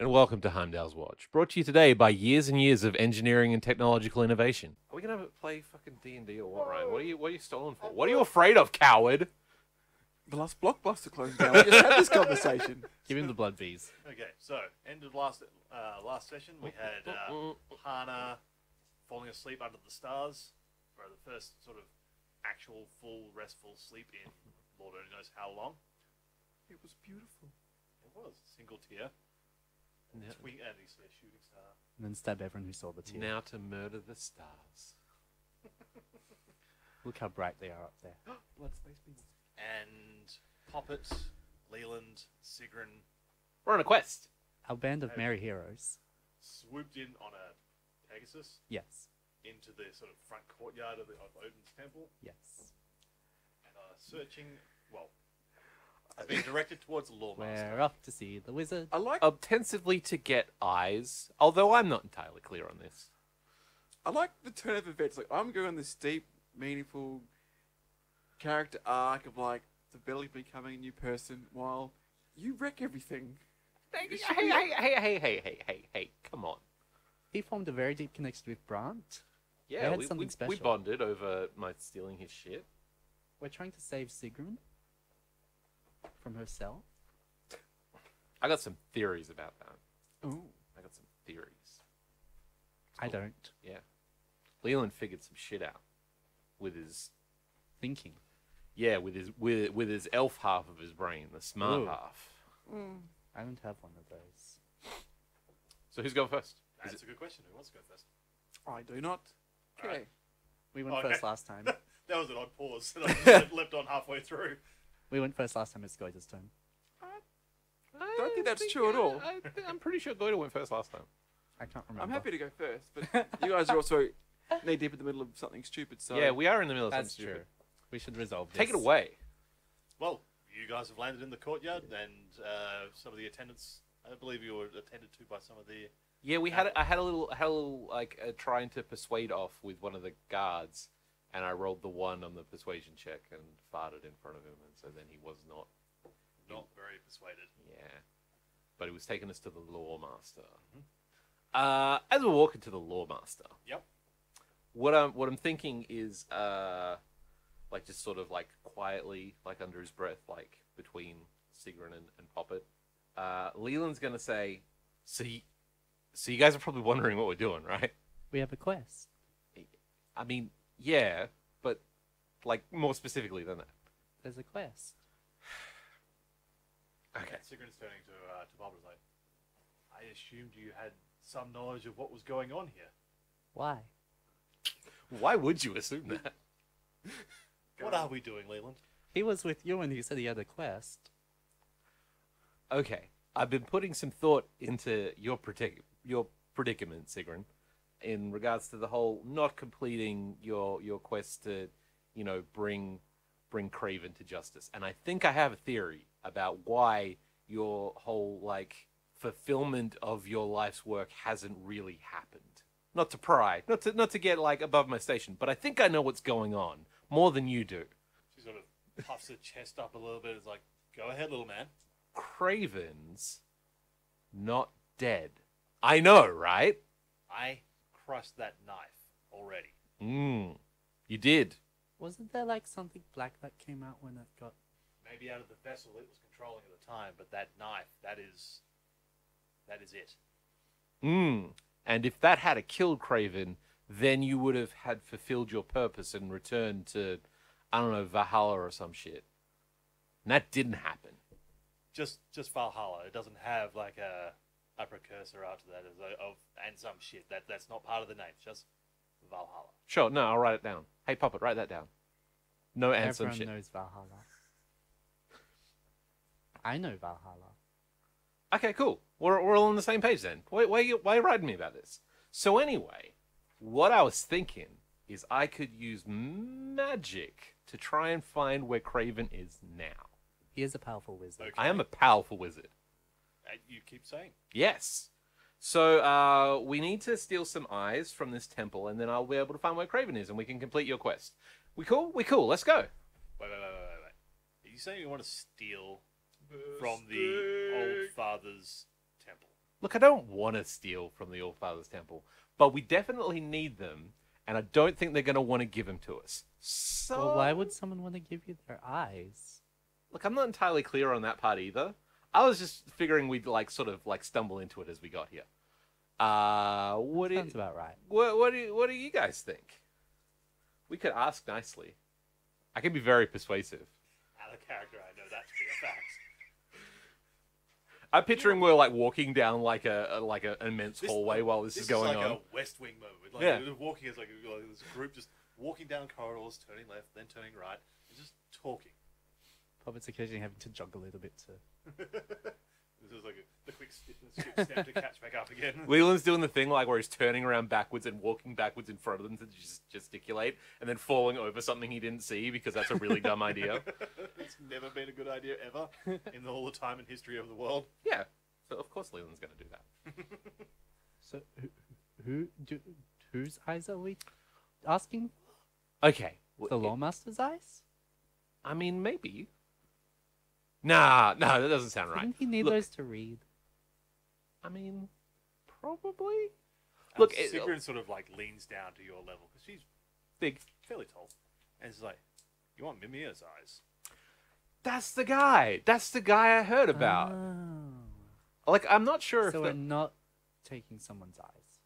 and welcome to Heimdall's Watch, brought to you today by years and years of engineering and technological innovation. Are we gonna play fucking D and D or what, Ryan? What are you What are you stolen for? What are you afraid of, coward? The last blockbuster closed down. We just had this conversation. Give him the blood bees. Okay, so end of last uh, last session, we had uh, Hana falling asleep under the stars for the first sort of actual full restful sleep in Lord only knows how long. It was beautiful. It was single tear, Now, twink, and he's a shooting star. And then stab everyone who saw the tear. now to murder the stars. Look how bright they are up there. Blood space beans. and Poppet, Leland, Sigrun We're on a quest. Our band of merry heroes. swooped in on a Pegasus Yes. into the sort of front courtyard of, the, of Odin's temple Yes. and are searching. Well, being directed towards the Lawmaster. We're off to see the wizard. I like Ostensively to get eyes, although I'm not entirely clear on this. I like the turn of events. Like I'm going this deep, meaningful character arc of like developing becoming a new person while you wreck everything. Hey, hey, hey, hey, hey, hey, hey, hey, hey, come on. He formed a very deep connection with Brant. Yeah, had we, something we, we bonded over my stealing his shit. We're trying to save Sigrun from herself. I got some theories about that. Ooh. I got some theories. I don't. Yeah. Leland figured some shit out with his Thinking. yeah, with his with with his elf half of his brain, the smart Ooh. half. Mm. I don't have one of those. So who's going first? Is That's a good question. Who wants to go first? I do not. Okay. Alright. We went Okay. first last time. That was an odd pause that I just leapt on halfway through. We went first last time. It's Goita's turn. I don't think that's true at all. I, am pretty sure Goita went first last time. I can't remember. I'm happy to go first, but you guys are also knee deep in the middle of something stupid. So Yeah, we are in the middle of something stupid. That's something true. stupid. We should resolve this. Take it away. Well, you guys have landed in the courtyard, and uh, some of the attendants. I believe you were attended to by some of the. Yeah, we had I had a little had a little like uh, trying to persuade off with one of the guards, and I rolled the one on the persuasion check and farted in front of him, and so then he was not. Not very persuaded. Yeah, but he was taking us to the law master. Uh, as we're walking to the law master, Yep. what I'm what I'm thinking is uh, like just sort of like quietly, like under his breath, like between Sigrun and, and Poppet. Uh, Leland's gonna say, "So, you, so you guys are probably wondering what we're doing, right?" We have a quest. I mean, yeah, but like more specifically than that. There's a quest. Okay. And Sigrun's turning to uh, to Bob and like, I assumed you had some knowledge of what was going on here. Why? Why would you assume that? What are we doing, Leland? He was with you when he said he had a quest. Okay, I've been putting some thought into your predic- your predicament, Sigrun, in regards to the whole not completing your your quest to, you know, bring bring Craven to justice. And I think I have a theory about why your whole like fulfillment of your life's work hasn't really happened. Not to pry, not to not to get like above my station, but I think I know what's going on more than you do. She sort of puffs her chest up a little bit. It's like, go ahead, little man. Craven's not dead. I know, right? I crushed that knife already. Mm. You did. Wasn't there like something black that came out when it got? Maybe out of the vessel it was controlling at the time, but that knife, that is, that is it. Mm. And if that had a killed Craven, then you would have had fulfilled your purpose and returned to, I don't know, Valhalla or some shit. And that didn't happen. Just, just Valhalla. It doesn't have like a, a precursor after that as of and some shit. That that's not part of the name. It's just Valhalla. Sure, no, I'll write it down. Hey, Poppet, write that down. No and some Everyone shit. knows Valhalla. I know Valhalla. Okay, cool. We're, we're all on the same page then. Why, why, you- why are you writing me about this? So anyway, what I was thinking is I could use magic to try and find where Craven is now. He is a powerful wizard. Okay. I am a powerful wizard. And you keep saying. Yes. So uh, we need to steal some eyes from this temple, and then I'll be able to find where Craven is, and we can complete your quest. We cool? We cool. Let's go. Wait, wait, wait, wait, wait, wait. Are you saying you want to steal from the old father's temple? Look, I don't want to steal from the Old Father's Temple, but we definitely need them, and I don't think they're going to want to give them to us. So, Well, why would someone want to give you their eyes? Look, I'm not entirely clear on that part either. I was just figuring we'd like sort of like stumble into it as we got here. Uh, what do you, Sounds about right. what what do you, what do you guys think? We could ask nicely. I can be very persuasive. Out of character, I know that to be a fact. I'm picturing we're like walking down like a, a like an immense This- hallway while this, is going like on. a West Wing moment. Like Yeah. they're walking as like, like this group just walking down corridors, turning left, then turning right, and just talking. Poppet's occasionally having to jog a little bit to. this is like a, the quick st- skip step to catch back up again. Leland's doing the thing like where he's turning around backwards and walking backwards in front of them to just gesticulate, and then falling over something he didn't see because that's a really dumb idea. it's never been a good idea ever in all the time and history of the world. Yeah, so of course Leland's going to do that. So who, who do whose eyes are we asking? Okay, The well, Lawmaster's eyes? I mean maybe. Nah, nah, that doesn't sound right. Didn't he need Look, those to read? I mean, probably. Look, Look, it- uh, sort of like leans down to your level because she's Big. fairly tall, and it's like, "You want Mimir's eyes?" That's the guy. That's the guy I heard oh. about. Oh. like, I'm not sure So if we're that, not taking someone's eyes.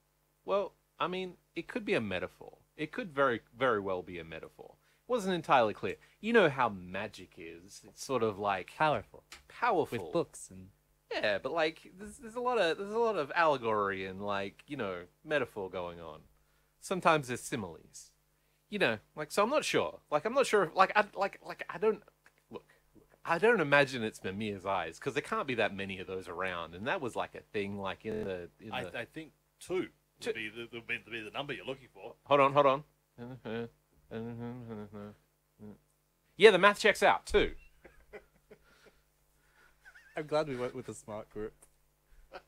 Well, I mean, it could be a metaphor. It could very, very well be a metaphor. It wasn't entirely clear. You know how magic is. It's sort of like Powerful. powerful. With books and Yeah, but like there's, there's a lot of there's a lot of allegory and like you know metaphor going on. Sometimes there's similes. You know, like so I'm not sure. Like I'm not sure. If, like I like like I don't look. look I don't imagine it's Mimir's eyes because there can't be that many of those around, and that was like a thing like in the. In I, the... I think two Two- would be the, would be the number you're looking for. Hold on, hold on. Uh-huh. Mm-hmm, mm-hmm, mm-hmm. Yeah, the math checks out too. I'm glad we went with a smart group.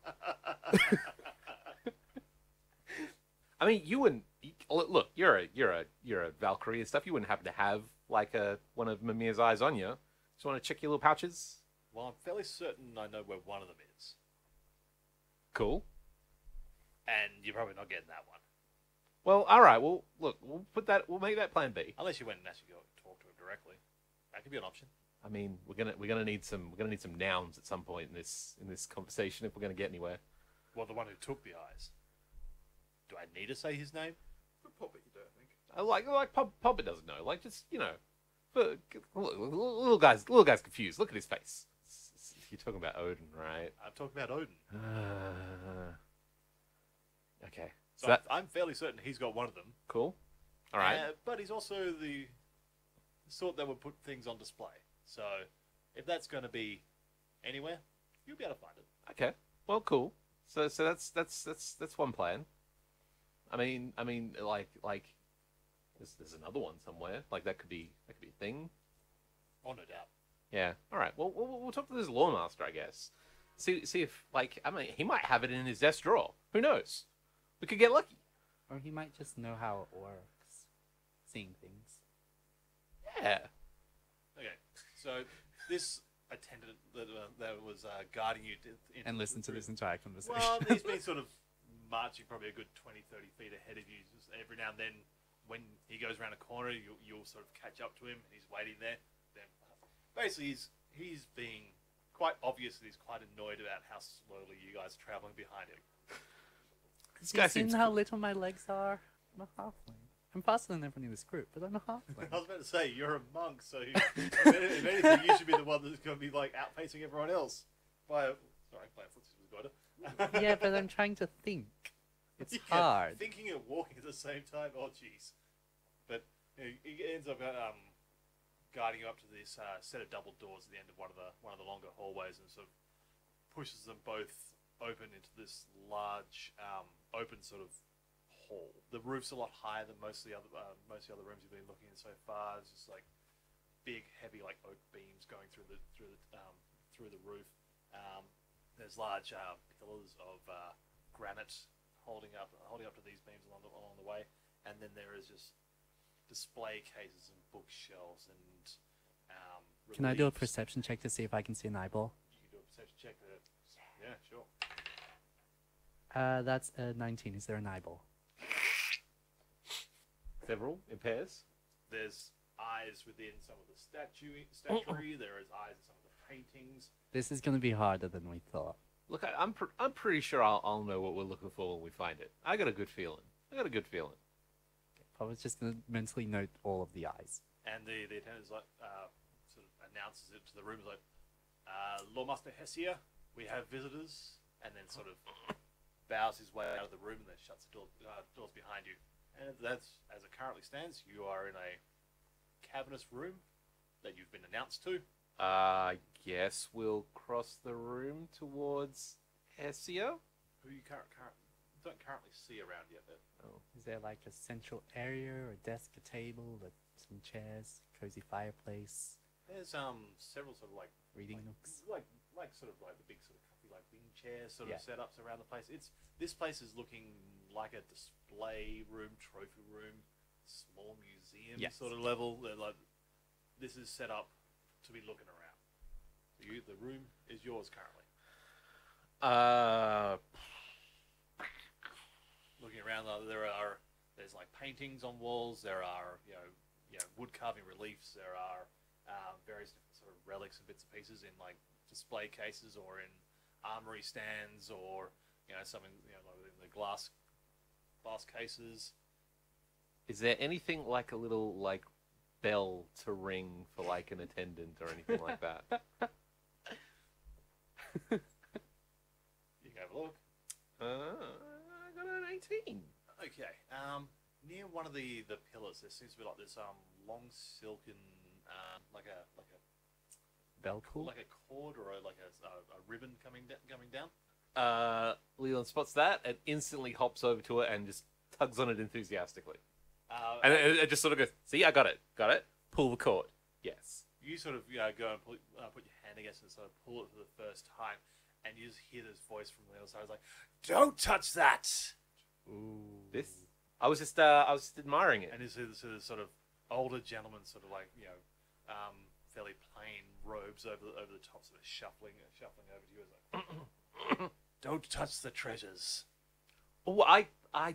I mean, you wouldn't look. You're a you're a you're a Valkyrie and stuff. You wouldn't happen to have like a one of Mimir's eyes on you. Just want to check your little pouches. Well, I'm fairly certain I know where one of them is, Cool. and you're probably not getting that one Well, all right. Well, look, we'll put that. We'll make that plan B. unless you went and actually go talk to him directly. That could be an option. I mean, we're gonna we're gonna need some we're gonna need some nouns at some point in this in this conversation if we're gonna get anywhere. Well, the one who took the eyes. Do I need to say his name? For Poppet, you don't think? I like like Pop Papa doesn't know. Like just you know, but little guys little guy's confused. Look at his face. You're talking about Odin, right? I'm talking about Odin. Uh, okay. So that I'm fairly certain he's got one of them. cool. All right. Uh, but he's also the sort that would put things on display. So if that's going to be anywhere, you'll be able to find it. Okay. Well, cool. So so that's that's that's that's one plan. I mean I mean like like there's there's another one somewhere. Like that could be that could be a thing. Oh, no doubt. Yeah. All right. Well, we'll, we'll talk to this lawmaster, I guess. See see if like I mean he might have it in his desk drawer. Who knows? We could get lucky. Or he might just know how it works. Seeing things. Yeah. Okay, so this attendant that, uh, that was uh, guarding you did, into And the listen to this entire conversation. Well, he's been sort of marching probably a good 20, 30 feet ahead of you. Just every now and then, when he goes around a corner, you'll, you'll sort of catch up to him, and he's waiting there. Then, basically, he's he's being quite obvious that he's quite annoyed about how slowly you guys are traveling behind him. This you guy seen seems how cool. little my legs are? I'm a halfling. I'm faster than everyone in this group, but I'm a halfling. I was about to say you're a monk, so you, if, anything, you should be the one that's going to be like outpacing everyone else. By a, sorry, by a footstep was yeah, but I'm trying to think. It's Yeah, hard. Thinking and walking at the same time. Oh, jeez. But you know, he ends up um, guiding you up to this uh, set of double doors at the end of one of the one of the longer hallways, and sort of pushes them both open into this large, um, open sort of hall. The roof's a lot higher than most of the other uh, most of the other rooms you've been looking at so far. It's just like big, heavy, like oak beams going through the through the um, through the roof. Um, there's large uh, pillars of uh, granite holding up holding up to these beams along the, along the way, and then there is just display cases and bookshelves and. Um, Can I do a perception check to see if I can see an eyeball? You can do a perception check. To, yeah, sure. Uh, that's a 19. Is there an eyeball? Several in pairs. There's eyes within some of the statue statuary. there is eyes in some of the paintings. This is going to be harder than we thought. Look, I, I'm pr- I'm pretty sure I'll I'll know what we're looking for when we find it. I got a good feeling. I got a good feeling. I was just going to mentally note all of the eyes. And the the attendant like uh, sort of announces it to the room like, uh, Lawmaster Hesia, we have visitors, and then sort of bows his way out of the room and then shuts the door, uh, doors behind you. And that's as it currently stands. You are in a cavernous room that you've been announced to. I guess we'll cross the room towards Hesio. Who you current, current, don't currently see around yet. But Is there like a central area or a desk, a table, a, some chairs, cozy fireplace, there's um several sort of like reading like, nooks? like like sort of like the big sort of wing chairs sort Yeah. of setups around the place. It's this place is looking like a display room, trophy room, small museum Yes. sort of level. They're like this is set up to be looking around. You, the room is yours currently. Uh, Looking around, there are there's like paintings on walls. There are you know you know wood carving reliefs. There are um, various different sort of relics and bits and pieces in like display cases or in armory stands or you know something you know like in the glass glass cases. is there anything like a little like bell to ring for like an attendant or anything like that? You can have a look. Uh, I got an eighteen. Okay. Um, near one of the the pillars, there seems to be like this um long silken um like a like a Bell cool? like a cord or a, like a, a, a ribbon coming da- coming down. Uh, Leland spots that and instantly hops over to it and just tugs on it enthusiastically. Uh, And it, it just sort of goes, "See, I got it, got it. Pull the cord." Yes. you sort of you know, go and pull, uh, put your hand against it and sort of pull it for the first time, and you just hear this voice from the other side. It's like, "Don't touch that!" Ooh. This. I was just, uh, I was just admiring it. And this is this sort of older gentleman, sort of like you know, um, fairly plain robes over the, over the top, sort of shuffling shuffling over to you. It's like, "Don't touch the treasures." Oh, I, I,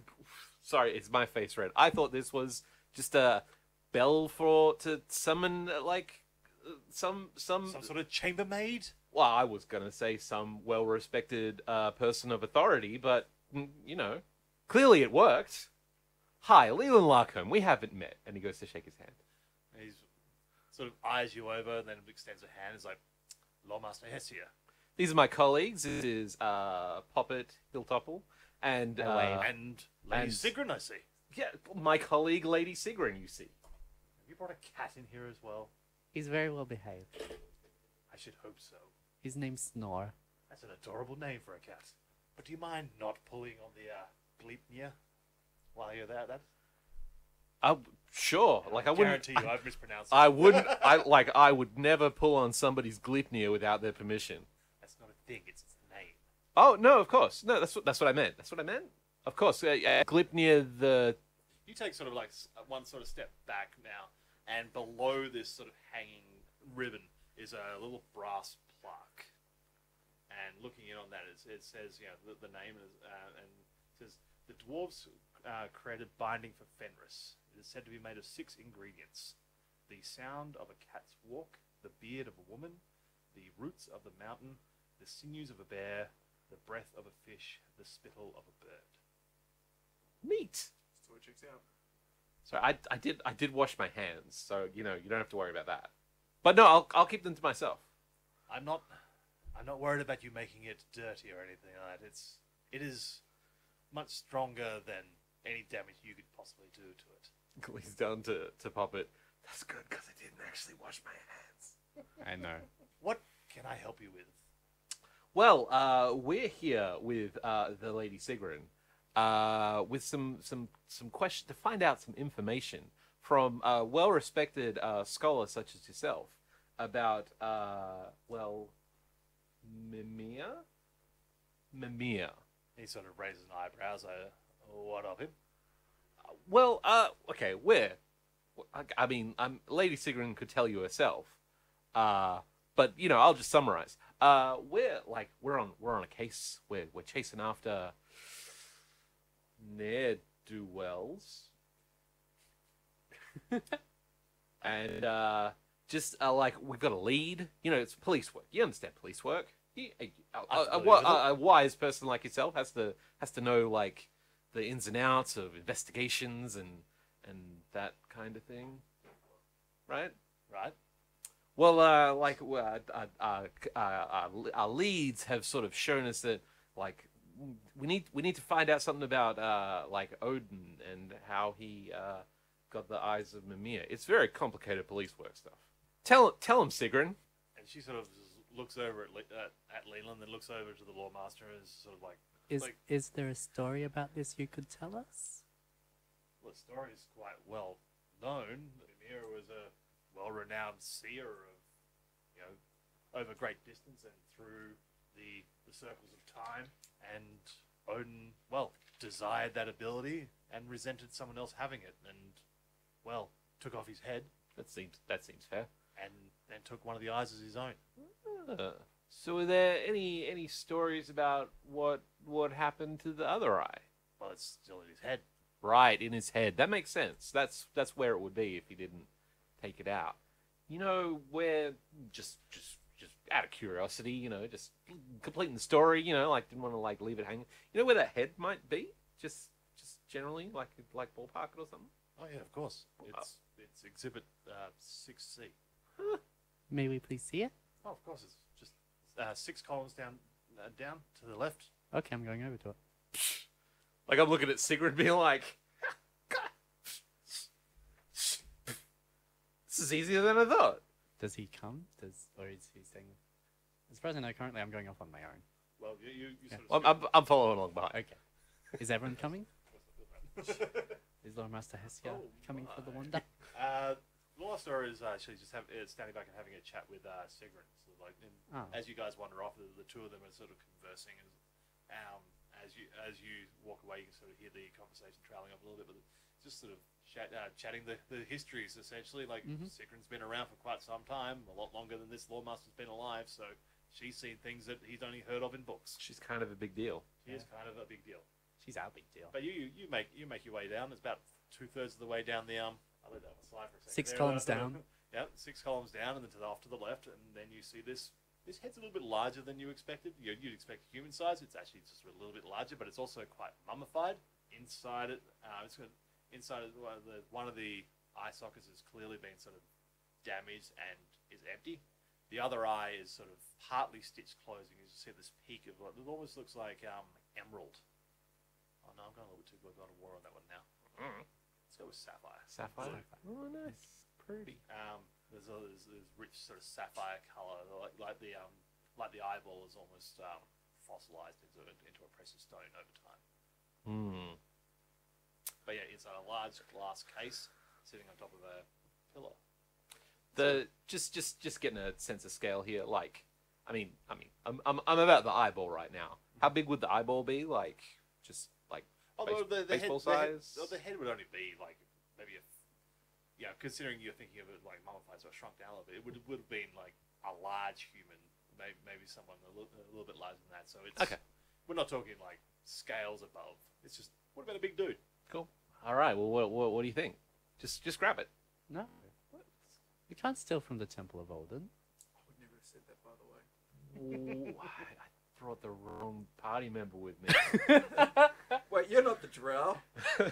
sorry, it's my face red. I thought this was just a bell for to summon like some some. Some sort of chambermaid. Well, I was gonna say some well-respected uh, person of authority, but mm, you know, clearly it worked. Hi, Leland Larkham. We haven't met, and he goes to shake his hand. And he's sort of eyes you over, and then extends a hand. He's like, "Lawmaster Hesia." These are my colleagues. This is uh, Poppet Hilltopple, and uh, and Lady and- Sigrun, I see. yeah, my colleague Lady Sigrun. You see. Have you brought a cat in here as well? He's very well behaved. I should hope so. His name's Snore. That's an adorable name for a cat. But do you mind not pulling on the uh, Gleipnir while you're there? That I sure, like I wouldn't. guarantee you, I've mispronounced. I wouldn't. I like. I would never pull on somebody's Gleipnir without their permission. That's not a thing. It's its name. Oh no, of course. No, that's what that's what I meant. That's what I meant. Of course, uh, uh, Gleipnir the You take sort of like uh, one sort of step back now, and below this sort of hanging ribbon is a little brass plaque. And looking in on that, it, it says, you know, the, the name is, uh, and it says the dwarves uh, created binding for Fenris. It is said to be made of six ingredients: the sound of a cat's walk, the beard of a woman, the roots of the mountain, the sinews of a bear, the breath of a fish, the spittle of a bird. meat. So it checks out. So I, I did I did wash my hands, so you know you don't have to worry about that. But no, I'll I'll keep them to myself. I'm not I'm not worried about you making it dirty or anything like that. It's it is much stronger than any damage you could possibly do to it. He's down to to Poppet. That's good because I didn't actually wash my hands. I know. What can I help you with? Well, uh, we're here with uh, the Lady Sigrun, uh, with some some some question to find out some information from a well-respected uh, scholar such as yourself about uh, well, Mimir, Mimir. He sort of raises an eyebrow. So, what of him? Well, uh, okay, where? I- I mean, um, Lady Sigrun could tell you herself, uh, but you know, I'll just summarize. Uh, we're like we're on we're on a case. We're we're chasing after ne'er do wells, and uh, just uh, like we've got a lead. You know, it's police work. You understand police work. You, a, a, a, a, familiar with it. a, a wise person like yourself has to has to know like the ins and outs of investigations and and that kind of thing, right? Right. Well, uh, like uh, uh, uh, uh, our, our leads have sort of shown us that like we need we need to find out something about uh, like Odin and how he uh, got the eyes of Mimir. It's very complicated police work stuff. Tell tell him, Sigrun. And she sort of looks over at, Le- at, at Leland, then looks over to the Law Master and is sort of like, Is Like- is there a story about this you could tell us? well, the story is quite well known. Mimir was a well-renowned seer of, you know, over great distance and through the the circles of time. And Odin, well, desired that ability and resented someone else having it, and well, took off his head That seems that seems fair. and then took one of the eyes as his own. Uh, so, are there any any stories about what what happened to the other eye? Well, it's still in his head. Right in his head. That makes sense. That's that's where it would be if he didn't take it out. You know, where just just just out of curiosity, you know, just completing the story. You know, like didn't want to like leave it hanging. You know where that head might be? Just just generally, like like ballpark it or something. Oh yeah, of course. It's it's Exhibit uh, Six C. May we please see it? Oh, of course. It's just uh, six columns down uh, down to the left. Okay, I'm going over to it. Like I'm looking at Sigrid being like, this is easier than I thought. Does he come? Does or is he saying? As far as I know, currently I'm going off on my own. Well, you you, you Yeah. sort Well, of. I'm, I'm, I'm following along behind. Okay. Is everyone coming? Is Lord Master Hesia Oh coming for the my. wonder? uh, Lorstar is actually just have, uh, standing back and having a chat with uh, Sigrun. So like, Oh. as you guys wander off, the, the two of them are sort of conversing, and um, as you as you walk away, you can sort of hear the conversation trailing off a little bit, but just sort of chat, uh, chatting the, the histories essentially. Like Mhm. Sigrun's been around for quite some time, a lot longer than this Lawmaster's been alive, so she's seen things that he's only heard of in books. She's kind of a big deal. She is kind of a big deal. She's our big deal. But you, you, you make you make your way down. It's about two thirds of the way down the um. I'll let that one slide for a second. Six There, columns down. Yeah, six columns down, and then to the off to the left, and then you see this. This head's a little bit larger than you expected. You, you'd expect human size. It's actually just a little bit larger, but it's also quite mummified. Inside it, uh, it's got inside it, one of the one of the eye sockets has clearly been sort of damaged and is empty. The other eye is sort of partly stitched closing. You see this peak of what it almost looks like um, emerald. Oh no, I'm going a little bit too good on war on that one now. Let's go with sapphire. Sapphire. Sapphire. Oh, nice. Pretty. Um, there's a there's, there's rich sort of sapphire color, like, like the um, like the eyeball is almost um, fossilized into into a precious stone over time. Hmm. But yeah, inside a large glass case sitting on top of a pillar. The just just just getting a sense of scale here. Like, I mean, I mean, I'm I'm, I'm about the eyeball right now. How big would the eyeball be? Like, just like Although Base- the, the, head, baseball the, head, well, the head would only be like maybe a, yeah. Considering you're thinking of it like mummified, so shrunk down a little bit, it would would have been like a large human, maybe maybe someone a little, a little bit larger than that. So it's Okay. We're not talking like scales above. It's just what about a big dude? cool. All right. Well, what what, what do you think? Just just grab it. No. You can't steal from the Temple of Odin. I would never have said that, by the way. Ooh, I I brought the wrong party member with me. Wait, you're not the drow.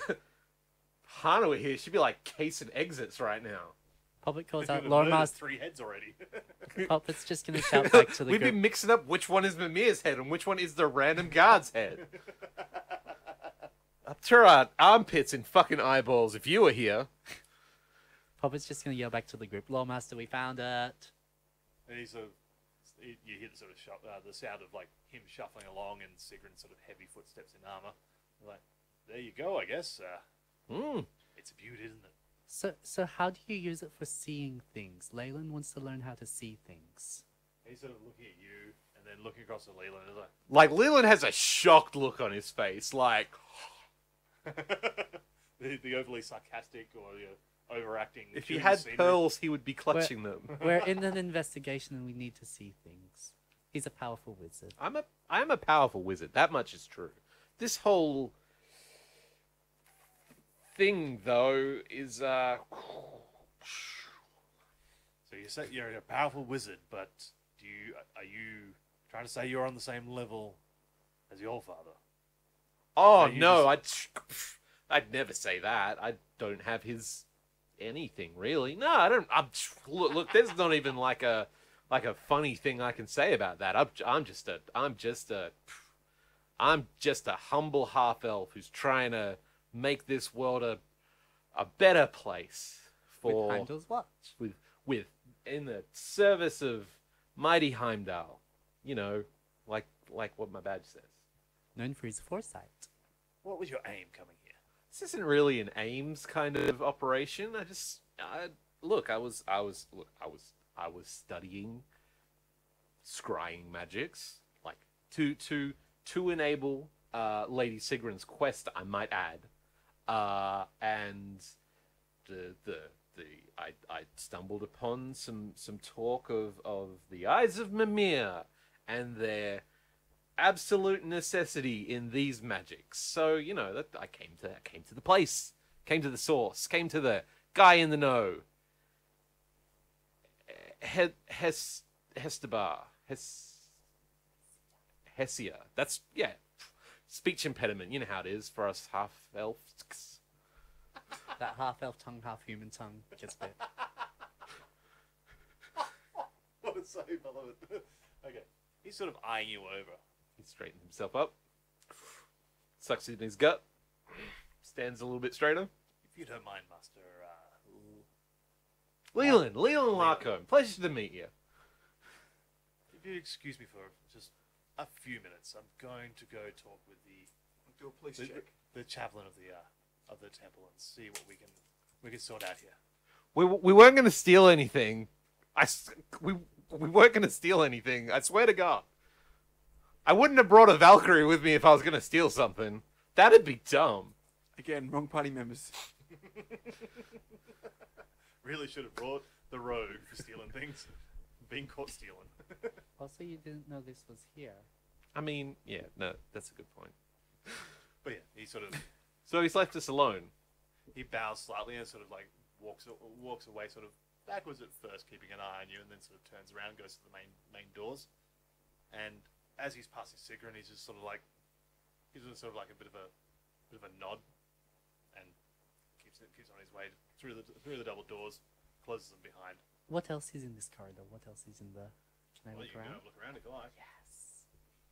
Hana were here, she'd be like casing exits right now. Poppet calls out murdered three heads already. Poppet's just gonna shout back to the group. We've group. been mixing up which one is Mimir's head and which one is the random guard's head. Up to our armpits and fucking eyeballs if you were here. Poppet's just gonna yell back to the group. Lord Master, we found it. And he sort of, you you hear the sort of shu- uh, the sound of like him shuffling along and Sigrun's sort of heavy footsteps in armor. Like, there you go, I guess. Uh, Mm. it's a beauty, isn't it? So, so how do you use it for seeing things? Leland wants to learn how to see things. He's sort of looking at you and then looking across at Leland. and He's Like Leland has a shocked look on his face, like like, the, the overly sarcastic or the overacting. if he had pearls, he would be clutching them. We're in an investigation and we need to see things. He's a powerful wizard. I'm a I am a powerful wizard. That much is true. This whole thing, though, is uh. So you say you're a powerful wizard, but do you are you trying to say you're on the same level as your father? Oh Are you no, I'd I'd never say that. I don't have his anything really. No, I don't. I'm look. Look, there's not even like a like a funny thing I can say about that. I'm I'm just a I'm just a I'm just a humble half elf who's trying to make this world a a better place for With Heimdall's watch. with with in the service of mighty Heimdall. You know, like like what my badge says. Known for his foresight. What was your aim coming here? This isn't really an aims kind of operation. I just I, look. I was I was look. I was I was studying scrying magics, like to to to enable uh, Lady Sigrun's quest. I might add, uh, and the the the I I stumbled upon some some talk of of the eyes of Mimir and their absolute necessity in these magics. So you know that I came to I came to the place, came to the source, came to the guy in the know. He, Hes Hestebar Hes Hesia. That's yeah. Speech impediment. You know how it is for us half elves. That half elf tongue, half human tongue gets bit. What a save, I love it. okay, he's sort of eyeing you over. He straightened himself up. Sucks in his gut. Stands a little bit straighter. If you don't mind, Master. Uh, Leland, Leland Larcombe. Pleasure to meet you. if you excuse me for just a few minutes, I'm going to go talk with the Do a police the, check. the chaplain of the uh, of the temple and see what we can we can sort out here. We, we weren't going to steal anything. I s- we we weren't going to steal anything. I swear to God. I wouldn't have brought a Valkyrie with me if I was going to steal something. That'd be dumb. Again, wrong party members. Really should have brought the rogue for stealing things. Being caught stealing. Also, you didn't know this was here. I mean, yeah, no, that's a good point. But yeah, he sort of So he's left us alone. he bows slightly and sort of like walks walks away, sort of backwards at first, keeping an eye on you, and then sort of turns around, goes to the main main doors, and as he's passing Sigrun, he's just sort of like gives him sort of like a bit of a bit of a nod, and keeps keeps on his way through the through the double doors, closes them behind. What else is in this corridor? What else is in the? Can I Well, look you can go around? have a look around if you like. Yes.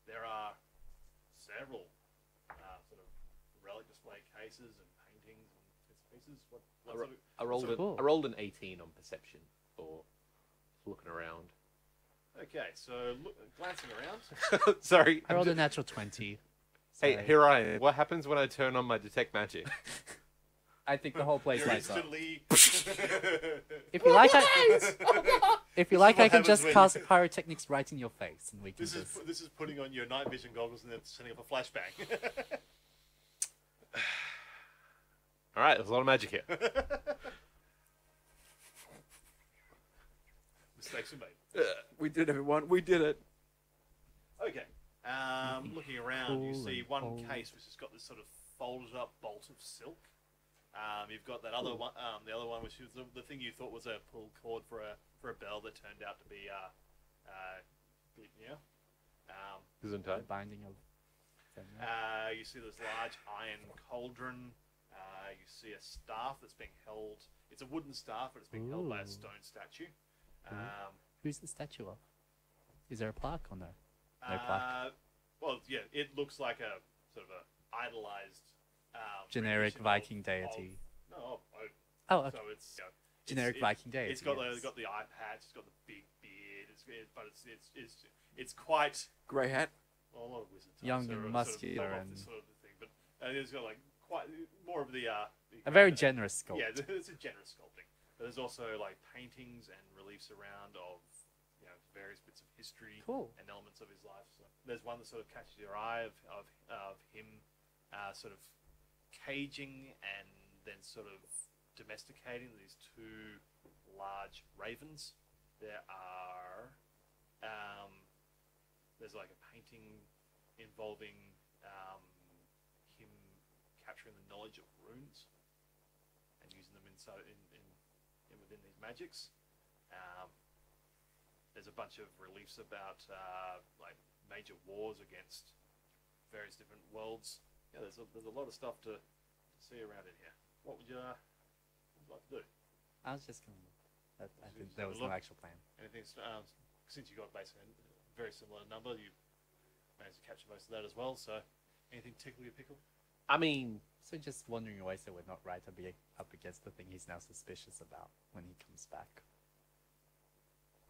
There are several uh, sort of relic display cases and paintings and bits and pieces. What, what I, ro- sort of, I rolled So an, cool. I rolled an 18 on perception for looking around. Okay, so look, glancing around. Sorry. I I'm rolled a natural twenty. Hey, Sorry. here I am. What happens when I turn on my detect magic? I think the whole place You're lights up. instantly. If you like, I, if you like, what I can happens just when cast you- pyrotechnics right in your face, and we can this is just. this is putting on your night vision goggles and then setting up a flashbang. All right, there's a lot of magic here. Mistakes were made. We did it, everyone. We did it. Okay. Um, looking around, you see one cold. case which has got this sort of folded up bolt of silk. Um, you've got that other one, um, the other one, which is the, the thing you thought was a pull cord for a for a bell that turned out to be uh, uh, Glitnir. Um, The Gesundheit. binding of. Fenrir. Uh, you see this large iron cauldron. Uh, you see a staff that's being held. It's a wooden staff, but it's being held by a Ooh. stone statue. Ooh. Um, Who's the statue of? Is there a plaque on there? No plaque. uh, well, yeah, it looks like a sort of a idolized um, Generic rendition of- Viking of- deity. no, of Odin. Oh, okay. So it's you know, it's- Generic it- Viking deity. It's got the yes. it's got the eye patch. It's got the big beard. It's it, but it's it's it's it's quite Grey hat. well, a lot of wizard types Young are and sort of muscular pull off and- sort of thing, but uh, it's got like quite more of the uh the a very generous sculpt. yeah, it's a generous sculpting. But there's also like paintings and reliefs around of you know various bits of history Cool. and elements of his life. So there's one that sort of catches your eye of of, of him uh, sort of caging and then sort of domesticating these two large ravens. There are um, there's like a painting involving um, him capturing the knowledge of runes and using them inside in, in, in within these magics. Um, there's a bunch of reliefs about uh, like major wars against various different worlds. Yeah, there's a, there's a lot of stuff to, to see around in here. What would you, uh, what would you like to do? I was just gonna. That, I think have there was look. no actual plan. Anything um, since you got basically a very similar number, you managed to capture most of that as well. So, anything tickle your pickle? I mean, So just wondering why so we're not right to be up against the thing he's now suspicious about when he comes back.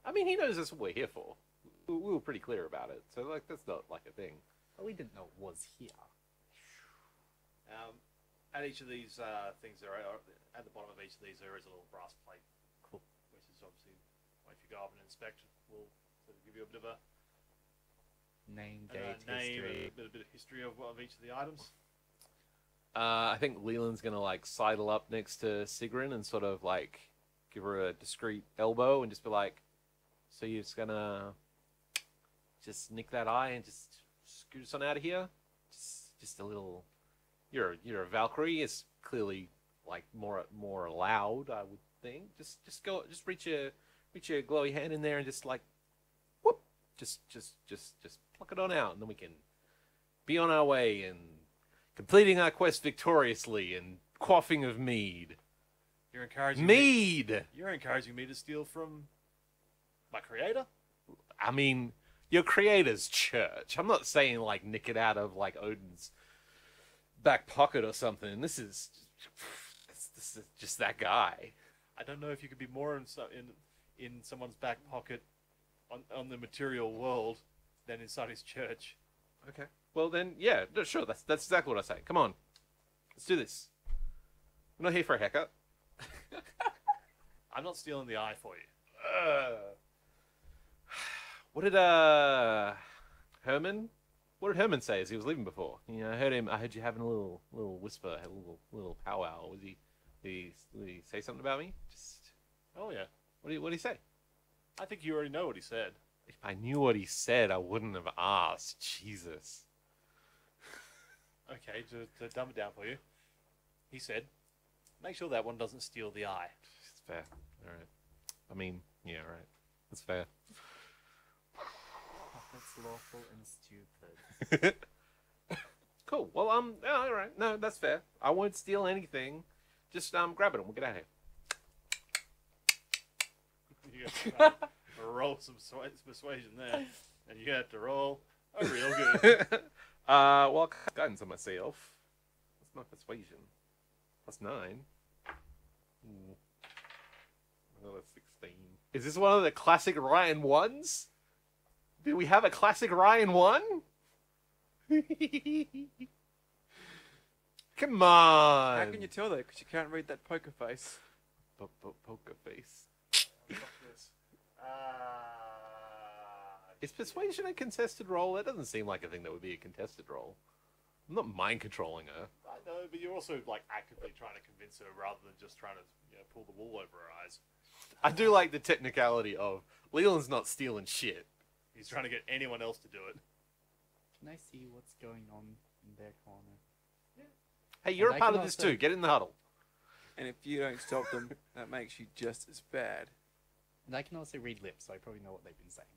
I mean, he knows that's what we're here for. We, we were pretty clear about it, so like that's not like a thing. But we didn't know it was here. Um, at each of these uh, things, there are at the bottom of each of these there is a little brass plate, Cool. which is obviously well, if you go up and inspect, will sort of give you a bit of a, Name, a date, name, history. a bit, a bit of history of, of each of the items. Uh, I think Leland's gonna like sidle up next to Sigrun and sort of like give her a discreet elbow and just be like, "So you're just gonna just nick that eye and just scoot us on out of here? Just, just a little. You're you're a Valkyrie. It's clearly like more more allowed. I would think. Just just go. Just reach your reach your glowy hand in there and just like, whoop. Just just just just pluck it on out, and then we can be on our way and completing our quest victoriously and quaffing of mead. You're encouraging me. Mead. You're encouraging me to steal from my creator. I mean, your creator's church. I'm not saying like nick it out of like Odin's back pocket or something. This is this, this is just that guy. I don't know if you could be more in so- in in someone's back pocket on on the material world than inside his church. Okay. Well then, yeah, no, sure. That's that's exactly what I say. Come on, let's do this. I'm not here for a haircut. I'm not stealing the eye for you. Uh, what did uh Herman? What did Herman say as he was leaving before? You know, I heard him. I heard you having a little little whisper, a little little powwow. Was he? Did he, did he say something about me? Just Oh yeah, what did he, what did he say? I think you already know what he said. If I knew what he said, I wouldn't have asked. Jesus. Okay, to, to dumb it down for you, he said, "Make sure that one doesn't steal the eye." It's fair. All right. I mean, yeah, right. That's fair. That's lawful and stupid. cool. Well, um, yeah, all right. No, that's fair. I won't steal anything. Just um, grab it and we'll get out of here. You have to roll some swa- persuasion there, and you have to roll a real good. uh, well, I'll cast guidance on myself. That's not persuasion. That's nine. Ooh. Oh, that's sixteen. Is this one of the classic Ryan ones? Do we have a classic Ryan one? Come on. How can you tell that? Because you can't read that poker face. Po- po- poker face. Ah, Is persuasion a contested role? That doesn't seem like a thing that would be a contested role. I'm not mind controlling her. I know, but you're also like actively trying to convince her rather than just trying to you know, pull the wool over her eyes. I do like the technicality of Leland's not stealing shit. He's trying to get anyone else to do it. Can I see what's going on in their corner? Hey, you're And a I part of this also- too. Get in the huddle. And if you don't stop them, that makes you just as bad. And I can also read lips, so I probably know what they've been saying.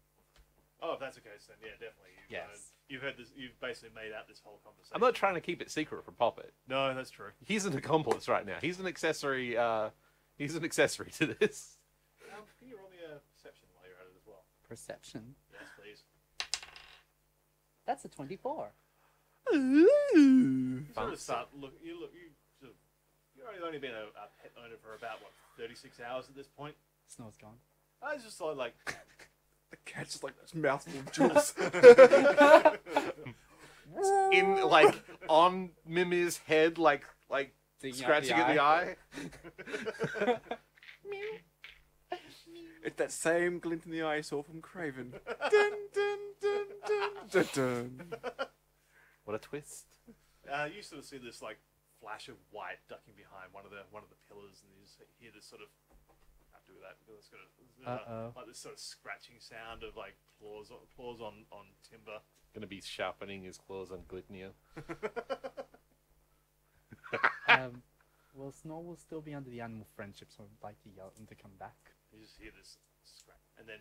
Oh, if that's the case, then yeah, definitely. You've, Yes. you've heard this. You've basically made out this whole conversation. I'm not trying to keep it secret from Poppet. No, that's true. He's an accomplice right now. He's an accessory. Uh, he's an accessory to this. Um, can you roll me a perception while you're at it as well? Perception. Yes, please. That's a 24. You sort Fancy. of start look. You look. You sort of. You've only- only been a, a pet owner for about what 36 hours at this point. Snow's gone. I was just sort of like, The cat's just like this mouthful of juice. In like on Mimir's head, like like Digging out scratching at the eye. it's that same glint in the eye I saw from Craven. dun, dun, dun, dun, dun, dun. What a twist. uh, you sort of see this like flash of white ducking behind one of the one of the pillars, and you just hear this sort of after do that because it's got a, it's got a- like this sort of scratching sound of like claws on, claws on on timber. Going to be sharpening his claws on Glitnia. um, well, Snore will still be under the animal friendship, so I'd like to yell at him to come back. You just hear this scratch, and then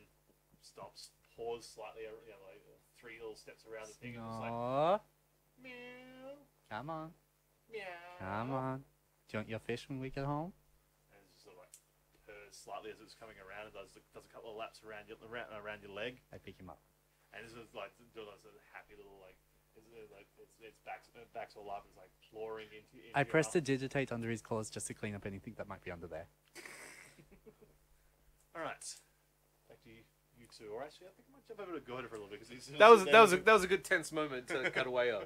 stops, pause slightly, you know, like three little steps around the thing, and just like meow, come on, meow. come on. Do you want your fish when we get home? And it's just sort of like purrs slightly as it's coming around, and does does a couple of laps around your around, around your leg, I pick him up. and it's just like doing like a happy little like. It's, uh, like it's, it's backs, uh, backs all up. It's like clawing into. into I your press arm. to digitate under his claws just to clean up anything that might be under there. All right, back to you, you two. Or actually, I think I might jump over to Gordo for a little bit because he's. That was that was a, that was a good tense moment to cut away on.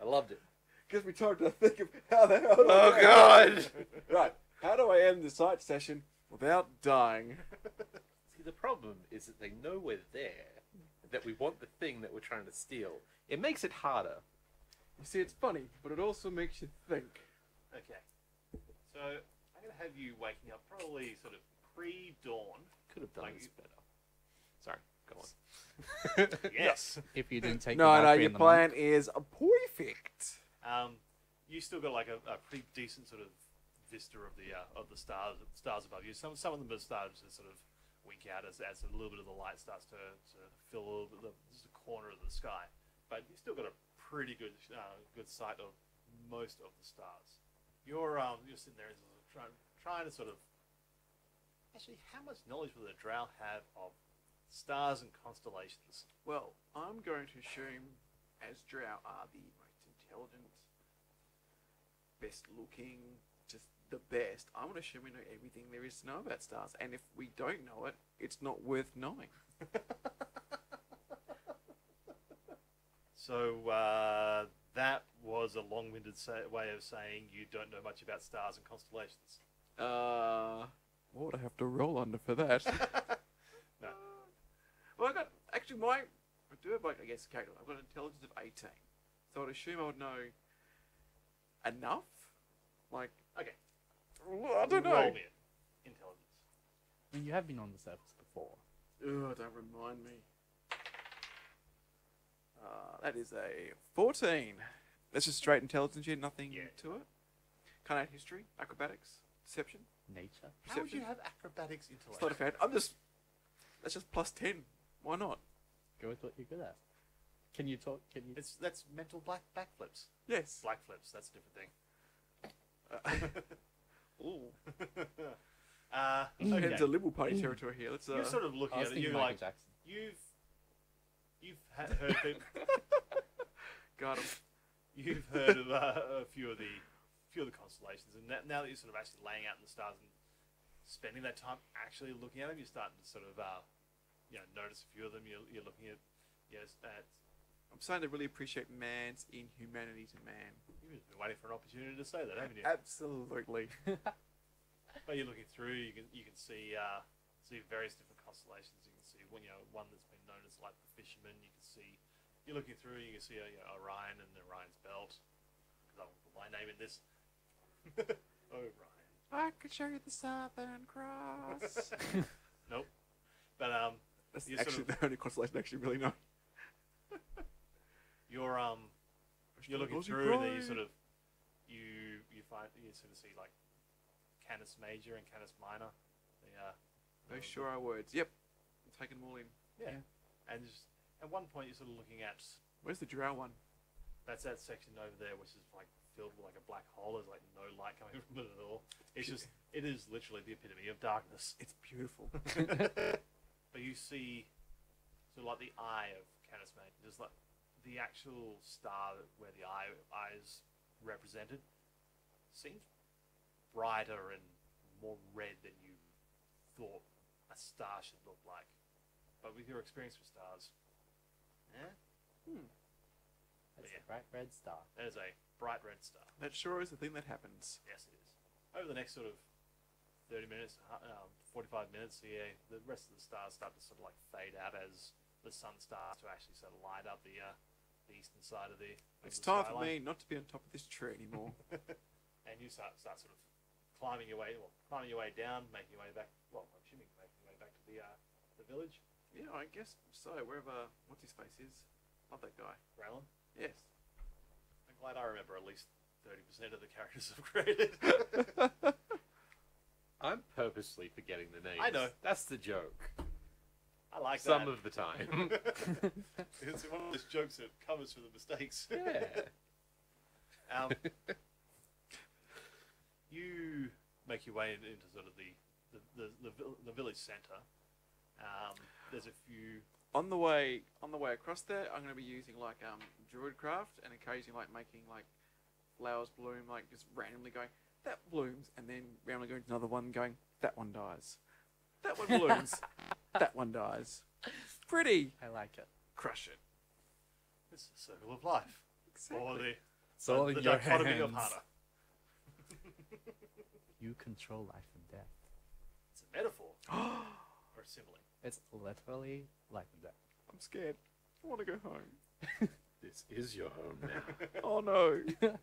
I loved it. Gives me time to think of how the hell. do Oh go- God! Right. How do I end the sight session without dying? See, the problem is that they know we're there, that we want the thing that we're trying to steal. It makes it harder. You see, it's funny, but it also makes you think. Okay. So I'm gonna have you waking up probably sort of pre-dawn. Could have done Like this better. Sorry, go on. Yes. If you didn't take No, the no, your and the plan monk. is perfect. Um, you still got like a, a pretty decent sort of vista of the uh, of the stars stars above you. Some some of them have started to sort of wink out as, as a little bit of the light starts to, to fill a little bit of the, just a corner of the sky. But you still got a pretty good uh, good sight of most of the stars. You're um you're sitting there and trying trying to sort of actually how much knowledge would a drow have of stars and constellations? Well, I'm going to assume, as Drow are the most intelligent, best looking, just the best, I'm going to assume we know everything there is to know about stars. And if we don't know it, it's not worth knowing. So uh, that was a long-winded say- way of saying you don't know much about stars and constellations. Uh, what would I have to roll under for that? No. Well, I got actually my I do have like I guess character. I've got an intelligence of eighteen, so I'd assume I would know enough. Like Okay. well, I don't know. Roll me it. Intelligence. I mean, you have been on the surface before. Oh, don't remind me. Uh, that is a fourteen. That's just straight intelligence. You nothing Yeah. to it. Can't add history, acrobatics, deception. Nature. How would you have acrobatics It's intellect? not a fan. I'm just. That's just plus ten. Why not? Go with what you're good at. Can you talk? Can you? It's that's mental black backflips. Yes. Black flips. That's a different thing. Ooh. Uh, Head okay. into Liberal Party territory here. Let's. Uh, You're sort of looking I was at it. thinking You're Michael like Jackson. you've you've ha- heard people, got him. you've heard of uh, a few of the few of the constellations, and now, now that you're sort of actually laying out in the stars and spending that time actually looking at them, you're starting to sort of uh, you know notice a few of them. You're, you're looking at yes, at I'm starting to really appreciate man's inhumanity to man. you've been waiting for an opportunity to say that, haven't you? Absolutely. But you're looking through, you can you can see uh, see various different constellations. You can see one you know one that's been known as like the fisherman. You can see you're looking through, you can see uh, you know, Orion and the Orion's belt. Because I'll put my name in this. Orion. I could show you the Southern Cross. Nope. But um, That's You sort actually of- the only constellation I actually really know. you're um you're looking Aussie through the you sort of you you find you sort of see like Canis Major and Canis Minor. The uh, Those sure are words. Yep. I'm taking them all in. Yeah. And just, at one point you're sort of looking at Where's the drow one? That's that section over there, which is like filled with like a black hole. There's like no light coming from it at all. It's just, it is literally the epitome of darkness. It's beautiful. But you see, sort of like the eye of Canis Major, just like the actual star that- where the eye eye is represented, seems brighter and more red than you thought a star should look like. But with your experience with stars, yeah, That's Yeah. a bright red star. that is a bright red star. that sure is the thing that happens. Yes, it is. Over the next sort of 30 minutes, um, 45 minutes, yeah, the rest of the stars start to sort of like fade out as the sun starts to actually sort of light up the uh, the eastern side of the. of It's the time for me not to be on top of this tree anymore. And you start start sort of climbing your way, well, climbing your way down, making your way back. Well, I'm assuming making your way back to the uh, the village, Yeah, I guess so. Wherever what's his face is, love that guy. Braylon. Yes. I'm glad I remember at least thirty percent of the characters I've created. I'm purposely forgetting the names. I know. That's the joke. I like Some that. of the time. it's one of those jokes that covers for the mistakes. yeah. Um, you make your way into sort of the the, the, the, the village centre. Um, there's a few. On the way, on the way across there, I'm going to be using like um druidcraft and occasionally like making like flowers bloom, like just randomly going that blooms, and then randomly going to another one, going that one dies, that one blooms, that one dies. Pretty. I like it. Crush it. It's a circle of life, exactly. or the It's all the in your dichotomy of hands. Hana. You control life and death. It's a metaphor or a simile. It's literally like that. I'm scared. I want to go home. This is your home now. Oh no.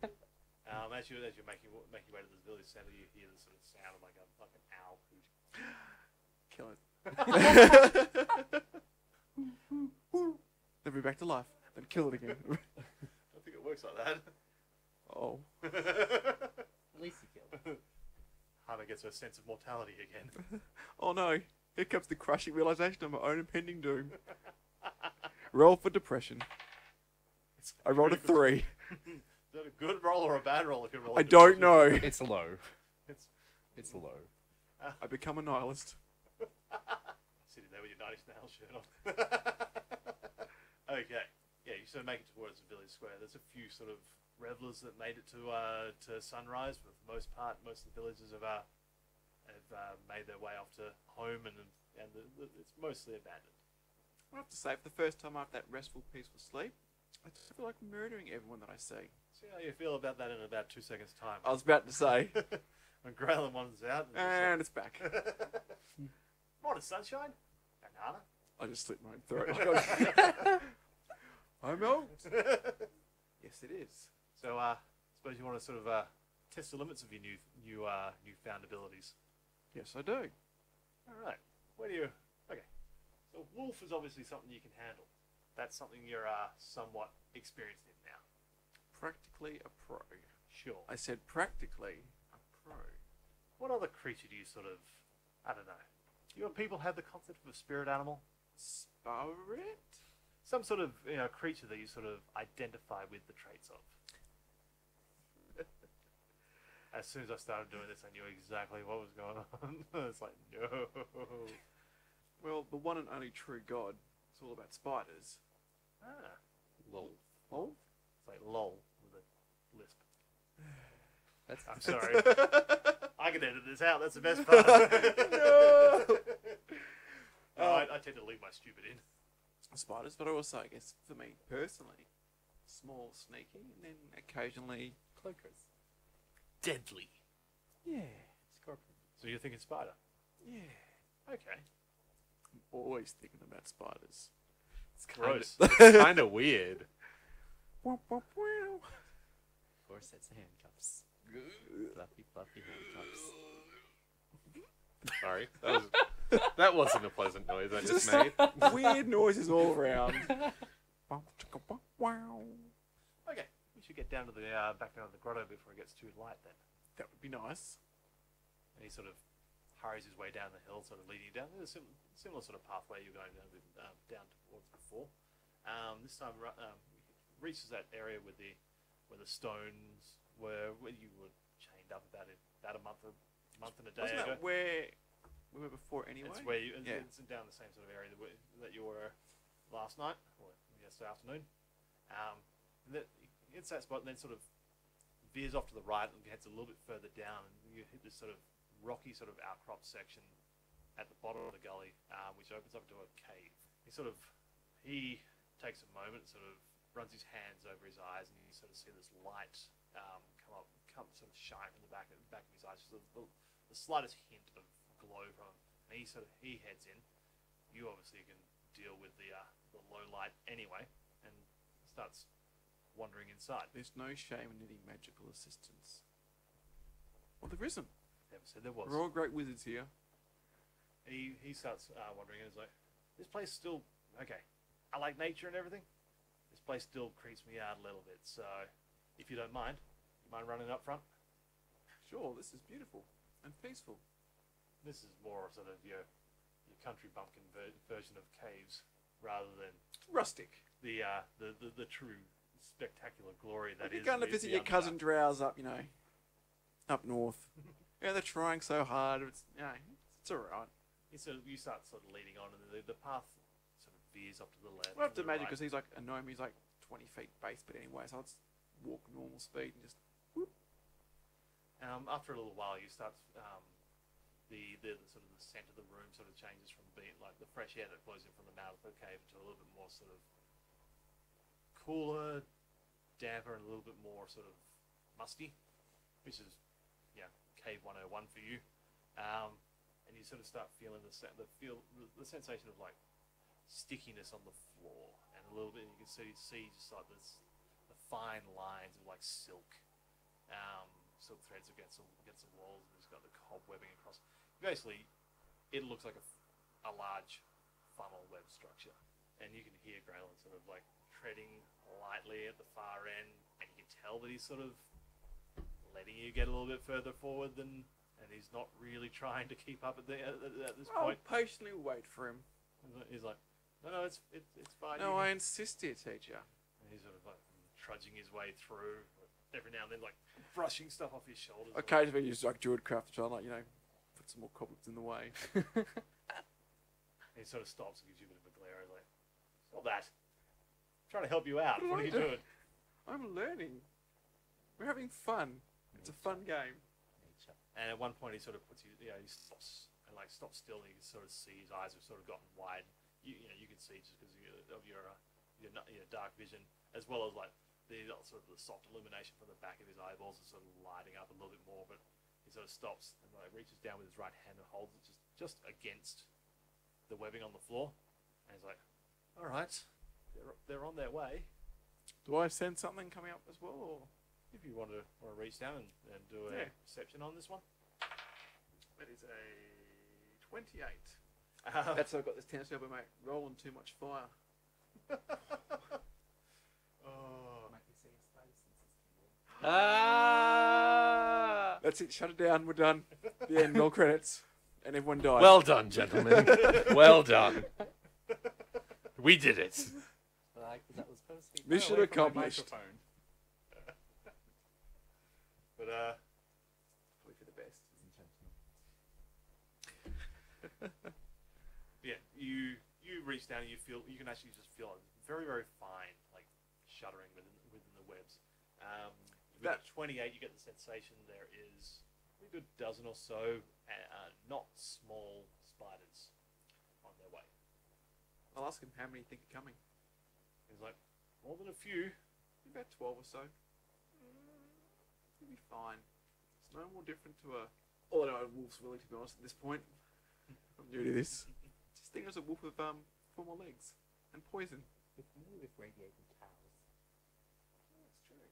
Um, as you as you're making making your way to the village centre, you hear the sort of sound of like a fucking owl hoot. Kill it. then be back to life. Then kill it again. I don't think it works like that. oh. At least you killed. Hana gets her sense of mortality again. Oh no. Here comes the crushing realization of my own impending doom. Roll for depression. It's I rolled a three. Is that a good roll or a bad roll? If you roll, a I good don't roll? know. It's low. It's It's low. I become a nihilist. sitting there with your Ninety Snail shirt on. okay, yeah, you sort of make it towards the village square. There's a few sort of revelers that made it to uh, to sunrise, but for the most part, most of the villagers have uh, have uh, made their way off to home, and and the, the, it's mostly abandoned. I have to say, for the first time after that restful, peaceful sleep, I just feel like murdering everyone that I see. See how you feel about that in about two seconds' time. I was about to say, when Graylin one's out, and and it's back. just like, Morning, sunshine. And Hana. I just slit my own throat. I'm out. yes, it is. So, uh, suppose you want to sort of uh, test the limits of your new new uh, newfound abilities. Yes, I do. All right. Where do you? Okay. So wolf is obviously something you can handle. That's something you're uh, somewhat experienced in now. Practically a pro. Sure. I said practically a pro. What other creature do you sort of? I don't know. Do your people have the concept of a spirit animal? Spirit? Some sort of you know creature that you sort of identify with the traits of. As soon as I started doing this, I knew exactly what was going on. it's like no. Well, the one and only true God. It's all about spiders. Ah, Lol. Oh? it's like lol with a lisp. That's I'm sorry. I can edit this out. That's the best part. No. No, I, I tend to leave my stupid in. spiders, but i also, I guess, for me personally, small, sneaky, and then occasionally, cloakers. Deadly. yeah, Scorpion. So you're thinking spider? yeah. Okay. I'm always thinking about spiders. It's Gross. it's kind of weird. Four sets of handcuffs. Fluffy, fluffy handcuffs. Sorry, that was that wasn't a pleasant noise I just made. Weird noises all around. Wow, chicka, wow, wow. Okay. Should get down to the uh, back down to the grotto before it gets too light then. That would be nice. And he sort of hurries his way down the hill, sort of leading you down. There's a sim- similar sort of pathway you're going down, with, um, down towards before. Um, this time, um, he reaches that area with the where the stones were, where you were chained up about it, about a month, a month and a day Wasn't ago. that where we were before anyway? It's where you, it's, Yeah. it's down the same sort of area that, we, that you were last night or yesterday afternoon. Um, that, hits that spot and then sort of veers off to the right and heads a little bit further down, and you hit this sort of rocky sort of outcrop section at the bottom of the gully, uh, which opens up to a cave. He sort of he takes a moment, sort of runs his hands over his eyes, and you sort of see this light um, come up, come sort of shine from the back of the back of his eyes, just the, the, the slightest hint of glow from him. And he sort of he heads in. You obviously can deal with the uh, the low light anyway, and starts wandering inside. There's no shame in needing magical assistance. Well, there isn't. Never said there was. We're all great wizards here. And he, he starts uh, wondering and is like, this place still, okay, I like nature and everything. This place still creeps me out a little bit. So, if you don't mind, you mind running up front? Sure, this is beautiful and peaceful. This is more sort of your, your country bumpkin ver- version of caves rather than Rustic. the, uh, the, the, the true spectacular glory that Like is you're going to visit your cousin. Drows up, you know, up north. yeah, they're trying so hard. It's, you know, it's alright. You, sort of, you start sort of leading on, and the, the path sort of veers off to the left. Well, I have to imagine right. because he's like a gnome, he's like 20 feet base, but anyway, so I'll just walk normal speed and just. Um, after a little while, you start um, the, the the sort of the scent of the room sort of changes from being like the fresh air that blows in from the mouth of the cave to a little bit more sort of cooler, damper, and a little bit more sort of musty, which is yeah, cave 101 for you. Um, and you sort of start feeling the the feel the, the sensation of like stickiness on the floor, and a little bit you can see see just like this the fine lines of like silk um, silk threads against the, against the walls, and it's got the cobwebbing across. Basically, it looks like a, a large funnel web structure, and you can hear Graylin sort of like treading lightly at the far end, and you can tell that he's sort of letting you get a little bit further forward than, and he's not really trying to keep up at, the, at, at this I'll point. patiently wait for him. He's like, no, no, it's it, it's fine. No, I can-" insist, dear teacher. And he's sort of like trudging his way through, every now and then like brushing stuff off his shoulders. Occasionally, use like Druidcraft to try and like you know put some more cobwebs in the way. He sort of stops and gives you a bit of a glare. He's like, "Stop that! I'm trying to help you out. What What are you do?" doing?" I'm learning. We're having fun. It's a fun game. Nature. And at one point, he sort of puts you, you know, he stops and like stops still. And you can sort of see his eyes have sort of gotten wide. You, you know, you can see just because of your uh, your, your dark vision, as well as like the uh, sort of the soft illumination from the back of his eyeballs is sort of lighting up a little bit more. But he sort of stops and like reaches down with his right hand and holds it just just against the webbing on the floor. And he's like, "All right, they're they're on their way." Do I send something coming up as well, or If you want to, want to reach down and, and do a Yeah. perception on this one. that is a twenty-eight. Um, That's how I've got this tendency of mate rolling too much fire. oh, Might be saying spider senses can work. Ah! That's it. Shut it down. We're done. The end. Roll credits, and everyone dies. Well done, gentlemen. well done. We did it. Like that was supposed to be. Mission Get away from my accomplished. microphone. but uh, Probably for the best. It's intentional. yeah, you you reach down and you feel you can actually just feel it very very fine, like shuddering within within the webs. Um, with That- 28, you get the sensation there is a good dozen or so uh, not small spiders on their way. I'll ask him how many you think are coming. He's like, more than a few. About twelve or so. Mm, You'll be fine. It's no more different to a. Oh no, a wolf's willing to be honest at this point. I'm new to this. Just think as a wolf with um four more legs and poison. You're familiar with radiating cows? Oh, that's true.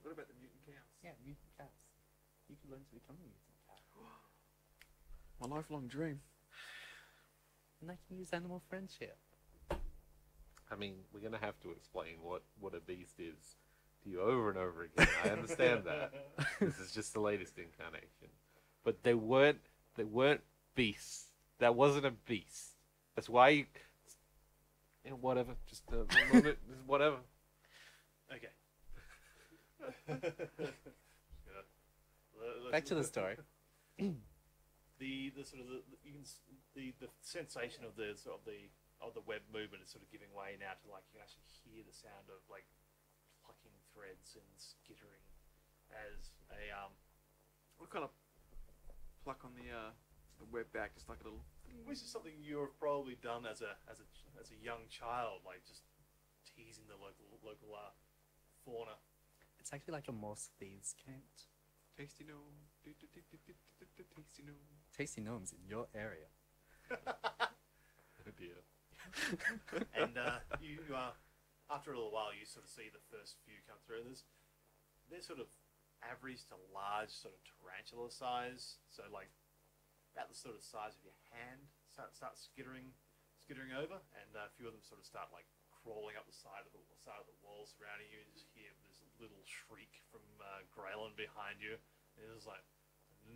Forgot about the mutant cows. Yeah, mutant cows. You can learn to become a mutant cow. My lifelong dream. And I can use animal friendship. I mean, we're gonna have to explain what what a beast is to you over and over again. I understand that. this is just the latest incarnation, but they weren't they weren't beasts. That wasn't a beast. That's why you. You know, whatever. Just uh, a moment. whatever. Okay. Back to the story. the the sort of the, the- you can the the sensation of the sort of the of the web movement is sort of giving way now to like you actually hear the sound of like plucking threads and skittering as a um What kind of pluck on the uh the web back, just like a little. which is something you've probably done as a as a as a young child like just teasing the local local uh, fauna It's actually like a Morse thieves can't. Tasty gnome. Do, do, Tasty gnome. Tasty gnomes in your area. Oh dear. And uh, you uh, after a little while you sort of see the first few come through. There's they're sort of average to large sort of tarantula size. So like about the sort of size of your hand start start skittering skittering over, and uh, a few of them sort of start like crawling up the side of the side of the wall surrounding you. You just hear this little shriek from uh, Graylin behind you. And it's like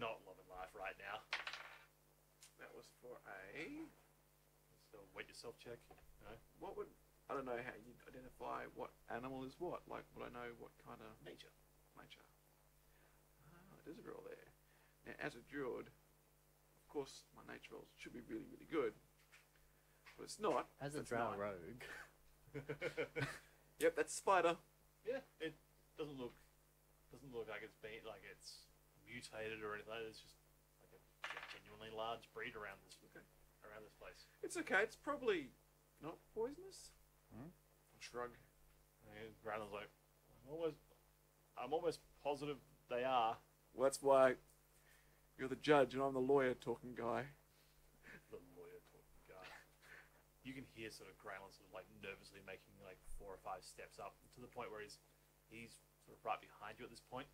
not loving life right now. That was for a. So wait yourself check. You know, What would I don't know how you would identify what animal is what. Like, would I know what kind of nature. nature? Ah, there's a roll there. Now, as a druid, of course, my nature rolls should be really, really good, but it's not. As a It's drow nine. rogue, Yep, that's spider. yeah, it doesn't look doesn't look like it's been like it's mutated or anything. It's just like a genuinely large breed around this Okay. Around this place. It's okay. It's probably not poisonous. Hmm? Shrug. And Grandma's like, I'm almost, I'm almost positive they are. Well, that's why you're the judge and I'm the lawyer talking guy. The lawyer talking guy. You can hear sort of Graylin sort of like nervously making like four or five steps up to the point where he's he's sort of right behind you at this point.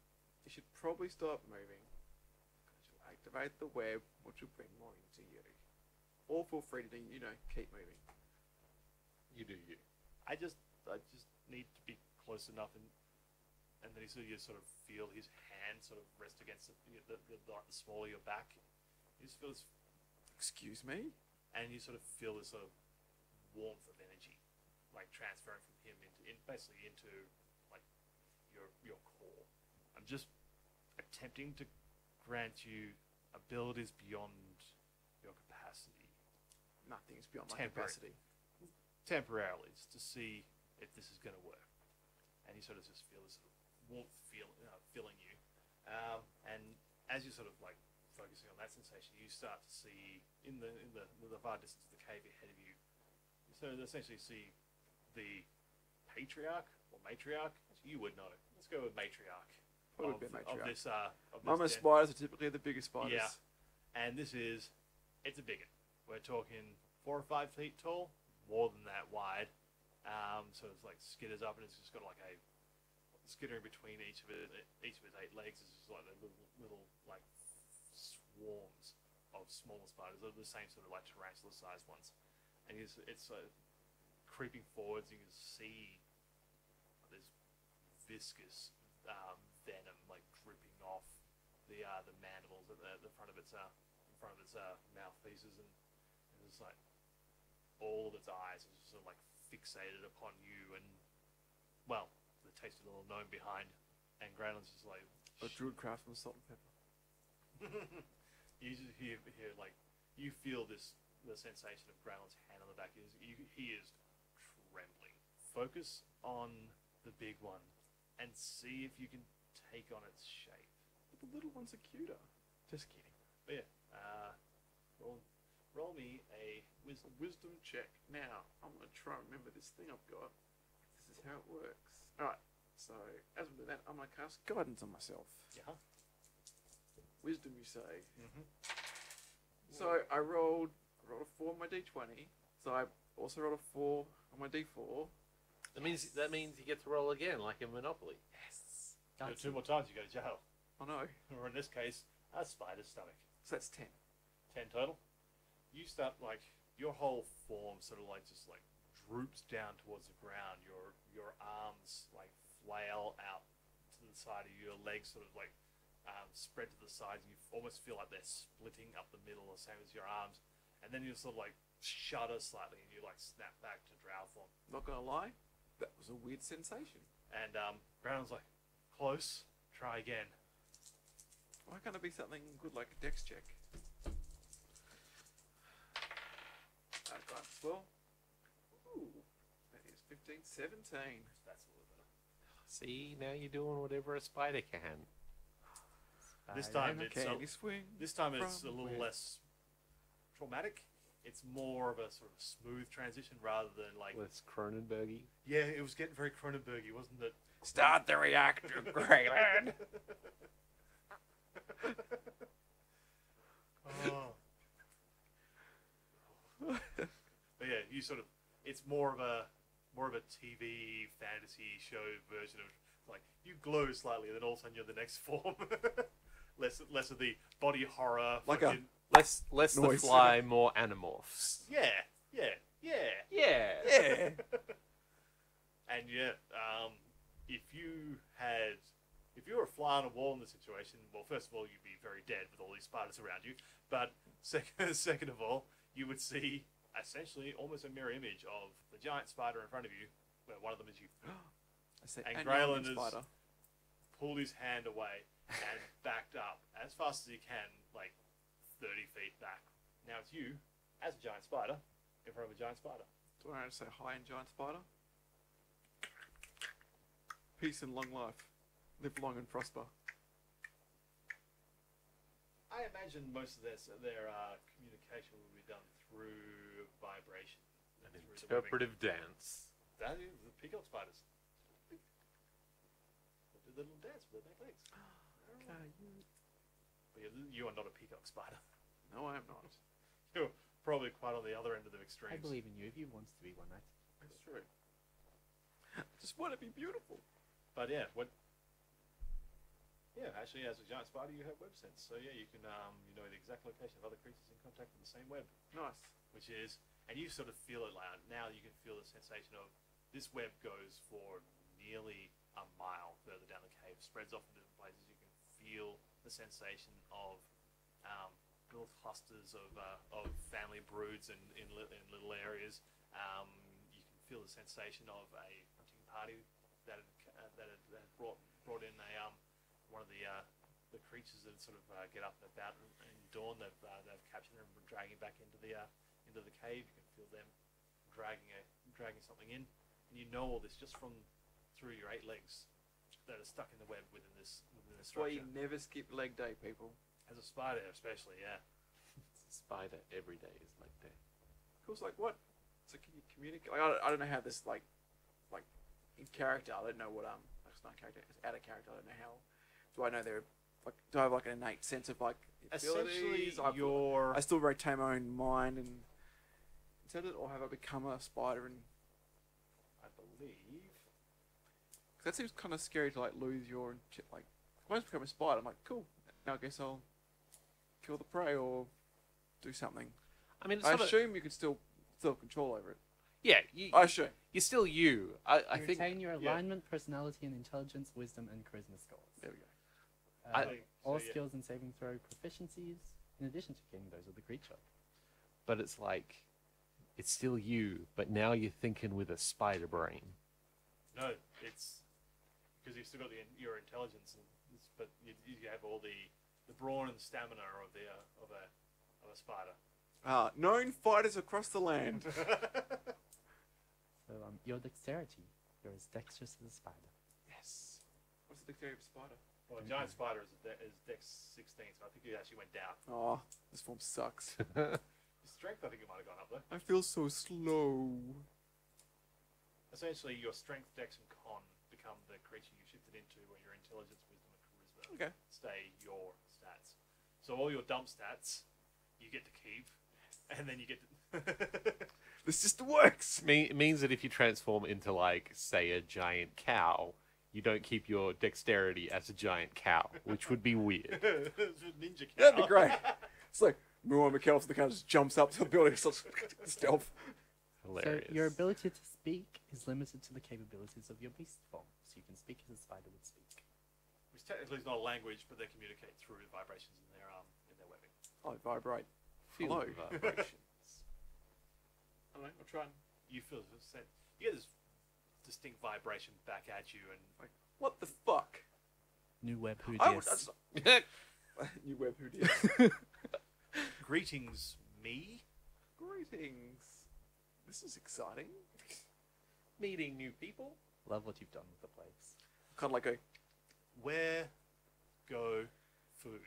You should probably stop moving. Because you'll activate the web, which will bring more into you. Or feel free to, you know, keep moving. You do you. I just I just need to be close enough and and then you sort of, you sort of feel his hand sort of rest against the the, the, the, the small of your back. You just feel this, Excuse me? and you sort of feel this sort of warmth of energy, like transferring from him into in, basically into like your your core. I'm just attempting to grant you abilities beyond your capacity Nothing's beyond my Temporary. capacity. temporarily, just to see if this is going to work. And you sort of just feel this warmth feel, uh, filling you. Um, and as you're sort of like focusing on that sensation, you start to see in the in the, in the far distance of the cave ahead of you. You sort of essentially see the patriarch or matriarch. You would know. Let's go with matriarch. Probably of, be a of matriarch. this. Uh, of this Mama den. spiders are typically the biggest spiders. Yeah. And this is, it's a bigot. We're talking four or five feet tall, more than that wide. Um, so it's like skitters up, and it's just got like a skittering between each of it, each of its eight legs is just like a little, little like swarms of smaller spiders, They're the same sort of like tarantula-sized ones. And it's it's uh, creeping forwards. You can see this viscous um, venom like dripping off the uh, the mandibles at the, the front of its uh, in front of its uh, mouthpieces, and it's like all of its eyes are just sort of like fixated upon you, and well, the tasty little gnome behind, and Graylin's just like A druid craft from salt and pepper. you just hear, hear like you feel this the sensation of Graylin's hand on the back. Is you, he is trembling. Focus on the big one and see if you can take on its shape. But the little ones are cuter. Just kidding. But yeah, uh, roll, roll me a wisdom. Wisdom check. Now, I'm going to try and remember this thing I've got. This is how it works. Alright, so as we do that, I'm going to cast guidance on myself. Yeah. Wisdom, you say. Mm-hmm. So I rolled, I rolled a 4 on my d20. So I also rolled a 4 on my d4. That means that means you get to roll again, like in Monopoly. Yes. That's two more times, you go to jail. Oh no. Or in this case, a spider's stomach. So that's 10. Ten total. You start like your whole form sort of like just like droops down towards the ground. Your your arms like flail out to the side of you. Your legs sort of like um, spread to the sides, and you almost feel like they're splitting up the middle, the same as your arms. And then you sort of like shudder slightly, and you like snap back to drow form. Not to lie, that was a weird sensation. And um, Brown's like, close. Try again. Why can't it be something good like a dex check? That guidance well. Ooh, that is 15, 17. That's a little better. See, now you're doing whatever a spider can. This time And a it's a- candy swing. This time it's a little where? less traumatic. It's more of a sort of smooth transition rather than like Less Cronenbergy. yeah, it was getting very Cronenbergy, wasn't it? Start the reactor, Greyland. oh. but yeah, you sort of it's more of a more of a TV fantasy show version of like you glow slightly, and then all of a sudden you're the next form. less less of the body horror. Like a- fucking- Less less the fly, more animorphs. yeah, yeah, yeah. Yeah. Yeah. And yeah, um, if you had, if you were a fly on a wall in the situation, well, first of all, you'd be very dead with all these spiders around you. But second, second of all, you would see essentially almost a mirror image of the giant spider in front of you, where one of them is you. I say, And and you're Graylin the spider. Pulled his hand away and backed up as fast as he can, like thirty feet back. Now it's you, as a giant spider, in front of a giant spider. Do I have to say hi and giant spider? Peace and long life. Live long and prosper. I imagine most of their their uh, communication will be done through vibration. An through interpretive dance. That is the peacock spiders. They do the little dance with their back legs. Okay. But you, you are not a peacock spider. No, I am not. You're probably quite on the other end of the extreme. I believe in you if you want to be one night. That's true. I just want to be beautiful. But yeah, what? Yeah, actually, as a giant spider, you have web sense. So yeah, you can um, you know the exact location of other creatures in contact with the same web. Nice. which is, and you sort of feel it like now you can feel the sensation of this web goes for nearly a mile further down the cave, spreads off in different places. You can feel the sensation of um, little clusters of, uh, of family broods in, in, in little areas. Um, you can feel the sensation of a hunting party that had, uh, that had, that had brought brought in a um, one of the uh, the creatures that sort of uh, get up and about in, in dawn. They've uh, they've captured and dragging back into the uh, into the cave. You can feel them dragging a dragging something in, and you know all this just from through your eight legs that are stuck in the web within this within this That's why structure. you never skip leg day, people. As a spider, especially, yeah. Spider every day is like day. Cool. So like what? So can you communicate? Like I don't, I don't know how this like, like in character. I don't know what um. It's not character. It's out of character. I don't know how. Do I know they're like? Do I have like an innate sense of like Essentially, abilities? I've- your I still retain my own mind and instead of, or have I become a spider and? I believe. Cause that seems kind of scary to like lose your and shit. Like, if I just become a spider, I'm like, cool. Now I guess I'll kill the prey or do something. I mean, it's I sort of, assume you can still still control over it. yeah, you, I assume. you're still you. I, I you think retain your yeah. alignment, personality, and intelligence, wisdom, and charisma scores. There we go. Uh, I- all so, yeah. skills and saving throw proficiencies, in addition to gaining those of the creature. but it's like it's still you, but now you're thinking with a spider brain. No, it's because you've still got the, your intelligence, and it's, but you, you have all the the brawn and stamina of the uh, of a of a spider. Ah, known fighters across the land. So um, your dexterity, you're as dexterous as a spider. yes. What's the dexterity of a spider? well, a giant spider is, a de- is Dex 16, so I think you actually went down. Oh, this form sucks. Your strength, I think it might have gone up though. I feel so slow. Essentially, your strength, Dex, and Con become the creature you shifted into, where your intelligence, wisdom, and charisma Okay. stay your stats. So all your dump stats, you get to keep, and then you get to. The system works. Me- means that if you transform into like say a giant cow, you don't keep your dexterity as a giant cow, which would be weird. Ninja cow. That'd be great. It's like Muir McKelson, the kind of just jumps up to the building, and starts stealth. Hilarious. So your ability to speak is limited to the capabilities of your beast form. So you can speak as a spider would speak. Which technically is not a language, but they communicate through vibrations in their um in their webbing. I vibrate. Feel Hello. vibrations. I don't know. I'll try and. You feel this sen- you get this distinct vibration back at you, and Like, what the fuck? New web who I would, dis. New web who did. greetings, me. Greetings. This is exciting. Meeting new people. Love what you've done with the place. Kind of like a Where go food?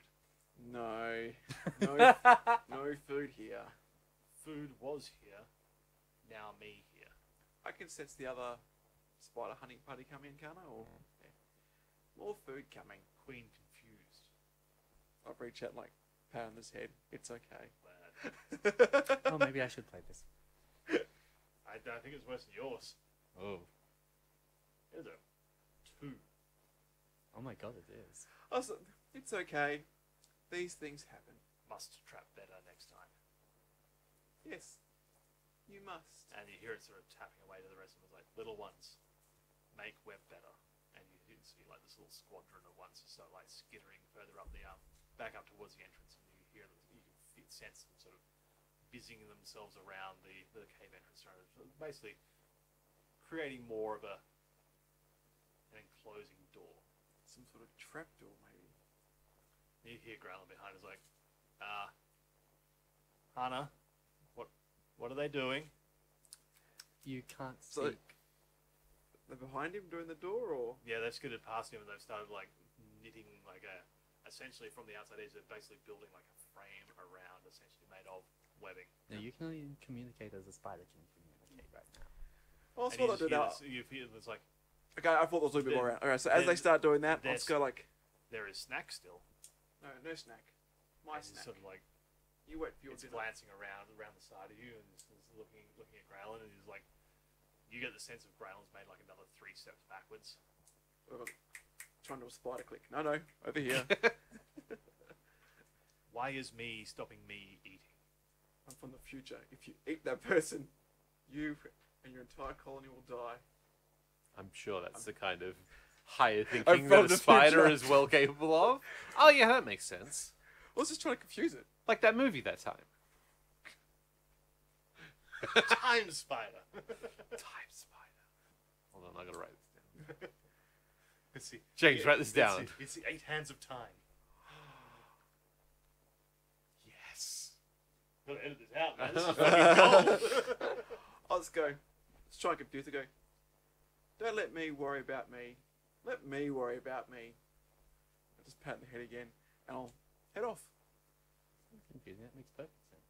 no, no, no food here. Food was here, now me here. I can sense the other spider hunting party coming, can I? Or yeah. more food coming. Queen confused. I'll reach out like pat on his head. It's okay. Oh, maybe I should play this. I don't think it's worse than yours. Oh, There's a two. Oh my god, it is. I was it's okay. These things happen. Must trap better next time. Yes, you must. And you hear it sort of tapping away to the rest of them. It's like, little ones, make web better. And you, you see like this little squadron of ones just sort of like skittering further up the um, back up towards the entrance, and you hear them, you can sense them sort of busying themselves around the, the cave entrance, trying to basically creating more of a an enclosing door. Some sort of trapdoor, maybe. And you hear Growling behind us like, uh, Hana, what what are they doing? You can't So- They're behind him doing the door, or Yeah, they've scooted past him and they've started like knitting like a essentially from the outside edge they're basically building like a frame around essentially made of webbing. No, you can only communicate as a spider can communicate right now. I And thought you I just hear that. you feel there's like Okay, I thought there was a little bit more around. Alright, so as they start doing that, I'll there's- go like, there is snack still. no, no snack. My and snack. sort of like You wait for your it's dinner. glancing around around the side of you and is is looking looking at Graylin and he's like you get the sense of Graylin's made like another three steps backwards. Trying to do a spider click. No, no, over here. Why is me stopping me eating? I'm from the future. If you eat that person, you and your entire colony will die. I'm sure that's the kind of higher thinking that a the spider future. is well capable of. Oh yeah, that makes sense. I was just trying to confuse it. Like that movie that time. Time spider. Time spider. Hold on, I gotta write this down. It's the- James, write this down. the- It's the eight hands of time. Yes. Gotta edit this out, man. This is fucking gold. I'll just go. Let's try and confuse it. Go. Don't let me worry about me. Let me worry about me. I just pat the head again, and I'll head off. Confusing. That makes perfect sense.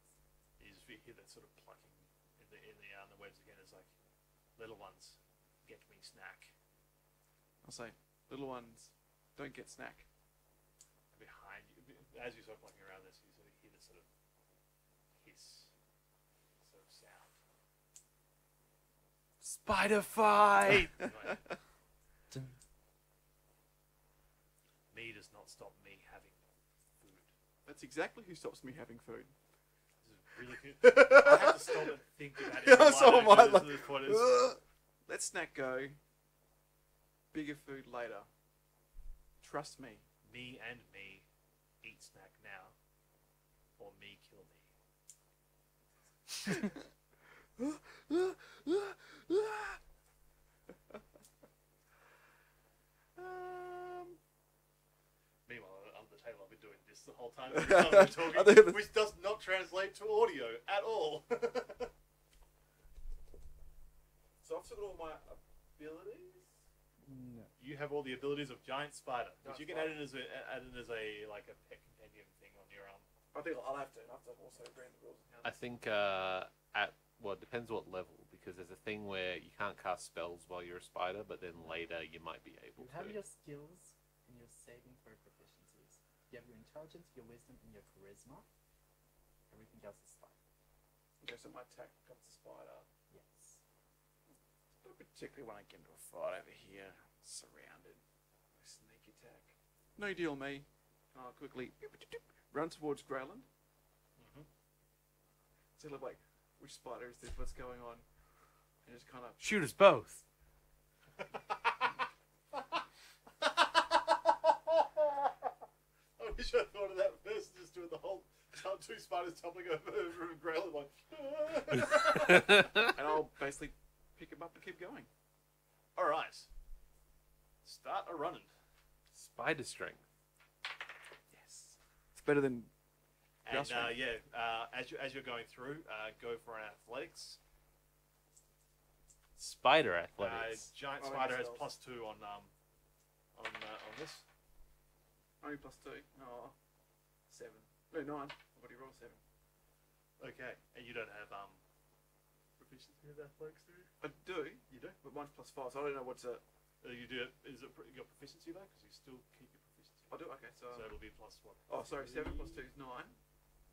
you just hear that sort of plucking in the in the, uh, the webs again. It's like little ones, get me snack. I'll say, little ones, don't get snack. Behind you, as you start plucking around this, you sort of hear this sort of hiss, sort of sound. Spider fight. Me does not stop me having food. That's exactly who stops me having food. This is really good. I have to stop and think about it. Yeah, so am I, like, this point is, Ugh. Let snack go. Bigger food later. Trust me. me and me eat snack now, or me kill me. um, Meanwhile, under the table, I've been doing this the whole time. Every time we're talking, which does not translate to audio at all. so I've still got all my abilities. No. you have all the abilities of giant spider, which Giant you can add it as a add it as a like a pet compendium thing on your um. I think I'll have to. I'll have to also bring the rules. I think uh, at well, it depends what level because there's a thing where you can't cast spells while you're a spider, but then later you might be able to. You have your skills and your saving throw proficiencies. You have your intelligence, your wisdom, and your charisma. Everything else is fine. Okay, so my attack becomes a spider. Particularly when I get into a fight over here, surrounded. My sneak attack. No deal, me. I'll quickly run towards Greyland. Mhm. So look like, which spider is this? What's going on? And just kind of Shoot us both. I wish I thought of that first, just doing the whole two spiders tumbling over over and growling like. and I'll basically pick him up and keep going. All right, start a running. Spider strength. Yes. It's better than And Just uh, yeah, uh, as you as you're going through, uh, go for an athletics. Spider Uh, athletics. giant Oh, spider has spells. plus two on um on uh, on this. only plus two. No, seven. No, nine. I've already rolled seven. Okay, and you don't have um proficiency in athletics, do you? I do, You do. but mine's plus five, so I don't know what's a. Uh, you do. it. Is it your proficiency though? Because you still keep your proficiency. I do. Okay, so. So it'll be one. oh, sorry. Seven plus two is nine.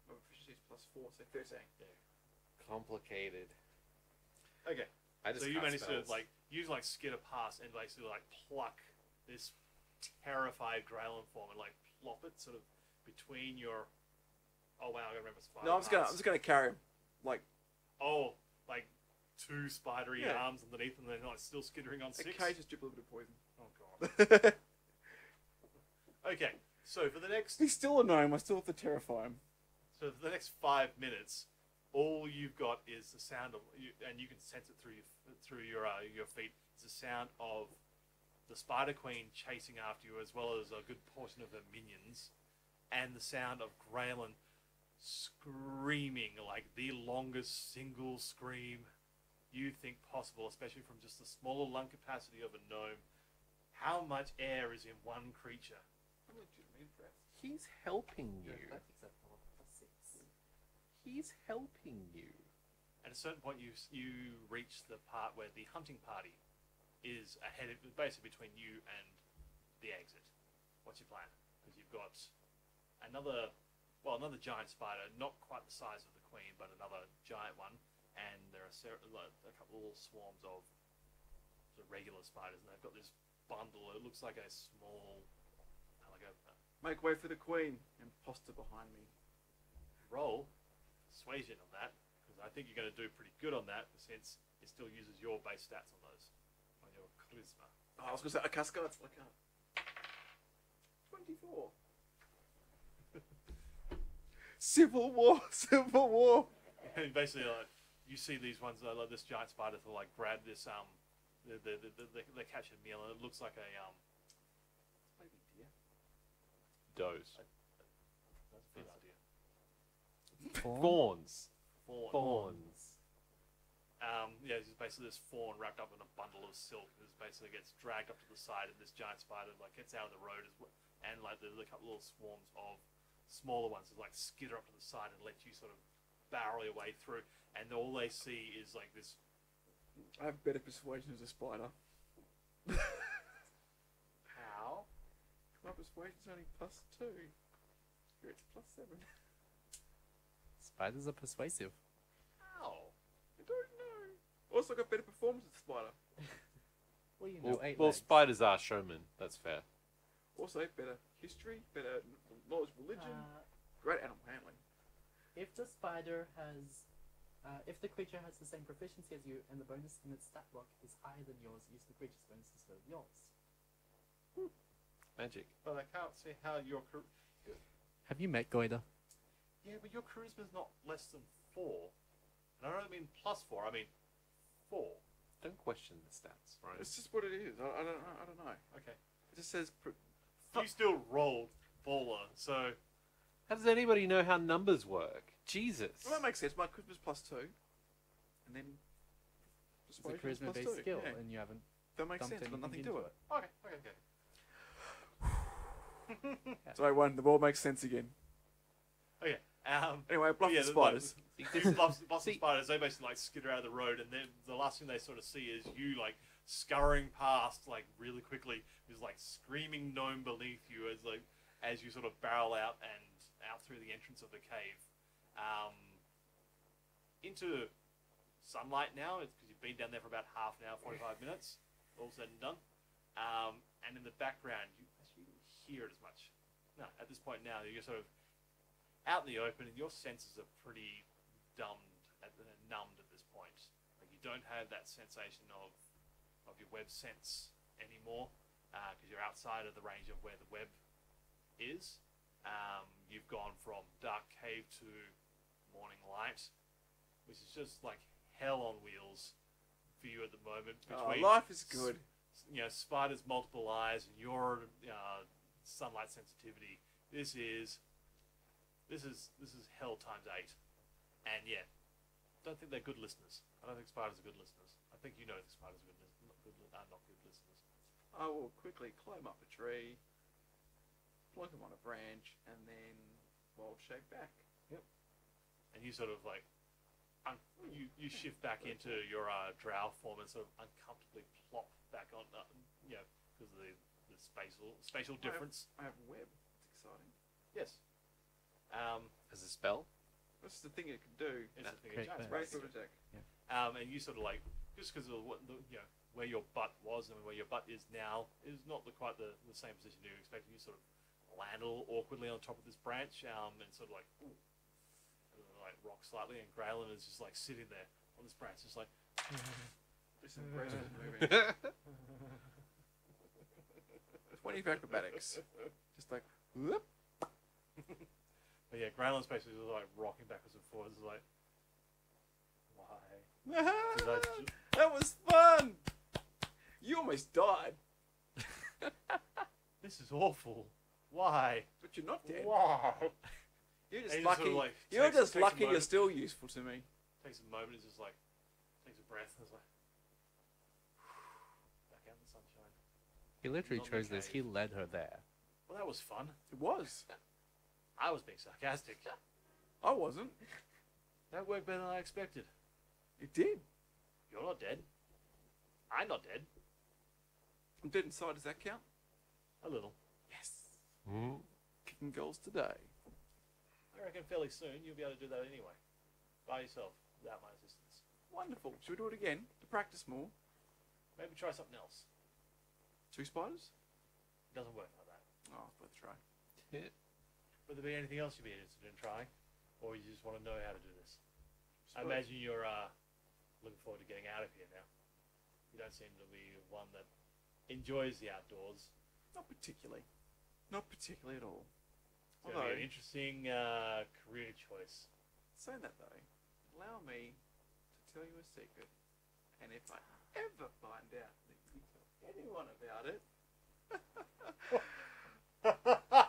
My proficiency is plus four, so thirteen. Yeah. Complicated. Okay. I just So you cast managed to spells. like use like skitter pass and basically like pluck this terrified Graylin form and like plop it sort of between your. Oh wow, I gotta remember spider. No, I'm just gonna I'm just gonna carry him. Like Oh, like two spidery Yeah. arms underneath, and they're like still skittering on six. occasionally drip a little bit of poison. Oh god. Okay, so for the next He's still a gnome. I still have to terrify him. So for the next five minutes, all you've got is the sound of, you, and you can sense it through your through your uh, your feet. Is the sound of the Spider Queen chasing after you, as well as a good portion of her minions, and the sound of Graylin screaming like the longest single scream you think possible, especially from just the smaller lung capacity of a gnome. How much air is in one creature? I'm legitimately impressed. He's helping you. athletics are four plus six. He's helping you. At a certain point, you you reach the part where the hunting party is ahead of, basically between you and the exit. What's your plan? Because you've got another, well, another giant spider, not quite the size of the queen, but another giant one, and there are a couple of little swarms of sort of regular spiders, and they've got this bundle. It looks like a small, like a, Make way for the queen. Imposter behind me. roll persuasion on that because I think you're going to do pretty good on that since it still uses your base stats on those on your charisma. Oh, I was gonna say a cascade. I can't. Twenty-four. Civil War. Civil War. And basically, like you see these ones uh, like this giant spider to like grab this um the the the, the, the, the catch a meal and it looks like a um Maybe dear. Dose. that's a good idea Fawns. fawn. Fawns. Um, yeah, it's basically this fawn wrapped up in a bundle of silk. and This basically gets dragged up to the side, and this giant spider like gets out of the road as well, and like there's a couple little swarms of smaller ones that like skitter up to the side and let you sort of barrel your way through, and all they see is like this. I have better persuasion as a spider. How? My persuasion's only plus two. Here it's plus seven. Spiders are persuasive. Ow! I don't know. Also got better performance as a spider. Well, you know, Well, eight well spiders are showmen. That's fair. Also better history, better knowledge of religion, Uh, great animal handling. if the spider has, uh, if the creature has the same proficiency as you and the bonus in its stat block is higher than yours, use the creature's bonus instead of yours. Magic. But I can't see how your char- Have you met Goida? yeah, but your charisma's not less than four, and I don't mean plus four. I mean four. Don't question the stats, right? It's just what it is. I, I don't. I don't know. Okay. It just says. Pr- You still rolled baller, so How does anybody know how numbers work? Jesus. well, that makes sense. My charisma's plus two, and then. It's a persuasion's charisma plus based two, skill, yeah. and you haven't That makes dumped sense. Got anything nothing to do into it. okay, okay, okay. So I won. The ball makes sense again. Okay. Um, Anyway, bluff yeah, the the- spiders. These bluff, bluff See- spiders, they basically like skitter out of the road, and then the last thing they sort of see is you like scurrying past like really quickly, with like screaming gnome beneath you as like as you sort of barrel out and out through the entrance of the cave, um, into sunlight now. It's because you've been down there for about half an hour, forty-five minutes, all said and done. Um, and in the background, you actually hear it as much. No, at this point now, you're sort of out in the open, and your senses are pretty dumbed, at, uh, numbed at this point. Like you don't have that sensation of of your web sense anymore because you're outside of the range of where the web is. Um, you've gone from dark cave to morning light, which is just like hell on wheels for you at the moment. Oh, life is good. You know, spiders multiple eyes and your uh, sunlight sensitivity. This is this is this is hell times eight, and yeah, don't think they're good listeners. I don't think spiders are good listeners. I think you know the spiders are good, not good, li- are not good listeners. I will quickly climb up a tree, plonk him on a branch, and then wild shape back. Yep. And you sort of like un- you you shift back into your uh, drow form and sort of uncomfortably plop back on, uh, you know, because of the, the spatial spatial I have- difference. I have web. It's exciting. Yes. Um, As a spell? That's the thing it can do. it's That the thing of create giants, that. Raise basically. of attack. Um, and you sort of like just because of what the you know where your butt was and where your butt is now is not the, quite the, the same position you were expecting. You sort of land a little awkwardly on top of this branch um, and sort of like, ooh, and like rock slightly, and Graylin is just like sitting there on this branch, just like, It's a graceful movie. Twenty acrobatics. Just like whoop. but yeah, Graylin's basically just like rocking backwards and forwards, just like, why? Did that was fun. You almost died, this is awful. Why? but you're not dead. Why? You're And just he just lucky. sort of, like, you're takes- just takes a lucky you're moment. still useful to me. takes a moment, and just like takes a breath, and is like back out in the sunshine. He literally Not chose this. He led her there. Well, that was fun. It was. I was being sarcastic. I wasn't. That worked better than I expected. It did. You're not dead. I'm not dead. I'm dead inside. Does that count? A little. Yes. Kicking goals today. I reckon fairly soon you'll be able to do that anyway, by yourself, without my assistance. Wonderful. Should we do it again to practice more? Maybe try something else. Two spiders? It doesn't work like that. Oh, let's try. Would there be anything else you'd be interested in trying, or you just want to know how to do this? I imagine you're uh, looking forward to getting out of here now. You don't seem to be one that enjoys the outdoors. Not particularly. Not particularly at all. It's gonna be an interesting uh, career choice. saying that though, allow me to tell you a secret. And if I ever find out that you tell anyone about it,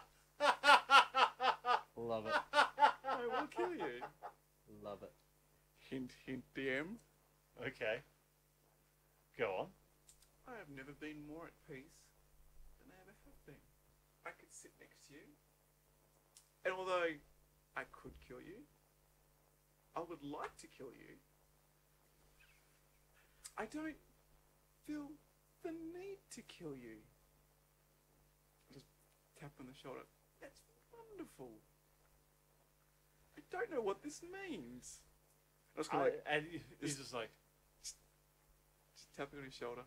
Love it. I will kill you. Love it. Hint, hint, DM. okay. Go on. I have never been more at peace than I ever have been. I could sit next to you, and although I could kill you, I would like to kill you. I don't feel the need to kill you. Just tap on the shoulder. That's wonderful. I don't know what this means. I was kind like and he's this- just like, just tapping on his shoulder.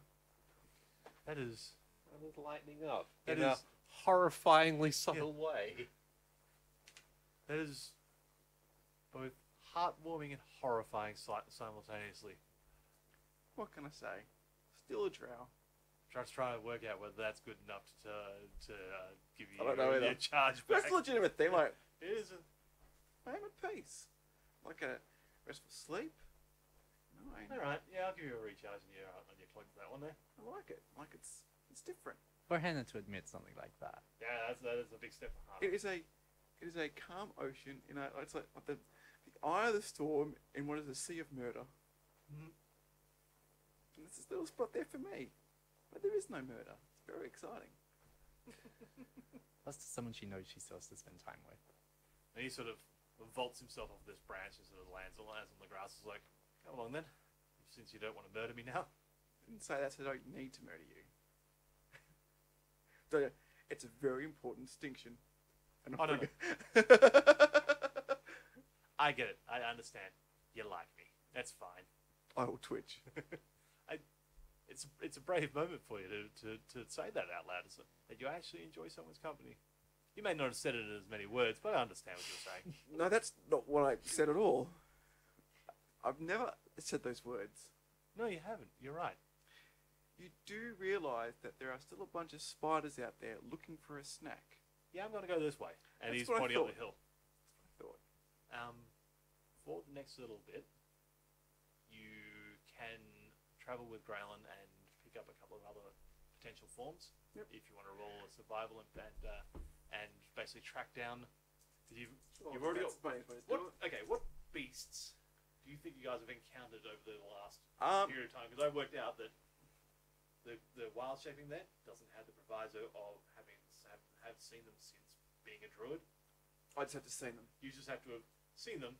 that is. That is lightening up That in is- a horrifyingly subtle way. That is both heartwarming and horrifying si- simultaneously. What can I say? Still a drow. Try to try to work out whether that's good enough to to uh, give you I don't know your, either. your charge back. That's a legitimate thing. Like, It is. A, I am at peace. Like a restful sleep. Nine. all right. Yeah, I'll give you a recharge on your on your cloak for that one there. I like it. Like it's it's different. For Hannah to admit something like that. Yeah, that's that is a big step for Hannah. It is a it is a calm ocean. You know, it's like the the eye of the storm in what is a sea of murder. Mhm. And there's this little spot there for me, but there is no murder. It's very exciting. That's someone she knows she still has to spend time with. And he sort of vaults himself off this branch and sort of lands on, lands on the grass. Is like, come along then, since you don't want to murder me now. I didn't say that, so I don't need to murder you. So, it's a very important distinction. And I don't oh, I get it. I understand. You like me. That's fine. I will twitch. It's it's a brave moment for you to, to, to say that out loud. Is that you actually enjoy someone's company. You may not have said it in as many words, but I understand what you're saying. No, that's not what I said at all. I've never said those words. No, you haven't. You're right. You do realize that there are still a bunch of spiders out there looking for a snack. Yeah, I'm going to go this way. And That's he's what I pointing up thought. the hill. I thought. Um, for the next little bit, you can travel with Graylin and pick up a couple of other potential forms. Yep. If you want to roll a survival and and, uh, and basically track down. Did you? Oh, You've already that's it's What? Okay. What beasts do you think you guys have encountered over the last Um, period of time? Because I worked out that the the wild shaping there doesn't have the proviso of having have, have seen them since being a druid. I just have to see them. You just have to have seen them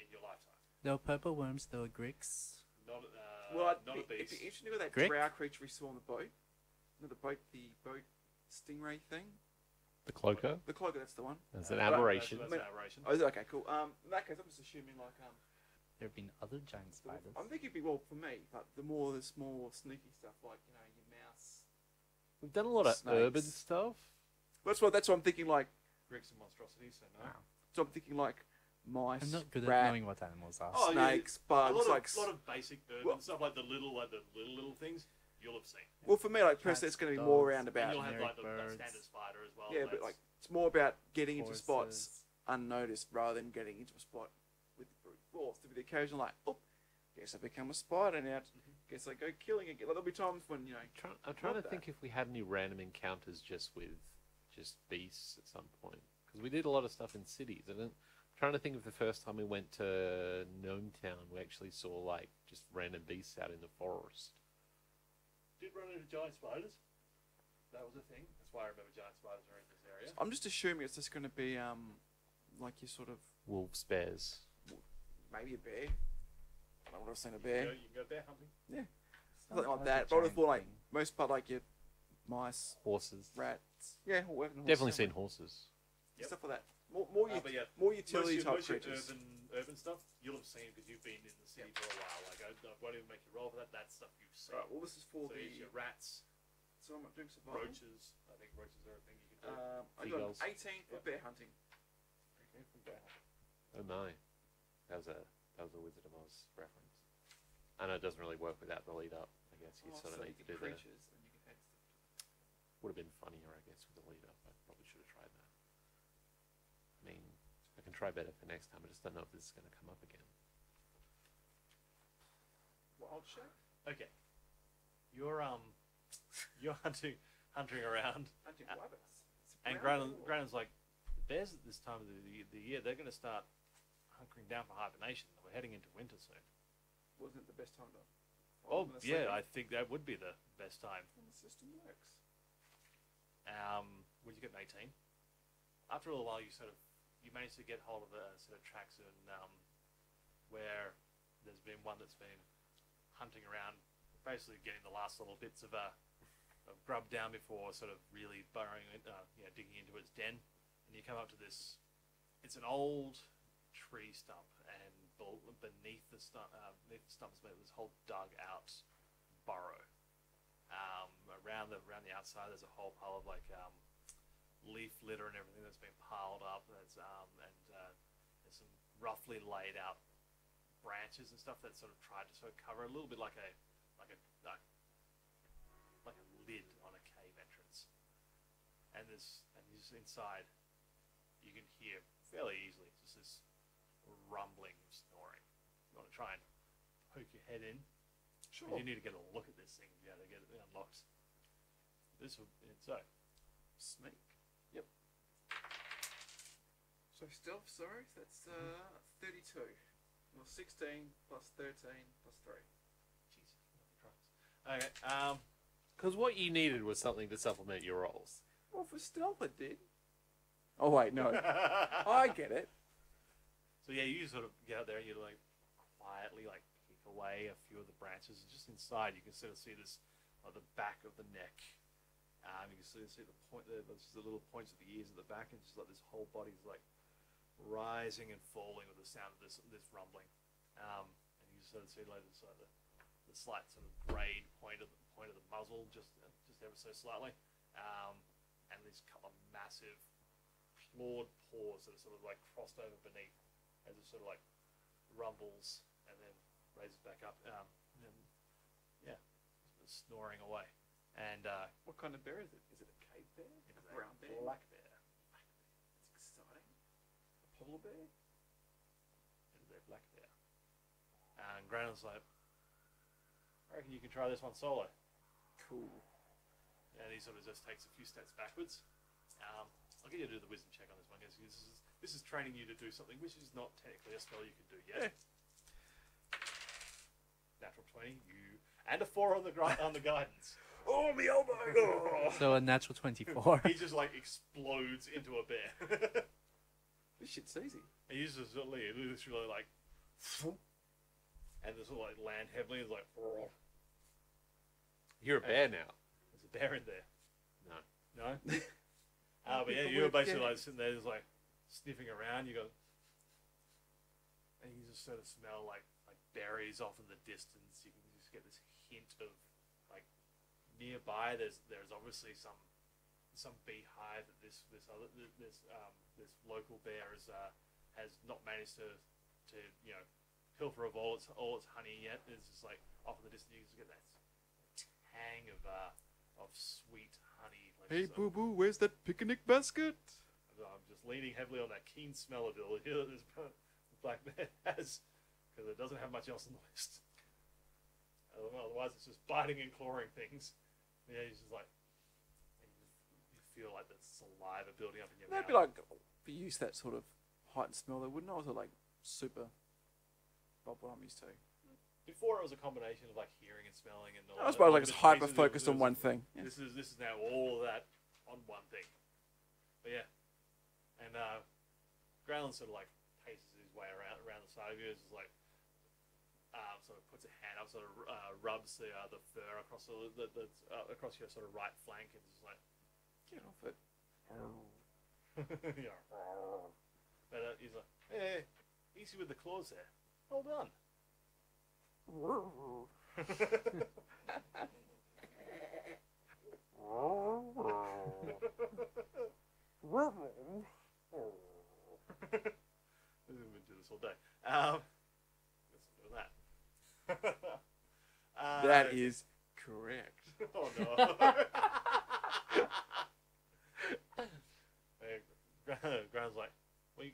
in your lifetime. There were purple worms, there were gricks. Not uh, well, it'd not be, a it'd be interesting to go with that Grick? drow creature we saw on the boat. No, the boat, the boat stingray thing. The cloaker The cloaker, that's the one. is an aberration. That's, that's an aberration. Oh, okay, cool. Um, in that case, I'm just assuming like um, There have been other giant spiders. I'm thinking, it'd be well for me, but the more the small sneaky stuff like you know your mouse. We've done a lot of urban stuff. That's what. That's what I'm thinking. Like, gricks and monstrosities, so no. Wow. so I'm thinking like mice, I'm not good at knowing what animals are. Oh, yeah, snakes, A bugs. lot, like, a lot of basic urban Well- stuff, like the little, like the little little things, you'll have seen. well, for me, like Cats, personally, it's going to be more around about you'll have like the, the standard spider as well. yeah, but like it's more about getting into spots unnoticed rather than getting into a spot with brute force. To be the occasional like, oh, guess I become a spider now. Guess I go killing again. Like, there'll be times when you know. Try, I'm trying to Love think if we had any random encounters just with just beasts at some point because we did a lot of stuff in cities. I didn't. I'm trying to think of the first time we went to Gnome Town, we actually saw like just random beasts out in the forest. did run into giant spiders. That was a thing. That's why I remember giant spiders are in this area. I'm just assuming it's just going to be um, like you sort of Wolves, bears. Maybe a bear. I would have seen a You can bear. go, you can go bear hunting. Something like Sounds that. a But I would have thought like most part like your mice, Horses. rats. Yeah, or even Definitely seen horses. Yep. stuff like that. More, more, Uh, ut- yeah, more utility most, type your, most creatures. urban urban stuff you'll have seen because you've been in the city for a while. Like I, I won't even make you roll for that. That's stuff you've seen. Right, well, this is for so the. your rats, So I'm not doing survival. roaches. I think roaches are a thing you can do. Um, I got Seagulls. 18 for Yep. bear hunting. Okay, from bear hunting. Oh my, that was a that was a Wizard of Oz reference. I know it doesn't really work without the lead up. I guess you Oh, sort of so need to do get the. creatures and you can add stuff. Would have been funnier, I guess, with the lead up. I probably should have tried that. I mean, I can try better for next time. I just don't know if this is going to come up again. Wild shape? Okay, you're um, you're hunting hunting around, Hunting rabbits. And brown Grannon, like, bears at this time of the, the, the year they're going to start hunkering down for hibernation. We're heading into winter soon. Wasn't it the best time to? Oh I'm yeah, I think that would be the best time. when the system works. Um, would you get an 18? After a little while, you sort of you manage to get hold of a set of tracks and um, where there's been one that's been hunting around, basically getting the last little bits of uh, of grub down before sort of really burrowing, in, uh, you know, digging into its den, and you come up to this. It's an old tree stump, and beneath the stump, uh, beneath the stump is made this whole dug out burrow. Um, around the around the outside, there's a whole pile of like um, leaf litter and everything that's been piled up. That's um, and uh, there's some roughly laid out branches and stuff that sort of tried to sort of cover a little bit like a like a like, like a lid on a cave entrance. And this and inside, you can hear fairly easily just this rumbling of snoring. You want to try and poke your head in. Sure. You need to get a look at this thing to be able to get it unlocked. This will so Snake. Yep. So stealth, sorry, that's uh, 32. Well, 16 plus 13 plus 3. Jesus, Christ. Okay, um, Because what you needed was something to supplement your rolls. Well, for stealth it did. Oh, wait, no. I get it. So yeah, you sort of get out there and you like quietly like pick away a few of the branches, and just inside you can sort of see this, like the back of the neck. Um, you can sort of see the point, the, little points of the ears at the back, and just like this whole body's like rising and falling with the sound of this this rumbling. Um, and you sort of see like this, uh, the, the slight sort of grayed point of the point of the muzzle, just just ever so slightly, um, and these couple of massive clawed paws that are sort of like crossed over beneath as it sort of like rumbles and then raises back up. Um, and yeah, just snoring away. And uh, What kind of bear is it? Is it a cave bear? it a brown bear? black bear. That's exciting. A polar bear? It is a black bear. And Grannon's like, I reckon you can try this one solo. Cool. And he sort of just takes a few steps backwards. Um, I'll get you to do the wisdom check on this one, because this is this is training you to do something which is not technically a spell you can do yet. Natural twenty, you and a four on the gri- on the guidance. Oh, my elbow! So a natural 24. he just like explodes into a bear. this shit's easy. he uses literally, literally like, and this will like land heavily. It's like, You're a bear now. there's a bear in there. No. No. Uh, but yeah, you were basically like sitting there, just like sniffing around. You go, and you just sort of smell like like berries off in the distance. You can just get this hint of like nearby. There's there's obviously some some beehive that this this other this um, this local bear is uh, has not managed to to you know pilfer of all its all its honey yet. It's just like off in the distance you can just get that tang of uh, of sweet honey. Like Hey, just, boo boo, where's that picnic basket? I'm just leaning heavily on that keen smell ability that this black man has because it doesn't have much else in the list. Otherwise, it's just biting and clawing things. Yeah, he's just like, you, you feel like the saliva building up in your That'd mouth. be like for use that sort of heightened smell, though, wouldn't it? Also, like super. Bob, what I'm used to. Before it was a combination of like hearing and smelling and all I that. suppose like it's hyper focused on one thing. Yeah. This is this is now all of that on one thing. But yeah, and uh, sort of like paces his way around around the side of you. Just like um, sort of puts a hand up, sort of uh, rubs the uh, the fur across the, the, the uh, across your sort of right flank, and just like Get off it. yeah. But uh, he's like, hey, easy with the claws there. Hold on. We've been doing this all day. Um, let's do that. uh, That is correct. Oh no. Ground's like, well, you,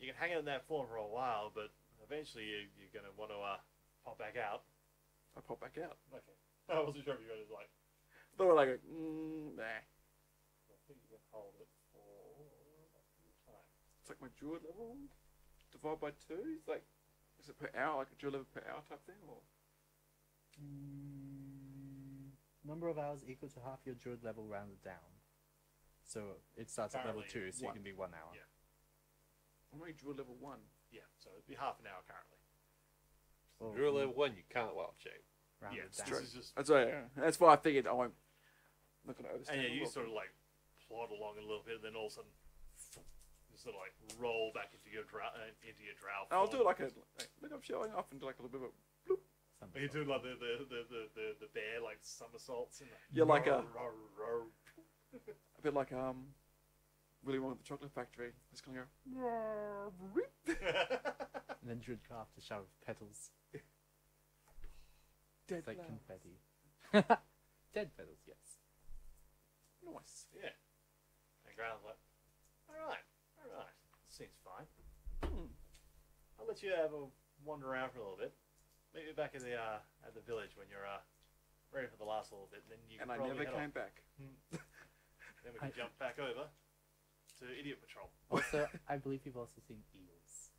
you can hang out in that form for a while, but eventually you, you're going to want to uh, pop back out. I pop back out. Okay. I wasn't sure if you were like, They were like, mm, nah. I think you can hold it. It's like my druid level divided by two. It's like, is it per hour, like a druid level per hour type thing, or? Mm, number of hours equal to half your druid level rounded down. So it starts at level two, so one. you can be one hour. Yeah. I'm only druid level one. Yeah, so it'd be half an hour currently. Or Drill level one, you can't wild shape. rounded yeah, down. true. this is just That's why. That's why I figured I won't. I'm not gonna And yeah, my you sort of like plod along a little bit, and then all of a sudden, you sort of like roll back into your drow, uh, into your drow. I'll do form. like a like, look. I'm showing off and do like a little bit of a Some You sort. do like the the, the, the, the, the bear like somersaults and Yeah, like a- a bit like um Willy Wonka at the Chocolate Factory. It's gonna go. And then druidcraft to shower with petals. Dead It's like flowers. confetti. Dead petals, yes. Nice. yeah. And Ground's like, all right, all right, seems fine. Hmm. I'll let you have a wander around for a little bit. Meet me back at the uh, at the village when you're uh, ready for the last little bit. Then you And can I never came off. back. Then we can I- jump back over to Idiot Patrol. Also, I believe you've also seen eels.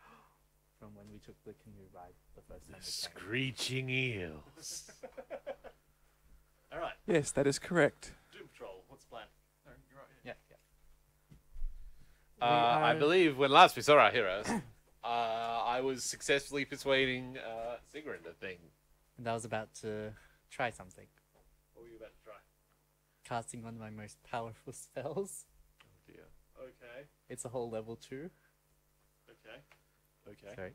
From when we took the canoe ride the first time we came. Screeching eels. All right, Yes, that is correct. Doom Patrol. What's the plan? No, you're right. yeah. Yeah, yeah. Uh, We I believe when last we saw our heroes, uh, I was successfully persuading uh, Sigrun to thing. And I was about to try something. What were you about to try? Casting one of my most powerful spells. Oh dear. Okay, It's a whole level two. okay, okay. Sorry.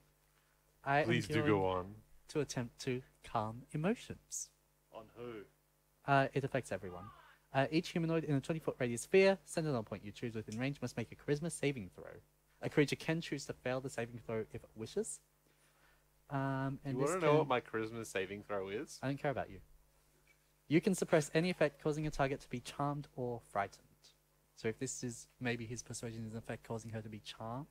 I Please do go on. To attempt to calm emotions. On who? Uh, it affects everyone. Uh, each humanoid in a 20 foot radius sphere, centered on a point you choose within range, must make a charisma saving throw. A creature can choose to fail the saving throw if it wishes. Um, and You want to know can- what my charisma saving throw is? I don't care about you. You can suppress any effect causing a target to be charmed or frightened. So if this is maybe his persuasion is in effect causing her to be charmed,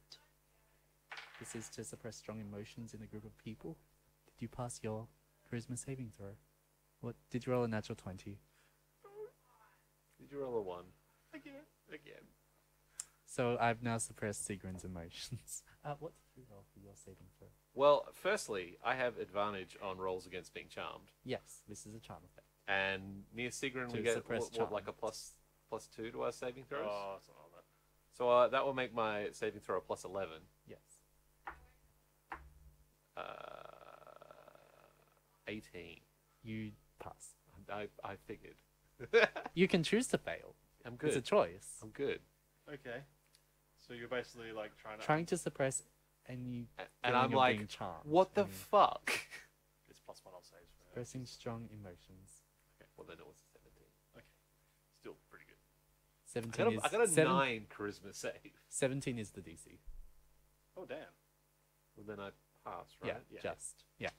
this is to suppress strong emotions in a group of people. Did you pass your charisma saving throw? What did you roll a natural twenty? Did you roll a one? Again. Again. So I've now suppressed Sigrun's emotions. Uh, what did you roll for your saving throw? Well, firstly, I have advantage on rolls against being charmed, Yes, this is a charm effect. and near Sigrun we get suppress what, what, like a plus plus two to our saving throws. Oh, something like that. So uh, that will make my saving throw a plus eleven. Yes. Uh, Eighteen. You pass. I I figured. You can choose to fail. I'm It's a good. choice. I'm good. Okay. So you're basically like trying to. Trying to suppress and you A- and feeling I'm you're like, being charmed. what the and fuck? It's plus one on saves. For expressing strong emotions. Okay, well then it was a seventeen. Still pretty good. I Seventeen got a, is I got a seven- nine charisma save. Seventeen is the DC. Oh damn. Well then I pass, right? Yeah, just yeah.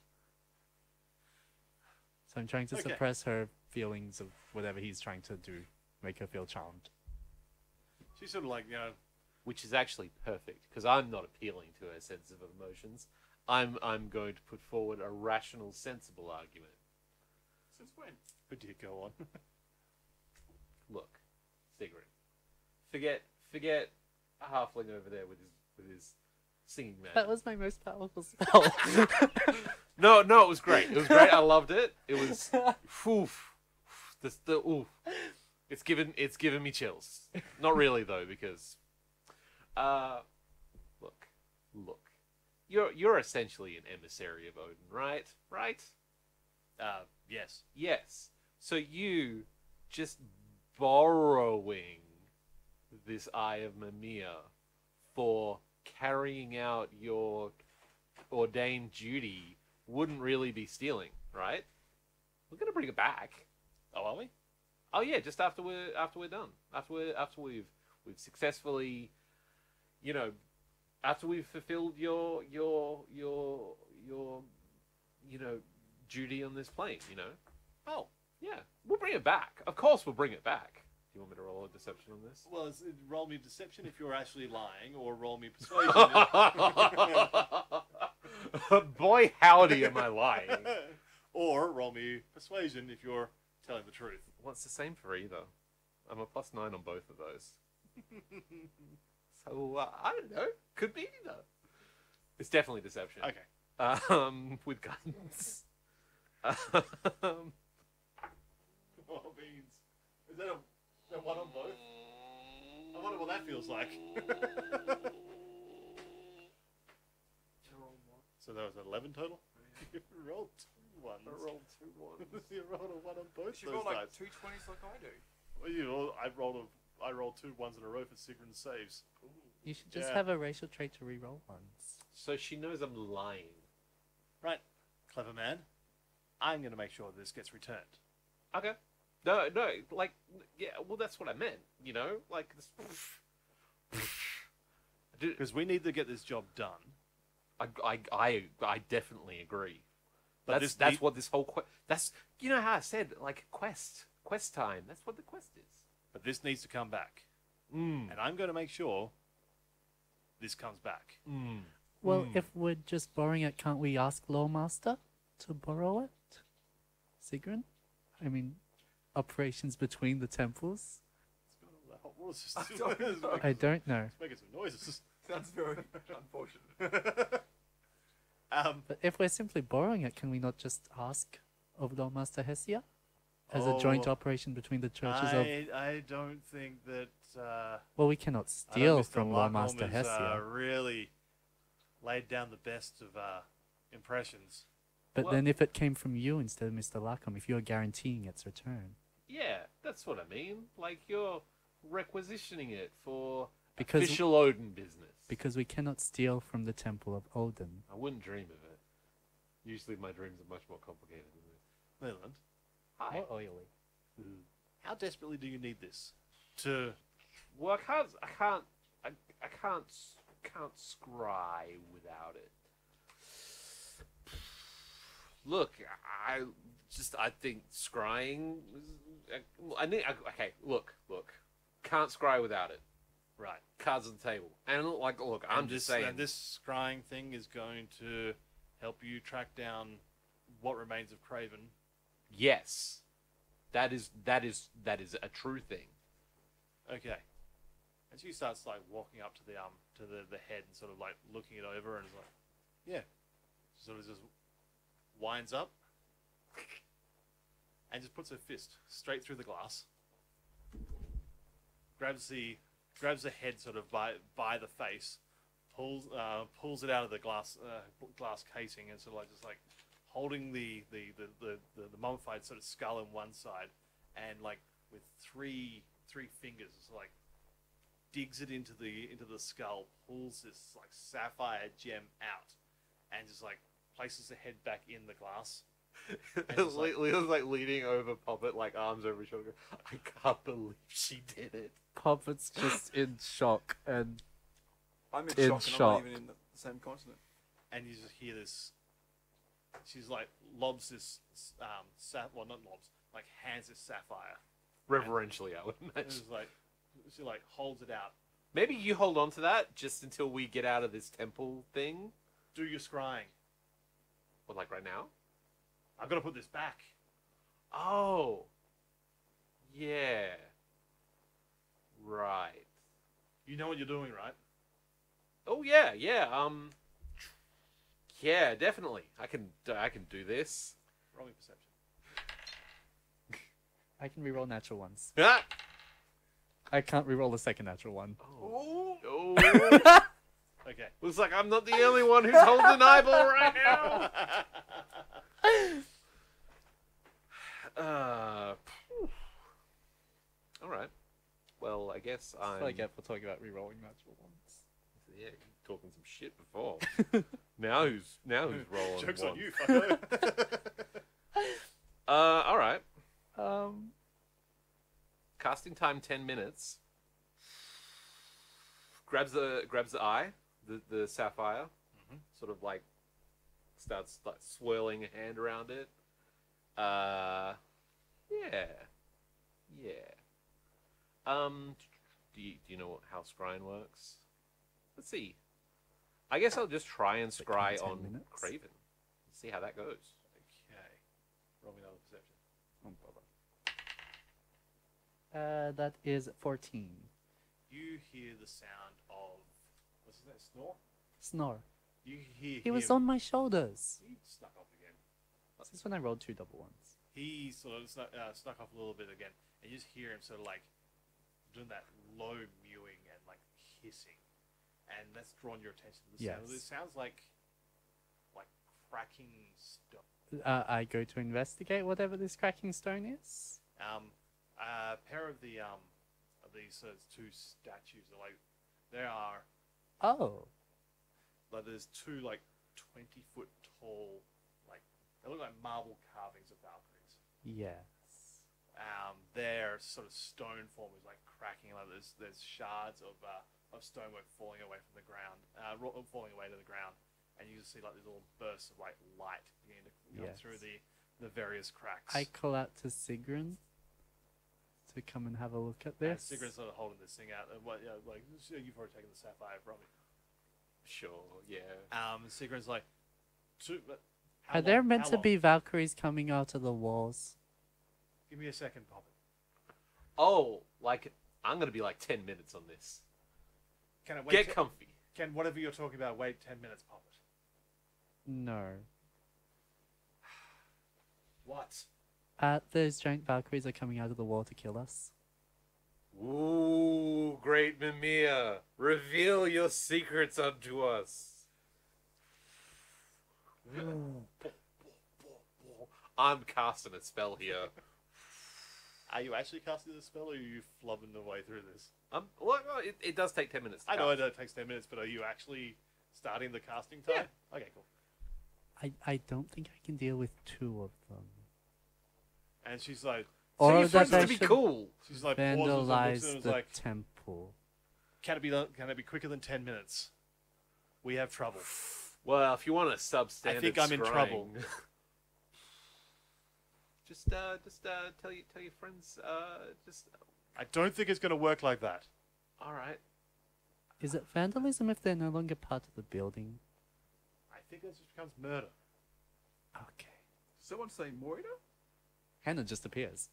So I'm trying to Okay. suppress her feelings of whatever he's trying to do, make her feel charmed. She's sort of like you know. which is actually perfect because I'm not appealing to her sense of emotions. I'm I'm going to put forward a rational, sensible argument. Since when? But do you go on? Look, Sigrid, forget forget a halfling over there with his with his singing man. That was my most powerful spell. No, no, it was great. It was great. I loved it. It was, oof, the the oof. It's given it's given me chills. Not really though, because, uh, look, look, you're you're essentially an emissary of Odin, right? Right? uh, yes. Yes. So you just borrowing this Eye of Mimir for carrying out your ordained duty wouldn't really be stealing, right? We're gonna bring it back. Oh, are we? Oh yeah, just after we're after we're done. After we after we've we've successfully, you know, after we've fulfilled your your your your you know duty on this plane. You know. Oh. Yeah, we'll bring it back. Of course, we'll bring it back. Do you want me to roll a deception on this? Well, it's, roll me deception if you're actually lying, or roll me persuasion. Boy, howdy, am I lying? or roll me persuasion if you're telling the truth. Well, it's the same for either. I'm a plus nine on both of those. So uh, I don't know. Could be either. It's definitely deception. Okay. Um, with guns. um, Oh, beans. Is that a, is that one on both? I wonder what that feels like. so that was 11 total? you rolled ones. I rolled two ones. you rolled a one on both You those roll like dice. two twenties like I do. Well, you roll, I rolled a, I rolled two ones in a row for Sigrun's saves. you should just Yeah. have a racial trait to re-roll ones. So she knows I'm lying. Right, clever man. I'm going to make sure this gets returned. Okay. No, no, like, yeah, well, that's what I meant, you know? Like, this... Dude, Because we need to get this job done. I, I, I, I definitely agree. But that's this that's need- what this whole quest. That's you know how I said like quest, quest time. That's what the quest is. But this needs to come back. Mm. And I'm going to make sure this comes back. Mm. Well, Hmm. if we're just borrowing it, can't we ask Lawmaster to borrow it? Sigrun? I mean, operations between the temples? What was I this? don't It's know. I don't know. it's making some noises. Sounds very unfortunate. um, But if we're simply borrowing it, can we not just ask of Lord Master Hesia? As a joint Oh, operation between the churches of. I, I don't think that. Uh, Well, we cannot I steal from Lord Master has, Hesia. Uh, really laid down the best of uh, impressions. but well- then if it came from you instead of Mr. Larkham, if you're guaranteeing its return. Yeah, that's what I mean. Like you're requisitioning it for Because- official Odin business. Because we cannot steal from the Temple of Odin. I wouldn't dream of it. Usually my dreams are much more complicated than this. Leland, Hi. oily. Mm-hmm. how desperately do you need this? To Well, I can't. I can't. I, I can't. Can't scry without it. Look, I just. I think scrying. is- I need. Okay, look, look. Can't scry without it. Right. Cards on the table. And like, look, I'm And just this, saying. and this scrying thing is going to help you track down what remains of Craven. Yes, that is that is that is a true thing. Okay. And she starts like walking up to the um to the, the head and sort of like looking it over and is like, yeah. She sort of just winds up and just puts her fist straight through the glass. Grabs the grabs the head sort of by by the face, pulls uh, pulls it out of the glass uh, glass casing and sort of like just like holding the the, the, the, the, the mummified sort of skull in one side and like with three three fingers it's like digs it into the into the skull, pulls this like sapphire gem out, and just like places the head back in the glass. It's like- Le- Leo's like leaning over Poppet, like arms over his shoulder. I can't believe she did it. Poppet's just in shock and I'm in, In shock, and shock. I'm not even in the same continent. and you just hear this. She's like lobs this um sap well not lobs like hands this sapphire. Reverentially, I would And imagine. it's like she like holds it out. Maybe you hold on to that just until we get out of this temple thing. Do your scrying. Or like right now? I've got to put this back. Oh. Yeah. Right. You know what you're doing, right? Oh yeah, yeah. Um. Yeah, definitely. I can. I can do this. Roll me perception. I can reroll natural ones. Ah! I can't reroll the second natural one. Oh. oh. Okay. Looks like I'm not the only one who's holding an eyeball right now. Uh. All right. Well, I guess I'm. I get for talking about rerolling natural ones. Yeah, you were talking some shit before. now who's now who's rolling? Jokes on you. Uh, all right. Um, Casting time ten minutes. Grabs the grabs the eye, the the sapphire, Mhm. sort of like starts like swirling a hand around it. Uh, yeah, yeah. Um, do you, do you know how scrying works? Let's see. I guess I'll just try and Is scry 10 on minutes? Craven. See how that goes. okay. Roll me another perception. oh, bother. Uh, that is 14. You hear the sound of what's his name? Snore. Snore. You hear He was on my shoulders. He snuck off again. This is when I rolled two double ones. He sort of snuck, uh, snuck off a little bit again, and you just hear him sort of like doing that low mewing and like hissing, and that's drawn your attention to the sound. Yes. It sounds like like cracking stone. Uh, I go to investigate whatever this cracking stone is. Um, a pair of the um of these uh, two statues are like they are Oh, like there's two like twenty foot tall like they look like marble carvings of Valkyries. yes. um, their sort of stone form is like cracking. Like there's there's shards of uh, of stonework falling away from the ground, uh, falling away to the ground, and you just see like these little bursts of like light beginning to come Yes. through the the various cracks. I call out to Sigrun to come and have a look at and this. Sigrid's sort of holding this thing out. And what, yeah, like you've already taken the sapphire from me. Sure. Yeah. Um, and Sigrid's like, two, but how Are there meant how to long? be Valkyries coming out of the walls? Give me a second, Poppet. Oh, like I'm gonna be like ten minutes on this. Can I wait? Get te- comfy. can whatever you're talking about wait ten minutes, Poppet? No. What? Uh, those giant Valkyries are coming out of the wall to kill us. Ooh, great Mimir, reveal your secrets unto us. I'm casting a spell here. Are you actually casting the spell, or are you flubbing the way through this? Um, well, well, it, it does take ten minutes. To I know it takes 10 minutes, but are you actually starting the casting time? Yeah. Okay, cool. I, I don't think I can deal with two of them. And she's like, So Or you're that I to be should cool. she's like, pauses and looks vandalize at him and is the like, temple. can it be done, can it be quicker than 10 minutes? We have trouble. Well, if you want a substandard, I think I'm in scrying- trouble. just, uh, just uh, tell you, tell your friends. Uh, just I don't think it's going to work like that. all right. Is it vandalism if they're no longer part of the building? I think it just becomes murder. Okay. Does someone say Moira? Hannah just appears.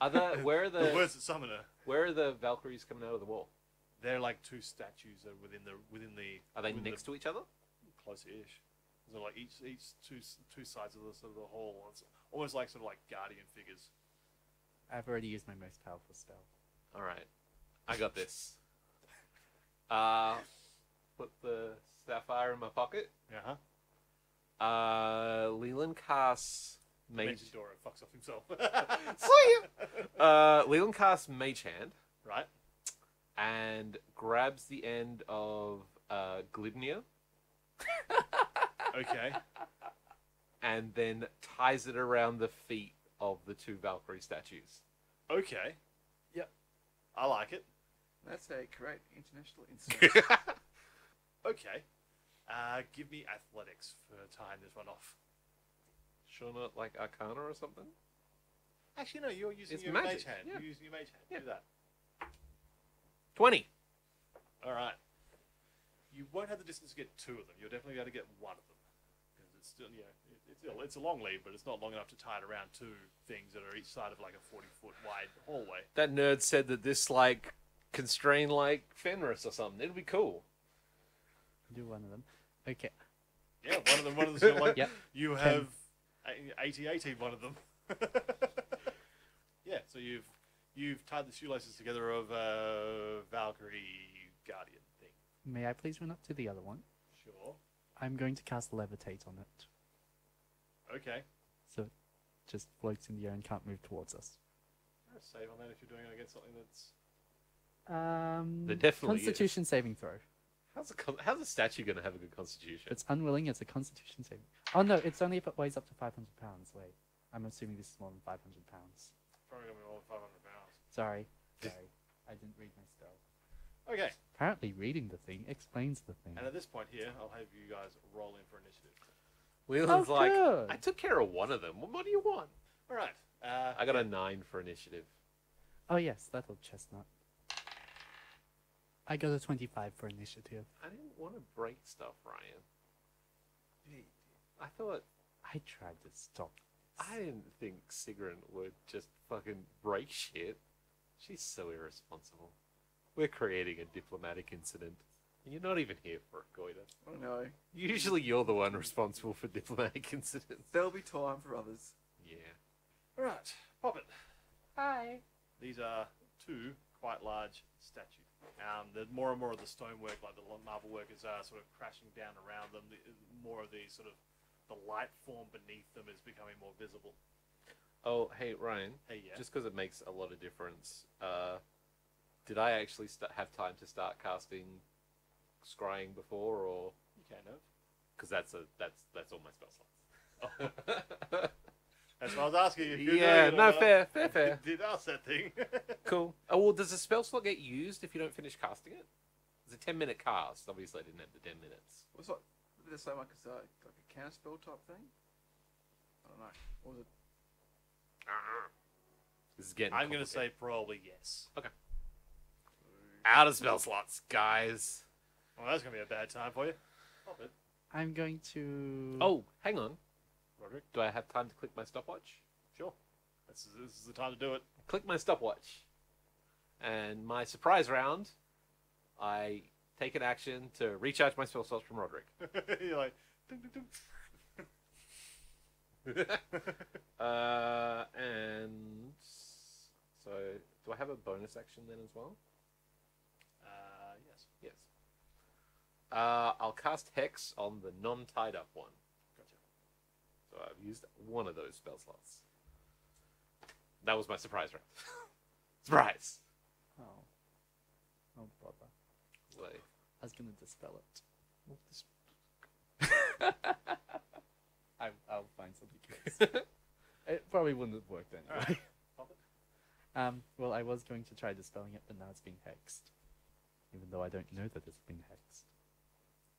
Are the where are The the words that summon her. where are the Valkyries coming out of the wall? They're like two statues that are within the within the. Are they within next to each other? close-ish? So like each each two two sides of the sort of the hall. It's almost like sort of like guardian figures. I've already used my most powerful spell. All right, I got this. Uh, put the sapphire in my pocket. Uh huh. Uh, Leland casts mage. Dora fucks off himself. Uh, Leland casts Mage Hand. right. and grabs the end of uh, Glibnia Okay. and then ties it around the feet of the two Valkyrie statues. Okay. Yep. I like it. That's a great international insight. Okay. Uh, give me athletics for tying this one off. Sure, not like Arcana or something. Actually, no. You're using It's your magic, mage hand. yeah. You're using your mage hand. Yeah. Do that. Twenty. All right. You won't have the distance to get two of them. You'll definitely be able to get one of them. Because it's still, yeah, it, it's, a- it's a long lead, but it's not long enough to tie it around two things that are each side of like a 40 foot wide hallway. That nerd said that this like constrain like Fenris or something. It'd be cool. Do one of them. Okay. Yeah, one of them, one of them, like, Yep. you have 80 80 one of them. yeah, so you've you've tied the shoelaces together of a Valkyrie Guardian thing. May I please run up to the other one? Sure. I'm going to cast levitate on it, Okay. so it just floats in the air and can't move towards us. Save on that if you're doing it against something that's. Um, There definitely is. Constitution saving throw. How's a con- how's a statue gonna have a good constitution? It's unwilling, it's a Constitution saving. Oh no, it's only if it weighs up to 500 pounds. Wait, I'm assuming this is more than 500 pounds. Probably going to be more than 500 pounds. Sorry, sorry, I didn't read my spell. Okay. Apparently, reading the thing explains the thing. And at this point here, I'll have you guys roll in for initiative. Whelan's Oh, like, good. I took care of one of them. What, what do you want? All right. Uh, I got a nine for initiative. Oh yes, that old chestnut. I go to 25 for initiative. I didn't want to break stuff, Ryan. I thought I tried to stop. I didn't think Sigrun would just fucking break shit. She's so irresponsible. We're creating a diplomatic incident, and you're not even here for it, Goida. I know. Usually, you're the one responsible for diplomatic incidents. There'll be time for others. Yeah. All right. Poppet. Hi. These are two quite large statues. Um, the more and more of the stonework, like the marble workers, are sort of crashing down around them. The, more of the sort of the light form beneath them is becoming more visible. Oh, hey Ryan. Hey, yeah. Just because it makes a lot of difference. Uh, did I actually st- have time to start casting scrying before, or you kind of. because that's a that's that's all my spell slots. That's what I was asking. If you're yeah, doing it no, not. fair, fair, fair. Did ask that thing. Cool. Oh well, does the spell slot get used if you don't finish casting it? It's a ten minute cast. Obviously, I didn't have the ten minutes. Was like, did it say like a, like a counter spell type thing? I don't know. Or was it? This is getting. I'm going to say probably yes. Okay. Out of spell slots, guys. Well, that's going to be a bad time for you. Poppet, I'm going to. Oh, hang on. Roderick. Do I have time to click my stopwatch? Sure. This is, this is the time to do it. Click my stopwatch, and my surprise round. I take an action to recharge my spell slots from Roderick. You're like, ding, ding, ding. Uh, and so, do I have a bonus action then as well? Uh, yes. Yes. Uh, I'll cast Hex on the non-tied up one. I've used one of those spell slots. That was my surprise round. surprise. Oh. Oh bother. Wait. I was gonna dispel it. I, I'll find something else. it probably wouldn't have worked anyway. Um, well, I was going to try dispelling it, but now it's been hexed. Even though I don't know that it's been hexed.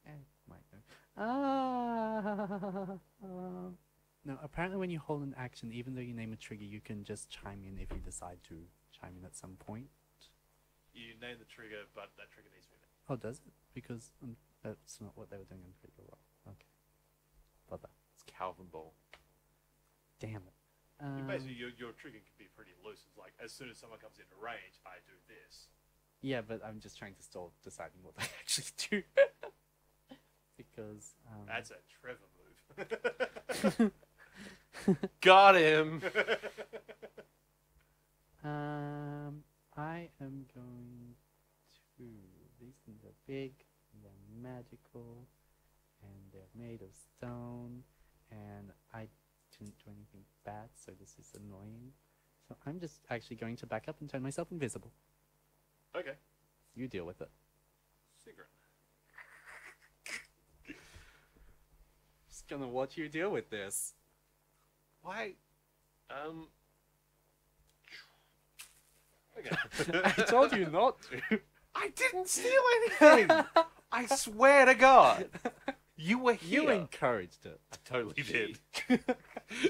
Eh, might know. Ah. um, no, apparently when you hold an action, even though you name a trigger, you can just chime in if you decide to chime in at some point. You name the trigger, but that trigger needs to be there. Oh, does it? Because um, that's not what they were doing in Critical Role. Okay. Bother. It's Calvinball. Damn it. Um, Basically, your, your trigger can be pretty loose. It's like, as soon as someone comes into range, I do this. Yeah, but I'm just trying to stall deciding what I actually do. because um, That's a Trevor move. Got him. um I am going to these things are big, and they're magical, and they're made of stone, and I didn't do anything bad, so this is annoying. So I'm just actually going to back up and turn myself invisible. okay. You deal with it. Sigrun. Just gonna watch you deal with this. Why? Um. Okay. I told you not to. I didn't steal anything. I swear to God, you were here. You encouraged it. I totally did.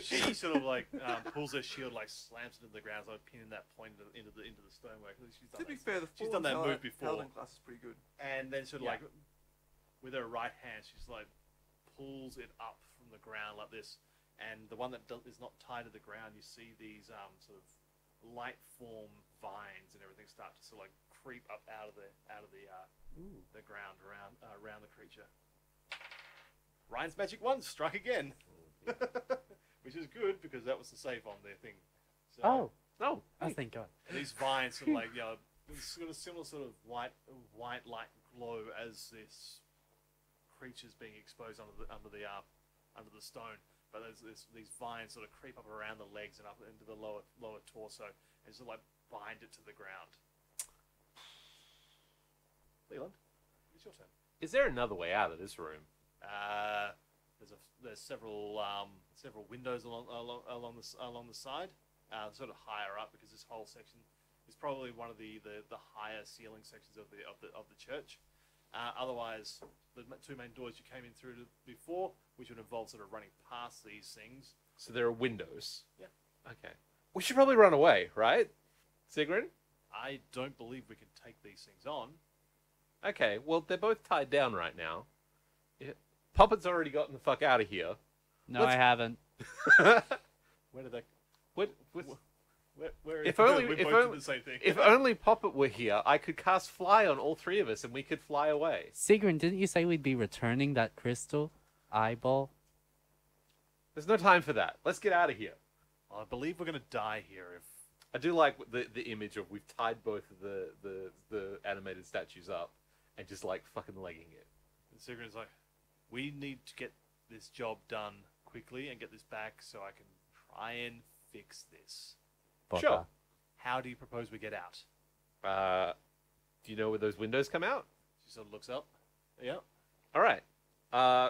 she sort of like um, pulls her shield, like slams it into the ground, like pinning that point into the into the, into the stonework. She's done To be that. fair, the she's done that Paladin- move before. Paladin class is pretty good. and then sort of Yeah. like with her right hand, she's like pulls it up from the ground like this, and the one that is not tied to the ground, you see these um sort of light form vines and everything start to sort of like creep up out of the out of the uh, the ground around uh, around the creature. Ryan's magic one strike again, which is good because that was the save on their thing. So, Oh, No. oh, thank God. and these vines sort of like you know, it's got a similar sort of white white light glow as this creature's being exposed under the under the uh, under the stone. But there's, there's these vines sort of creep up around the legs and up into the lower lower torso and sort of like bind it to the ground. Leland, it's your turn. Is there another way out of this room? Uh, there's a there's several um, several windows along along along the along the side, uh, sort of higher up because this whole section is probably one of the, the, the higher ceiling sections of the of the of the church. Uh, otherwise, the two main doors you came in through before, which would involve sort of running past these things. So there are windows. Yeah. Okay. We should probably run away, right? Sigrun? I don't believe we can take these things on. Okay, well, they're both tied down right now. Yeah. Poppet's already gotten the fuck out of here. No, Let's- I haven't. Where did that? what, what, Where, where If only- we if only- the same thing. if only Poppet were here, I could cast Fly on all three of us and we could fly away. Sigrun, didn't you say we'd be returning that crystal eyeball? There's no time for that. Let's get out of here. I believe we're gonna die here if I do like the the image of we've tied both of the, the, the animated statues up and just like fucking legging it. And Sigrun's like, we need to get this job done quickly and get this back so I can try and fix this. Sure. How do you propose we get out? Uh, do you know where those windows come out? She sort of looks up. Yeah. All right. Uh,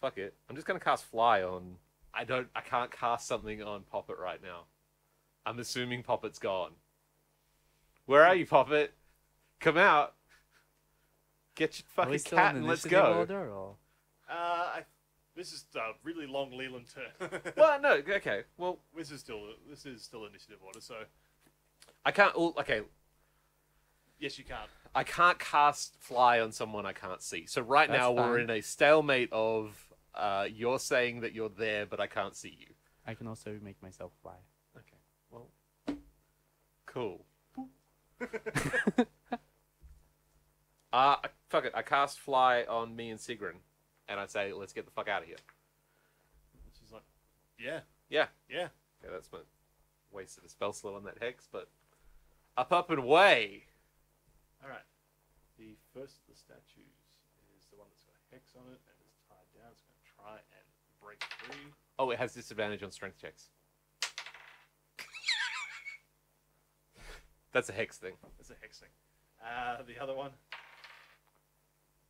fuck it. I'm just gonna cast Fly on. I don't. I can't cast something on Poppet right now. I'm assuming Poppet's gone. Where are you, Poppet? Come out. Get your fucking still cat and let's initiative go. Order, or? Uh, I, this is a really long Leland turn. Well, no. Okay. Well, this is still this is still initiative order. So I can't. oh, Okay. yes, you can't. I can't cast Fly on someone I can't see. So right That's now we're fine. in a stalemate of. Uh, you're saying that you're there, but I can't see you. I can also make myself fly. Okay. Well. Cool. Uh, fuck it. I cast fly on me and Sigrun, and I say, let's get the fuck out of here. She's like, yeah, Yeah. yeah. Okay, that's my wasted a spell slot on that hex, but up, up, and away. All right. The first of the statues is the one that's got a hex on it and is tied down. And break free. Oh, it has disadvantage on strength checks. That's a hex thing. It's a hex thing. Uh, the other one,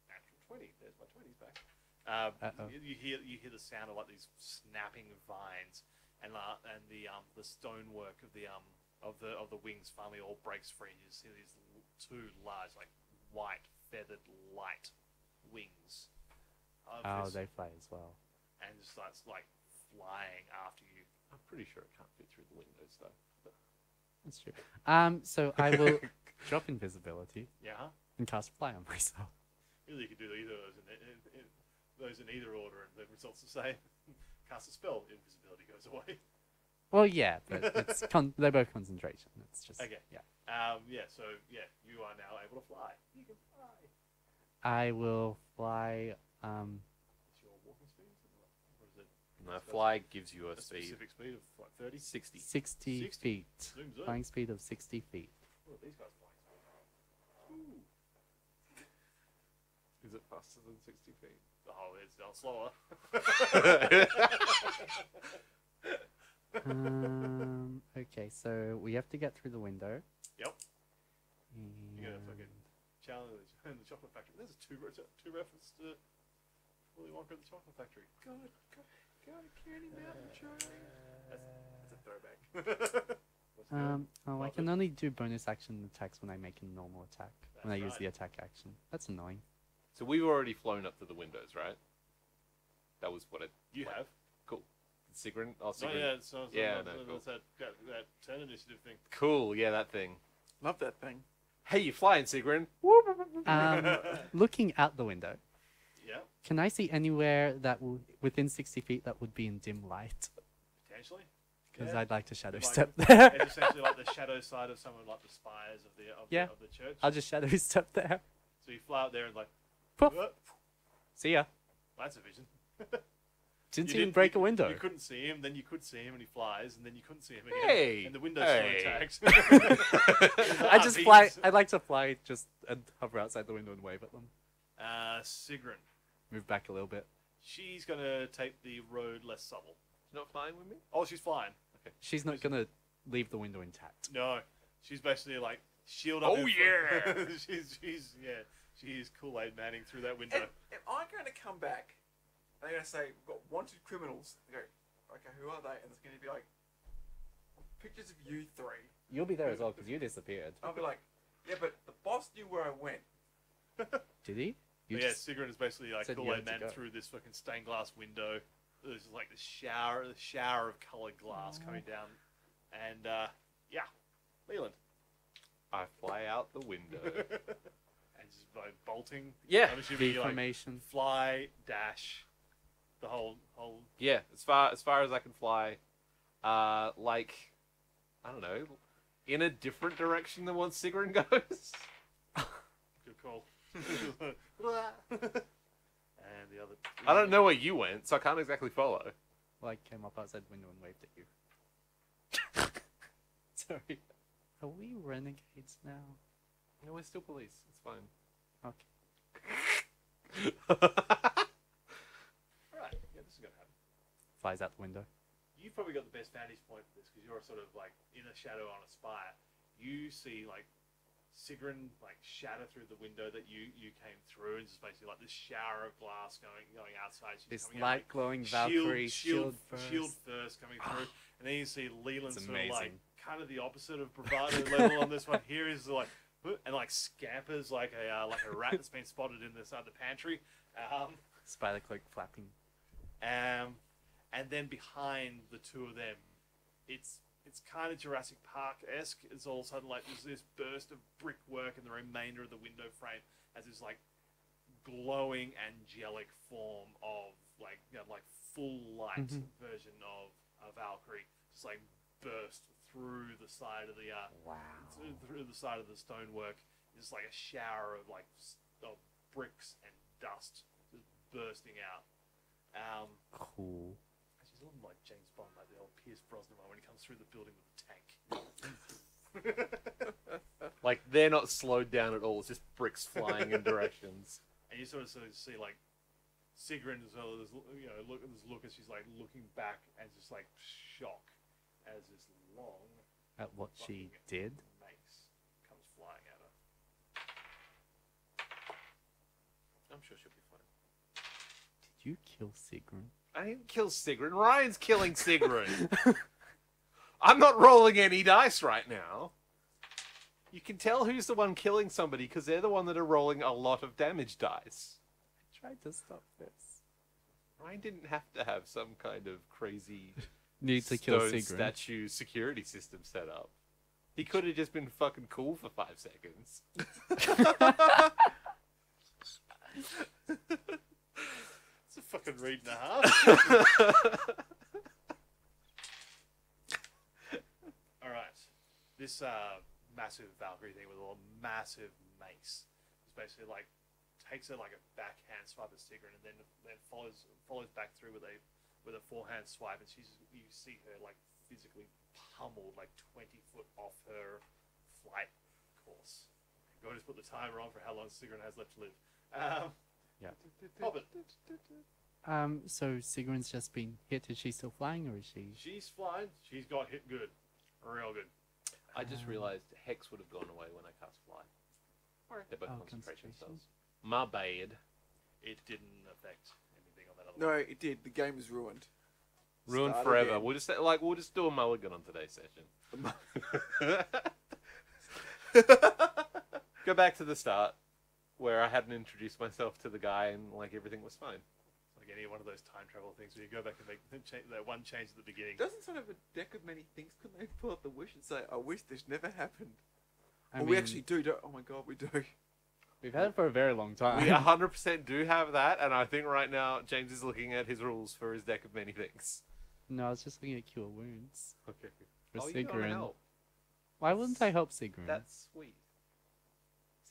natural twenty. There's my twenties back. Uh, you, you hear you hear the sound of like these snapping vines, and uh, and the um the stonework of the um of the of the wings finally all breaks free. And you see these two large like white feathered light wings. Of Oh, this- they fly as well. and just starts like flying after you. I'm pretty sure it can't fit through the windows, though. That's true. Um, so I will drop invisibility Yeah, and cast fly on myself. really, you could do either of those in, in, in those in either order, and the results are the same. Cast a spell, invisibility goes away. Well, yeah, but it's con- they're both concentration. It's just Okay. yeah. Um, yeah, so yeah, you are now able to fly. You can fly. I will fly. Um, It's your walking speed, is it? or is it No, fly gives you a a speed specific speed of what thirty? 60. 60, 60. feet. Zooms in. Flying speed of 60 feet. What are these guys flying? Ooh. Is it faster than 60 feet? Oh, it's not slower. um, okay, so we have to get through the window. Yep. You gotta fucking Charlie and the Chocolate Factory. There's a two, re- two reference to Willy Wonka and the Chocolate Factory. God, God, God, Candy Mountain Train. That's, that's a throwback. Um, oh, I can only do bonus action attacks when I make a normal attack. when I That's use right. the attack action. That's annoying. So we've already flown up to the windows, right? That was what it. you what- have. Cool. Sigrun. Oh, No, Sigrun. yeah, it's, so, so, Yeah, no, cool. it's that, that, that turn initiative thing. Cool. Yeah, that thing. Love that thing. Hey, you flying, Sigrun? Um, looking out the window, Yeah, can I see anywhere that would within sixty feet that would be in dim light? potentially. Because Yeah. I'd like to shadow Like- step there. It's essentially like the shadow side of someone like the spires of the of, Yeah. the, of the church. I'll just shadow step there. So you fly out there and like, Poof. "Uh, See ya. that's a vision. Didn't You even didn't- break a window. You couldn't see him, then you could see him, and he flies, and then you couldn't see him again. Hey, and the window hey. still attacks. I just fly. I'd like to fly just and hover outside the window and wave at them. Uh, Sigrun. Move back a little bit. She's gonna take the road less subtle. She's not flying with me? Oh, she's flying. Okay. She's not gonna leave the window intact. No, she's basically like shield up. Oh, yeah. she's she's yeah. She's Kool Aid Manning through that window. And am I going to come back? They're going to say, we've got wanted criminals. They go, okay, who are they? And it's going to be like, pictures of you three. You'll be there as well because you disappeared. I'll be like, yeah, but the boss knew where I went. Did he? You yeah, just- Sigrun is basically like said you Kool Aid had to Man through this fucking stained glass window. There's just like this shower, the shower of colored glass coming down, and uh, yeah, Leland, I fly out the window. and just by bolting. Yeah. I'm assuming V you like formation. fly dash, the whole whole. yeah, as far as far as I can fly, uh, like I don't know, in a different direction than what Sigrun goes. Good call. and the other. I don't know where you went, so I can't exactly follow. Well, I came up outside the window and waved at you. Sorry. Are we renegades now? No, we're still police. It's fine. Okay. Right. Yeah, this is gonna happen. Flies out the window. You've probably got the best vantage point for this because you're sort of like in a shadow on a spire. You see like Sigrun like shatter through the window that you you came through, and just basically like this shower of glass going going outside. She's This coming out, light glowing like, Valkyrie shield, shield, first. shield first coming through, and then you see Leland It's sort of like kind of the opposite of bravado level on this one. Here is like and like scampers like a uh, like a rat that's been spotted in the side of the pantry. Um, Spider cloak flapping. um, and then behind the two of them, it's it's kind of Jurassic Park esque. It's all of a sudden like there's this burst of brickwork in the remainder of the window frame as this like glowing angelic form of like you know, like full light Mhm. version of a Valkyrie just like burst through the side of the uh, Wow. through, through the side of the stonework. It's like a shower of like of bricks and dust just bursting out. Um, Cool. She's like James Bond, like the old Pierce Brosnan one when he comes through the building with a tank. Like they're not slowed down at all. It's just bricks flying in directions. and you sort of, sort of see like Sigrun as well as you know look this look as she's like looking back and just like shock as this long At what she did. mace comes flying at her. I'm sure she'll be fine. Did you kill Sigrun? I didn't kill Sigrun. Ryan's killing Sigrun. I'm not rolling any dice right now. You can tell who's the one killing somebody because they're the one that are rolling a lot of damage dice. I tried to stop this. Ryan didn't have to have some kind of crazy Need to kill stone Sigrun. statue security system set up. He could have just been fucking cool for five seconds. It's a fucking read and a half. All right, this uh, massive Valkyrie thing with a little massive mace It's basically like takes it like a backhand swipe at Sigrun and then then follows follows back through with a with a forehand swipe and she's you see her like physically pummeled like twenty foot off her flight course. Go just put the timer on for how long Sigrun has left to live. Um, Yeah. Hobbit. Um, so Sigrun's just been hit. Is she still flying or is she? She's flying. She's got hit good, real good. I just realized Hex would have gone away when I cast Fly. They're both Oh, concentration concentration. spells. My bad. It didn't affect anything on that other No, one. it did. The game is ruined. Ruined Start forever. again. We'll just like we'll just do a mulligan on today's session. Go back to the start where I hadn't introduced myself to the guy and like everything was fine. It's like any one of those time travel things where you go back and make the cha- that one change at the beginning. Doesn't someone have a deck of many things? Couldn't they pull up the wish and say, "I wish this never happened"? I or we actually do. Don't, oh my god, we do. we've had it for a very long time. We 100% do have that, and I think right now James is looking at his rules for his deck of many things. No, I was just looking at cure wounds Okay. for oh, you gotta Sigrun. help. Why wouldn't I help Sigrun? That's sweet.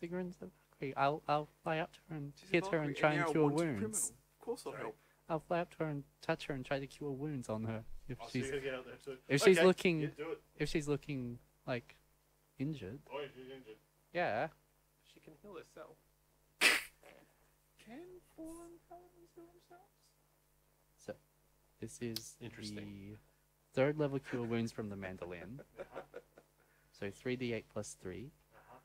Sigrun's a Valkyrie. I'll I'll fly up to her and She's hit her and Valkyrie, try now and cure wanted wounds. Criminal. Of course, I'll Sorry. help. I'll fly up to her and touch her and try to cure wounds on her if Oh, so she's you're get out there too. if she's Okay, looking- yeah, do it. if she's looking like injured. Oh, if you're injured. Yeah. She can heal herself. Can fallen paladins heal themselves? So this is Interesting. the third level cure wounds from the mandolin. So three D eight plus three, Uh-huh.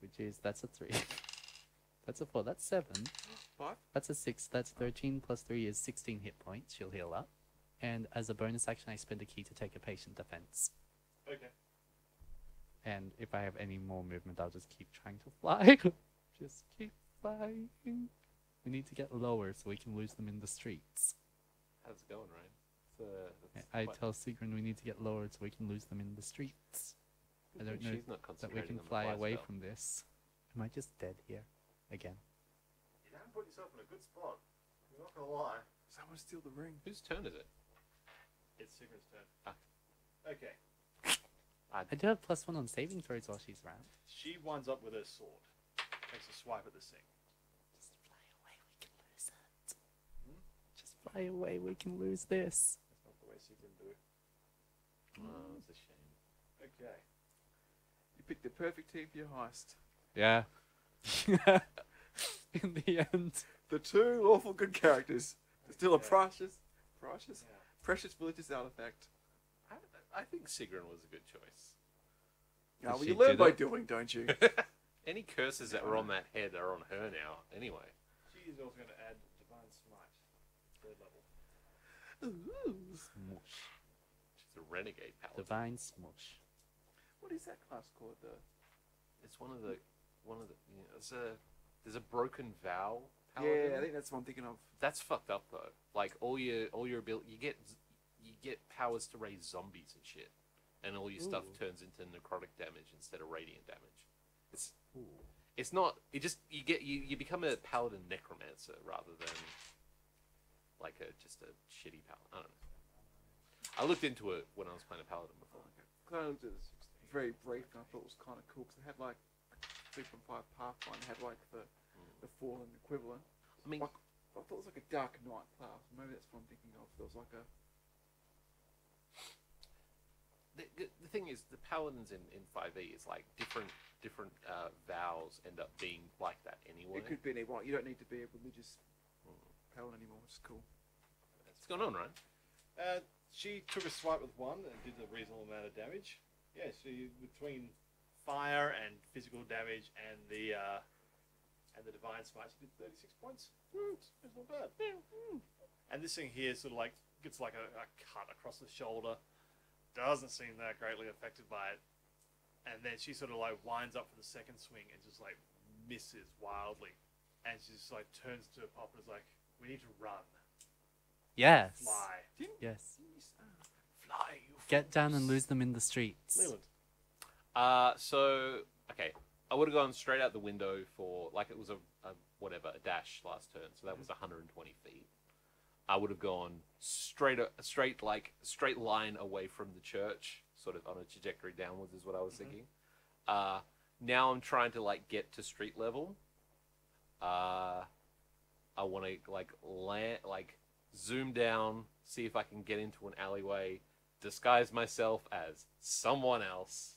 which is that's a three. That's a four. That's seven. Five. That's a six. That's thirteen plus three is sixteen hit points. She'll heal up. And as a bonus action, I spend a ki to take a patient defense. Okay. And if I have any more movement, I'll just keep trying to fly. just keep flying. We need to get lower so we can lose them in the streets. How's it going, Ryan? Uh, I tell Sigrun we need to get lower so we can lose them in the streets. I don't know not that we can fly away spell. from this. Am I just dead here again? You haven't put yourself in a good spot. I'm not gonna lie. Someone steal the ring. Whose turn is it? It's Sigrun's turn. Ah. Okay. I do have plus one on saving throws while she's around. She winds up with her sword. Takes a swipe at the thing. Just fly away, we can lose it. Just fly away, we can lose this. That's not the way Sigrun do. Oh, it's a shame. Okay. You picked the perfect team for your heist. Yeah. In the end. The two lawful good characters. Still steal a Yeah. precious, precious, Yeah. precious religious artifact. I, I think Sigrun was a good choice. Now, well, you learn by it? doing, don't you? Any curses that were on that head are on her now, anyway. She is also going to add Divine Smite. Third level. Ooh. Smush. She's a renegade paladin. Divine smush. What is that class called, though? It's one of the one of the. You know, it's a there's a broken vow. Yeah, I think that's what I'm thinking of. that's fucked up though. Like all your all your ability, you get you get powers to raise zombies and shit, and all your stuff turns into necrotic damage instead of radiant damage. It's Ooh. it's not. It just you get you you become a paladin necromancer rather than like a just a shitty paladin. I don't know. I looked into it when I was playing a paladin before. I looked at this very brief and I thought it was kind of cool because it had like 3.5 Pathfinder, had like the, the Fallen equivalent. I mean, Like, I thought it was like a Dark Knight class. Maybe that's what I'm thinking of. There was like a. the, the- the thing is, the paladins in in Five E is like different different uh, vows end up being like that anyway. It could be any one. You don't need to be a religious paladin anymore, which is cool. What's going on, Ryan? Uh, she took a swipe with one and did a reasonable amount of damage. Yeah, she between fire and physical damage and the uh, and the divine smite, she did thirty six points. Woo, it's, it's not bad. Hmm. And this thing here sort of like gets like a, a cut across the shoulder. Doesn't seem that greatly affected by it. And then she sort of like winds up for the second swing and just like misses wildly. And she just like turns to Pop and is like, "We need to run, Yes. fly, Yes. Uh, fly, you Get down and lose them in the streets. Leland." Uh, so okay, I would have gone straight out the window for like it was a, a whatever a dash last turn, so that was 120 feet. I would have gone straight, a straight like straight line away from the church, sort of on a trajectory downwards, is what I was thinking. Uh, now I'm trying to like get to street level. Uh, I want to like land, like zoom down, see if I can get into an alleyway, disguise myself as someone else,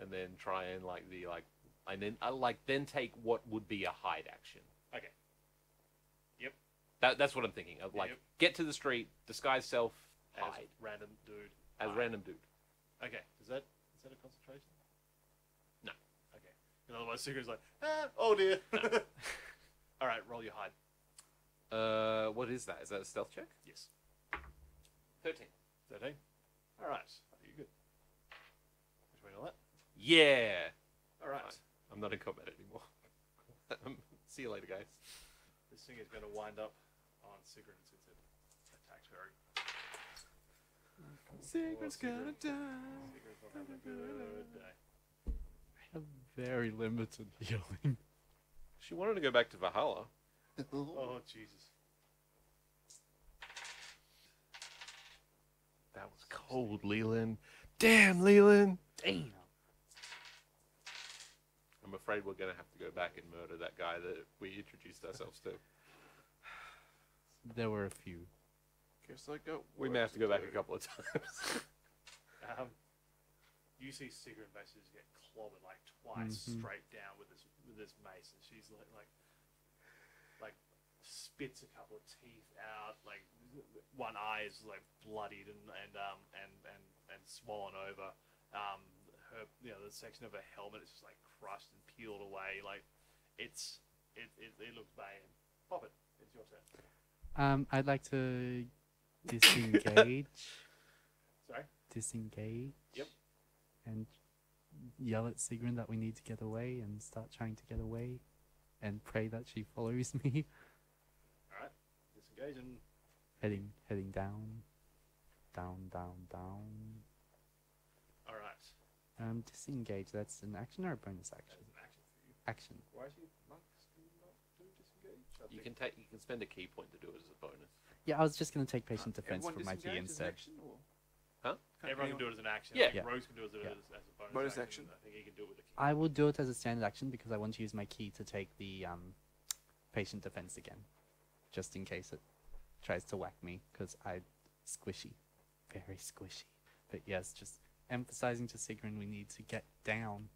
and then try and like the like, and then I like then take what would be a hide action. Okay. Yep. That, that's what I'm thinking of. Like, Yep. get to the street, disguise self, As hide random dude. as hide. random dude. Okay. Is that is that a concentration? No. Okay. And otherwise, Sigrun's like, ah, oh dear. All right, roll your hide. Uh, what is that? Is that a stealth check? Yes. Thirteen. 13. All right. Are you good? Between all that. Yeah. All right. Fine. I'm not in combat anymore. Um, See you later, guys. This thing is going to wind up on Sigrun since it attacked her. Secret's gonna die. Sigrun's not having a good day. I have very limited healing. She wanted to go back to Valhalla. Oh, Jesus. That was cold, Leland. Damn, Leland. Damn. I'm afraid we're gonna have to go back and murder that guy that we introduced ourselves to. There were a few. Guess I got. We may have to go back a couple of times. Um, you see Sigrun basically just get clobbered like twice Mhm. straight down with this with this mace, and she's like like like spits a couple of teeth out. Like one eye is like bloodied and and um and and and swollen over. Um, you know the section of her helmet is just like crushed and peeled away. Like it's it it, it looks bad. Poppet. It's your turn. Um, I'd like to disengage. Sorry. disengage. Yep. And yell at Sigrun that we need to get away and start trying to get away and pray that she follows me All right. Disengage and heading heading down down down down. Um disengage that's an action or a bonus action is an action for you. action Why is he monks not do disengage? I you can take. You can spend a ki point to do it as a bonus. yeah I was just gonna take patient defense Everyone for my T disengage as an instead action, or? Huh? Can't Everyone can do it as an action. Yeah. Like Yeah. Rose can do it as, Yeah. as, as a bonus, Bonus action. action. I think he can do it with a ki. I will do it as a standard action because I want to use my ki to take the um patient defense again just in case it tries to whack me because I'm squishy very squishy but yes just emphasizing to Sigrun we need to get down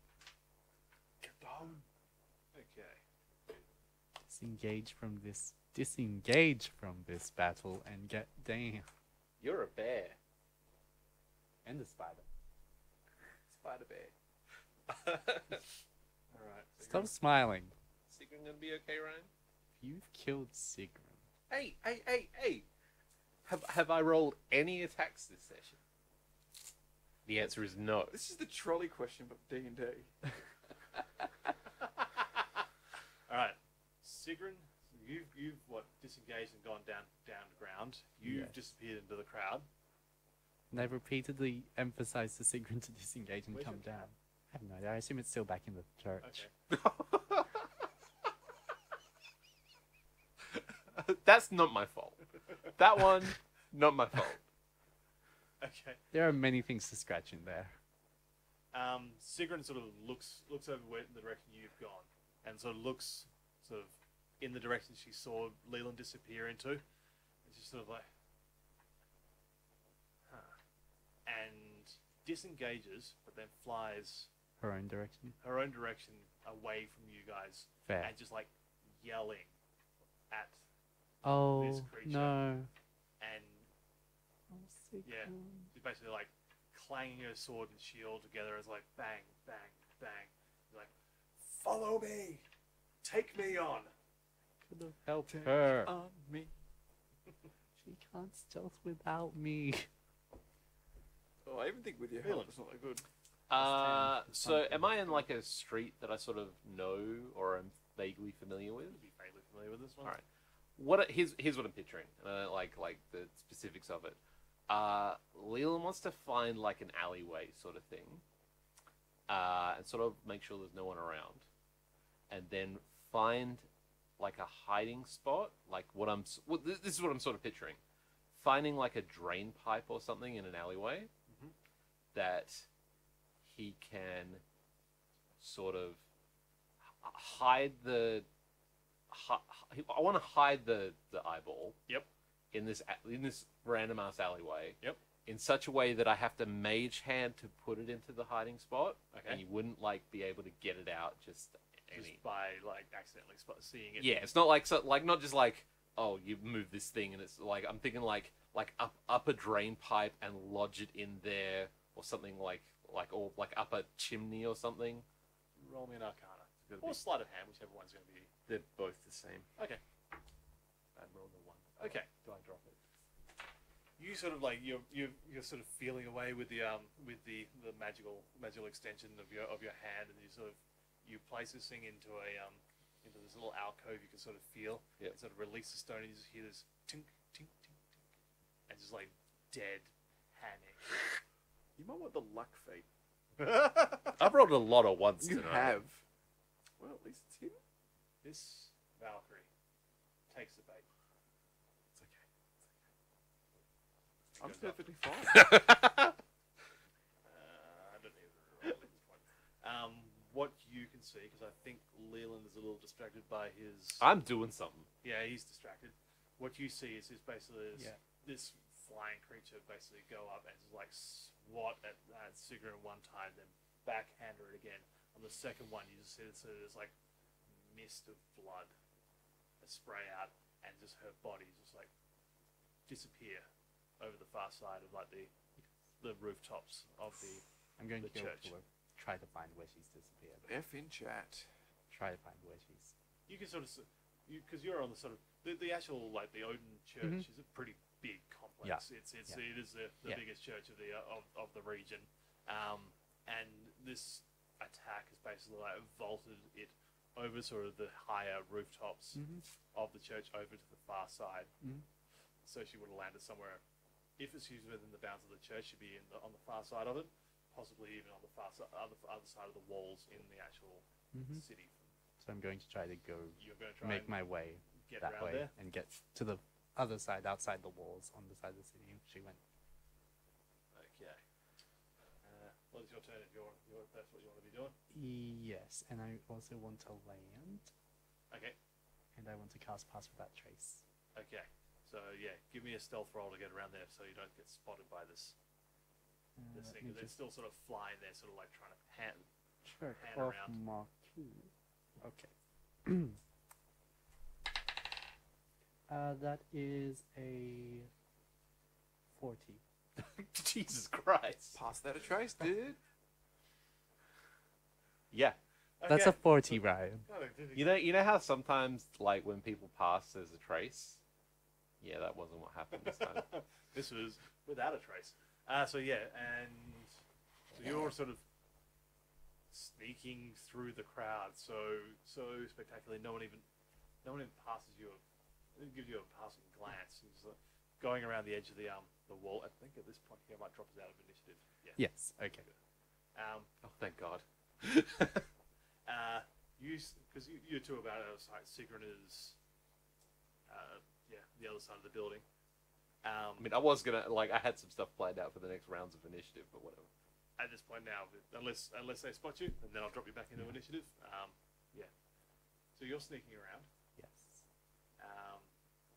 Get down. Okay. disengage from this disengage from this battle and get down You're a bear. and a spider Spider Bear. All right. so stop smiling Sigrun gonna be okay, Ryan? you've killed Sigrun Hey, hey, hey, hey! Have have I rolled any attacks this session? The answer is no. This is the trolley question, but D and D. All right. Sigrun, you've you've what disengaged and gone down down to ground. You've Yes. disappeared into the crowd. and I've repeatedly emphasized to Sigrun to disengage and Where's come your down cat? I have no idea I assume it's still back in the church Okay. That's not my fault. That one, not my fault. Okay. There are many things to scratch in there. Um, Sigrun sort of looks looks over where, the direction you've gone, and sort of looks sort of in the direction she saw Leland disappear into. And she's sort of like, huh. And disengages, but then flies Her own direction. her own direction away from you guys, Fair. and just like yelling at Oh creature. no. And Oh, Yeah. she's basically like clanging her sword and shield together as like bang, bang, bang. Like, follow me, take me on. Could have helped Take her. On me. She can't stealth without me. Oh, I even think with your Really? help, it's not that good. Uh, so am I in like a street that I sort of know or I'm vaguely familiar with? You'd be vaguely familiar with this one. All right. What here's here's what I'm picturing, and I don't like like the specifics of it. Uh, Leland wants to find like an alleyway sort of thing, uh, and sort of make sure there's no one around, and then find like a hiding spot, like what I'm. Well, this, this is what I'm sort of picturing, finding like a drain pipe or something in an alleyway Mhm. that he can sort of hide the hi- I want to hide the the eyeball. Yep. In this a- in this random ass alleyway. Yep. In such a way that I have to mage hand to put it into the hiding spot, Okay. and you wouldn't like be able to get it out just any. Just by like accidentally spot- seeing it. Yeah, it's not like so like not just like oh you move this thing and it's like I'm thinking like like up up a drain pipe and lodge it in there or something like like or like up a chimney or something. Roll me an Arcana. Or be- sleight of hand, whichever one's going to be. They're both the same. Okay. Admiral the one. Okay. Do I drop it? You sort of like you're you're, you're sort of feeling away with the um with the, the magical magical extension of your of your hand, and you sort of you place this thing into a um into this little alcove you can sort of feel. Yep. And sort of release the stone, and you just hear this tink tink tink tink, and just like dead panic. You might want the luck fate. I've rolled a lot of ones You tonight. have. Well, at least it's him. This Valkyrie takes the bait. It's okay. It I'm perfectly fine. Uh, I don't even roll at this point. Um, what you can see, because I think Leland is a little distracted by his. I'm doing something. Yeah, he's distracted. What you see is, is basically this, Yeah. this flying creature basically go up and just like swat at, at Sigrun one time, then backhand her again. On the second one, you just see this, so there's like mist of blood a spray out, and just her body just like disappear over the far side of like the the rooftops of the I'm going The to go church. to try to find where she's disappeared. F in chat. Try to find where she's. you can sort of you because you're on the sort of the, the actual like the Odin Church is a pretty big complex. It's it's Mm-hmm. Yeah. it is the, the Yeah. biggest church of the uh, of, of the region, um, and this attack has basically like vaulted it over sort of the higher rooftops Mhm. of the church over to the far side. Mhm. So she would have landed somewhere. If it's used within the bounds of the church, she'd be in the, on the far side of it, possibly even on the far side, other, other side of the walls in the actual Mhm. city. So I'm going to try to go You're going to try make and my way get that around way there. and get to the other side, outside the walls, on the side of the city she went. Okay. Uh, well, it's your turn if you're, you're if that's what you want to be doing. Yes, and I also want to land, Okay. and I want to cast Pass Without Trace. Okay. So yeah, give me a stealth roll to get around there, so you don't get spotted by this Uh, this thing. me 'cause It's just still sort of flying there, sort of like trying to pan. check pan off around. marquee. Okay. uh, that is a forty. Jesus Christ. Pass that a trace, dude. Yeah. That's a Okay. forty, Ryan. Oh, You know, you know how sometimes, like when people pass, there's a trace. Yeah, that wasn't what happened this time. this was without a trace. Uh, so yeah, and so you're sort of sneaking through the crowd, so so spectacularly. No one even, no one even passes you. A, gives you a passing glance. He's uh, going around the edge of the um the wall. I think at this point he might drop us out of initiative. Yeah. Yes. Okay. Um. Oh, thank God. Uh. You because you you two about out of sight. Sigrun is. Uh. Yeah. The other side of the building. Um. I mean, I was gonna like, I had some stuff planned out for the next rounds of initiative, but whatever. at this point now, unless unless they spot you, and then I'll drop you back into Yeah. initiative. Um, yeah. So you're sneaking around. Yes. Um,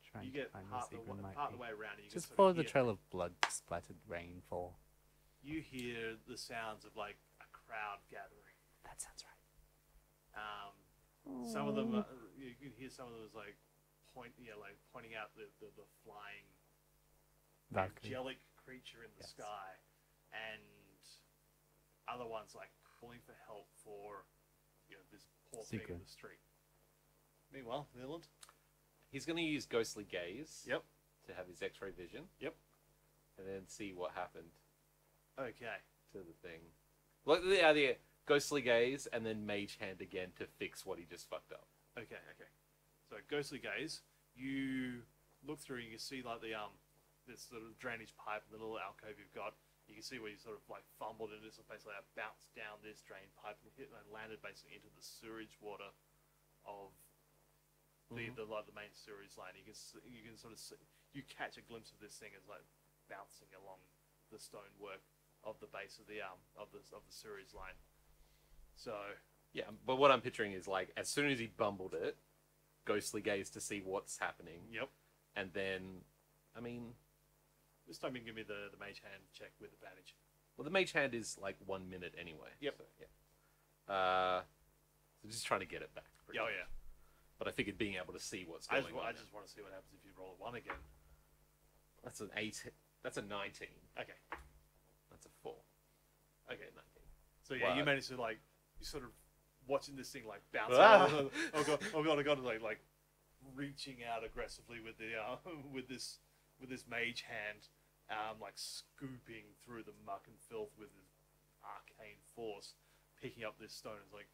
Trying you to get find part, where the, Sigrid wa- might part of the way around, and you Just follow sort the of hear, trail of blood splattered rainfall. You hear the sounds of like a crowd gathering. That sounds right. Um, some of them, uh, you can hear some of them as like point, yeah, like pointing out the the, the flying Valkyrie. angelic creature in the Yes. sky, and other ones like calling for help for you know this poor thing in the street. Meanwhile, Leland. He's gonna use ghostly gaze. Yep. To have his X-ray vision. Yep. And then see what happened Okay. to the thing. Like the idea, ghostly gaze, and then mage hand again to fix what he just fucked up. Okay, okay. So ghostly gaze, you look through and you can see like the um this sort of drainage pipe, the little alcove you've got. You can see where you sort of like fumbled and it's basically like bounced down this drain pipe and hit and landed basically into the sewage water of the, Mhm. the like the main sewage line. You can s- you can sort of see, you catch a glimpse of this thing as like bouncing along the stonework of the base of the um of the of the sewage line. So Yeah, but what I'm picturing is like as soon as he bumbled it, ghostly gaze to see what's happening, yep. and then, I mean, This time you can give me the, the mage hand check with advantage. well, the mage hand is like one minute anyway. Yep. So, yeah. Uh, so just trying to get it back. pretty Oh much. yeah. But I figured being able to see what's I going just, wa- on. I just want to see what happens if you roll a one again. That's an eight. That's a nineteen. Okay. That's a four. Okay. Nineteen. So yeah, you Wow. managed to like you sort of watching this thing like bounce. Ah. oh god! Oh god! Oh god! Like like reaching out aggressively with the uh, with this with this mage hand, um, like scooping through the muck and filth with his arcane force, picking up this stone and like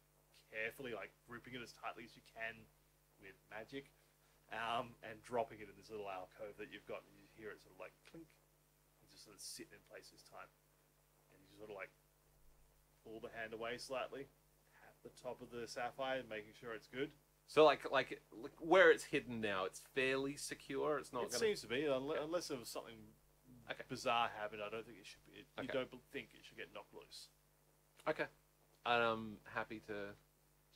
carefully like gripping it as tightly as you can with magic, um, and dropping it in this little alcove that you've got. And you hear it sort of like clink, and just sort of sitting in place this time, and you sort of like pull the hand away slightly, the top of the sapphire, making sure it's good. So like like where it's hidden now, it's fairly secure. It's not it gonna. seems to be, unless, unless there was something Okay. bizarre happened. I don't think it should be. It, You don't think it should get knocked loose. Okay. I'm happy to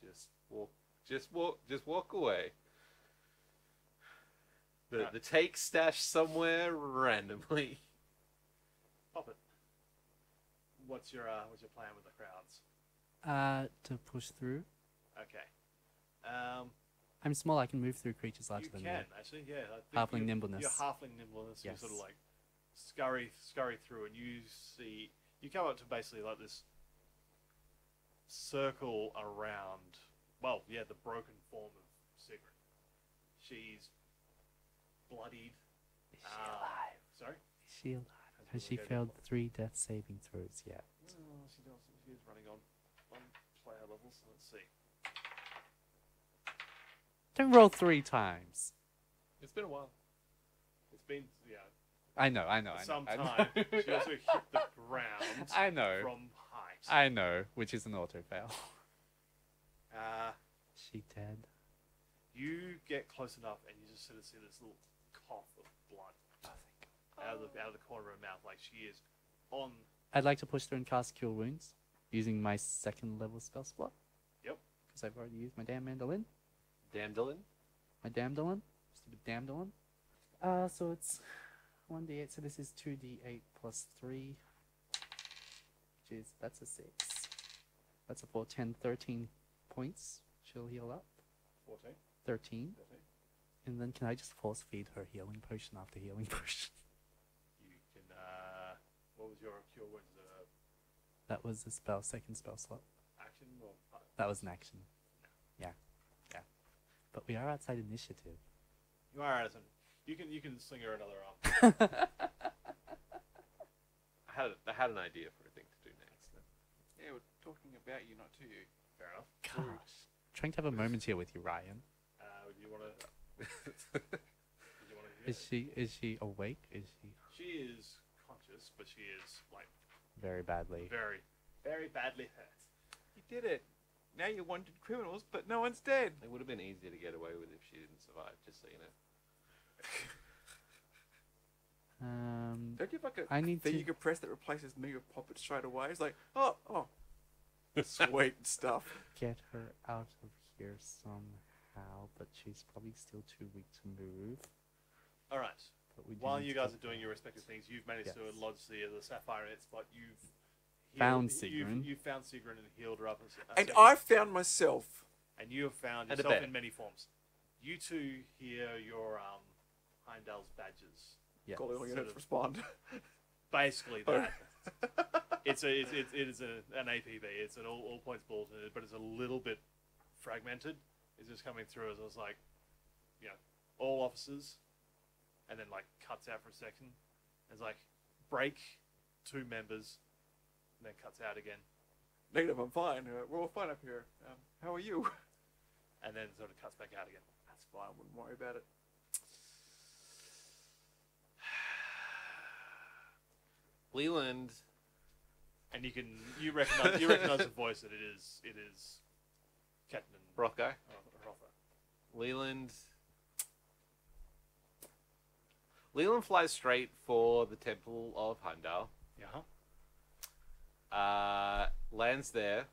just walk, just walk, just walk away. The Uh, the take stashed somewhere randomly. Poppet. What's your uh, what's your plan with the crowds? Uh, to push through. Okay. Um, I'm small. I can move through creatures larger you than can me. actually, yeah. I think Halfling you- nimbleness. Your halfling nimbleness. You sort of like scurry, scurry through, and you see you come up to basically like this circle around. Well, yeah, the broken form of Sigrid. She's bloodied. Is she um, alive? Sorry. Is she alive? Has she failed three death saving throws yet? Oh, she does. She is running on one So let's see. Don't roll three times. It's been a while. It's been yeah I know. I know. I know. some I know. time. she also hit the ground I know. from height. I know, which is an auto fail. Uh, she dead? you get close enough, and you just sort of see this little cough of blood Oh, out of the out of the corner of her mouth, like she is on. I'd like to push through and cast Cure Wounds using my second level spell slot. Yep. Because I've already used my damn mandolin. Damn Dylan. My damdolin. Stupid damdolin. Uh, so it's 1d8, so this is 2d8 plus 3. Which is, that's a 6. That's a 4, 10, 13 points. She'll heal up. 14, 13. 13. And then can I just force feed her healing potion after healing potion? You can. Uh, what was your cure wounds uh, That was a spell, second spell slot. action or? Uh, That was an action. Yeah. Yeah. But we are outside initiative. you are Addison. You can you can sling her another arm. I had I had an idea for a thing to do next. Yeah, we're talking about you, not to you. Fair enough. Gosh. Trying to have a moment here with you, Ryan. Uh, do you want to? Do you want to? Is she is she awake? Is she She is conscious, but she is like very badly? very, very badly hurt. You did it. Now you're wanted criminals, but no one's dead. It would have been easier to get away with if she didn't survive. Just so you know. Um, Don't you have like a I need thing to- you can press that replaces me with Poppet straight away? It's like, oh, oh. Sweet stuff. get her out of here somehow, but she's probably still too weak to move. All right. But we While you guys are doing your respective things, you've managed Yes. to lodge the the sapphire in its spot. You've Found you've, Sigrun. You've found Sigrun and healed her up. as- And Sigrun. I found myself. and you have found And yourself in many forms. You two hear your um, Heimdall's badges. Yes. Golly, I'm sort going to respond. Basically Oh. that. it's a it's, it's, it is a, an APB. It's an all, all points bulletin, but it's a little bit fragmented. It's just coming through as I was like, you know, all officers, and then like cuts out for a second. It's like break, two members, and then cuts out again, Negative, I'm fine. Uh, we're all fine up here. Um, how are you? and then sort of cuts back out again. That's fine. I wouldn't worry about it. Leland. And you can you recognize you recognize the voice that it is it is Captain Rocco. Ro- Leland. Leland flies straight for the Temple of Heimdall. Yeah. Uh, lands there.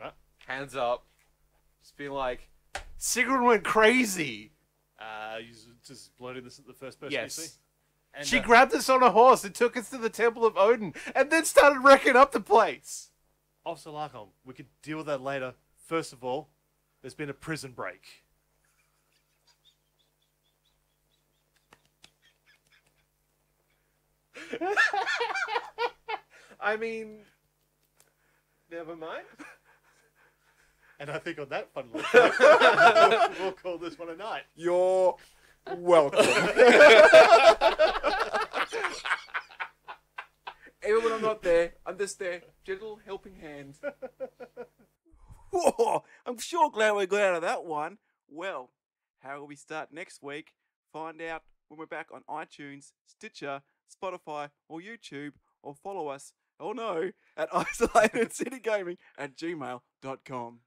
Right. Hands up. Just being like, Sigrun went crazy. Uh, you s- just blurting this at the first person you see. Yes. And, she uh, grabbed us on a horse and took us to the Temple of Odin, and then started wrecking up the place. Officer Larcom, we could deal with that later. First of all, there's been a prison break. I mean, never mind. And I think on that fun little note, we'll, we'll call this one a night. You're welcome. Even when I'm not there, I'm just there, gentle helping hand. Whoa, I'm sure glad we got out of that one. Well, how will we start next week? Find out when we're back on iTunes, Stitcher, Spotify, or YouTube, or follow us, oh no, at isolatedcitygaming at gmail.com.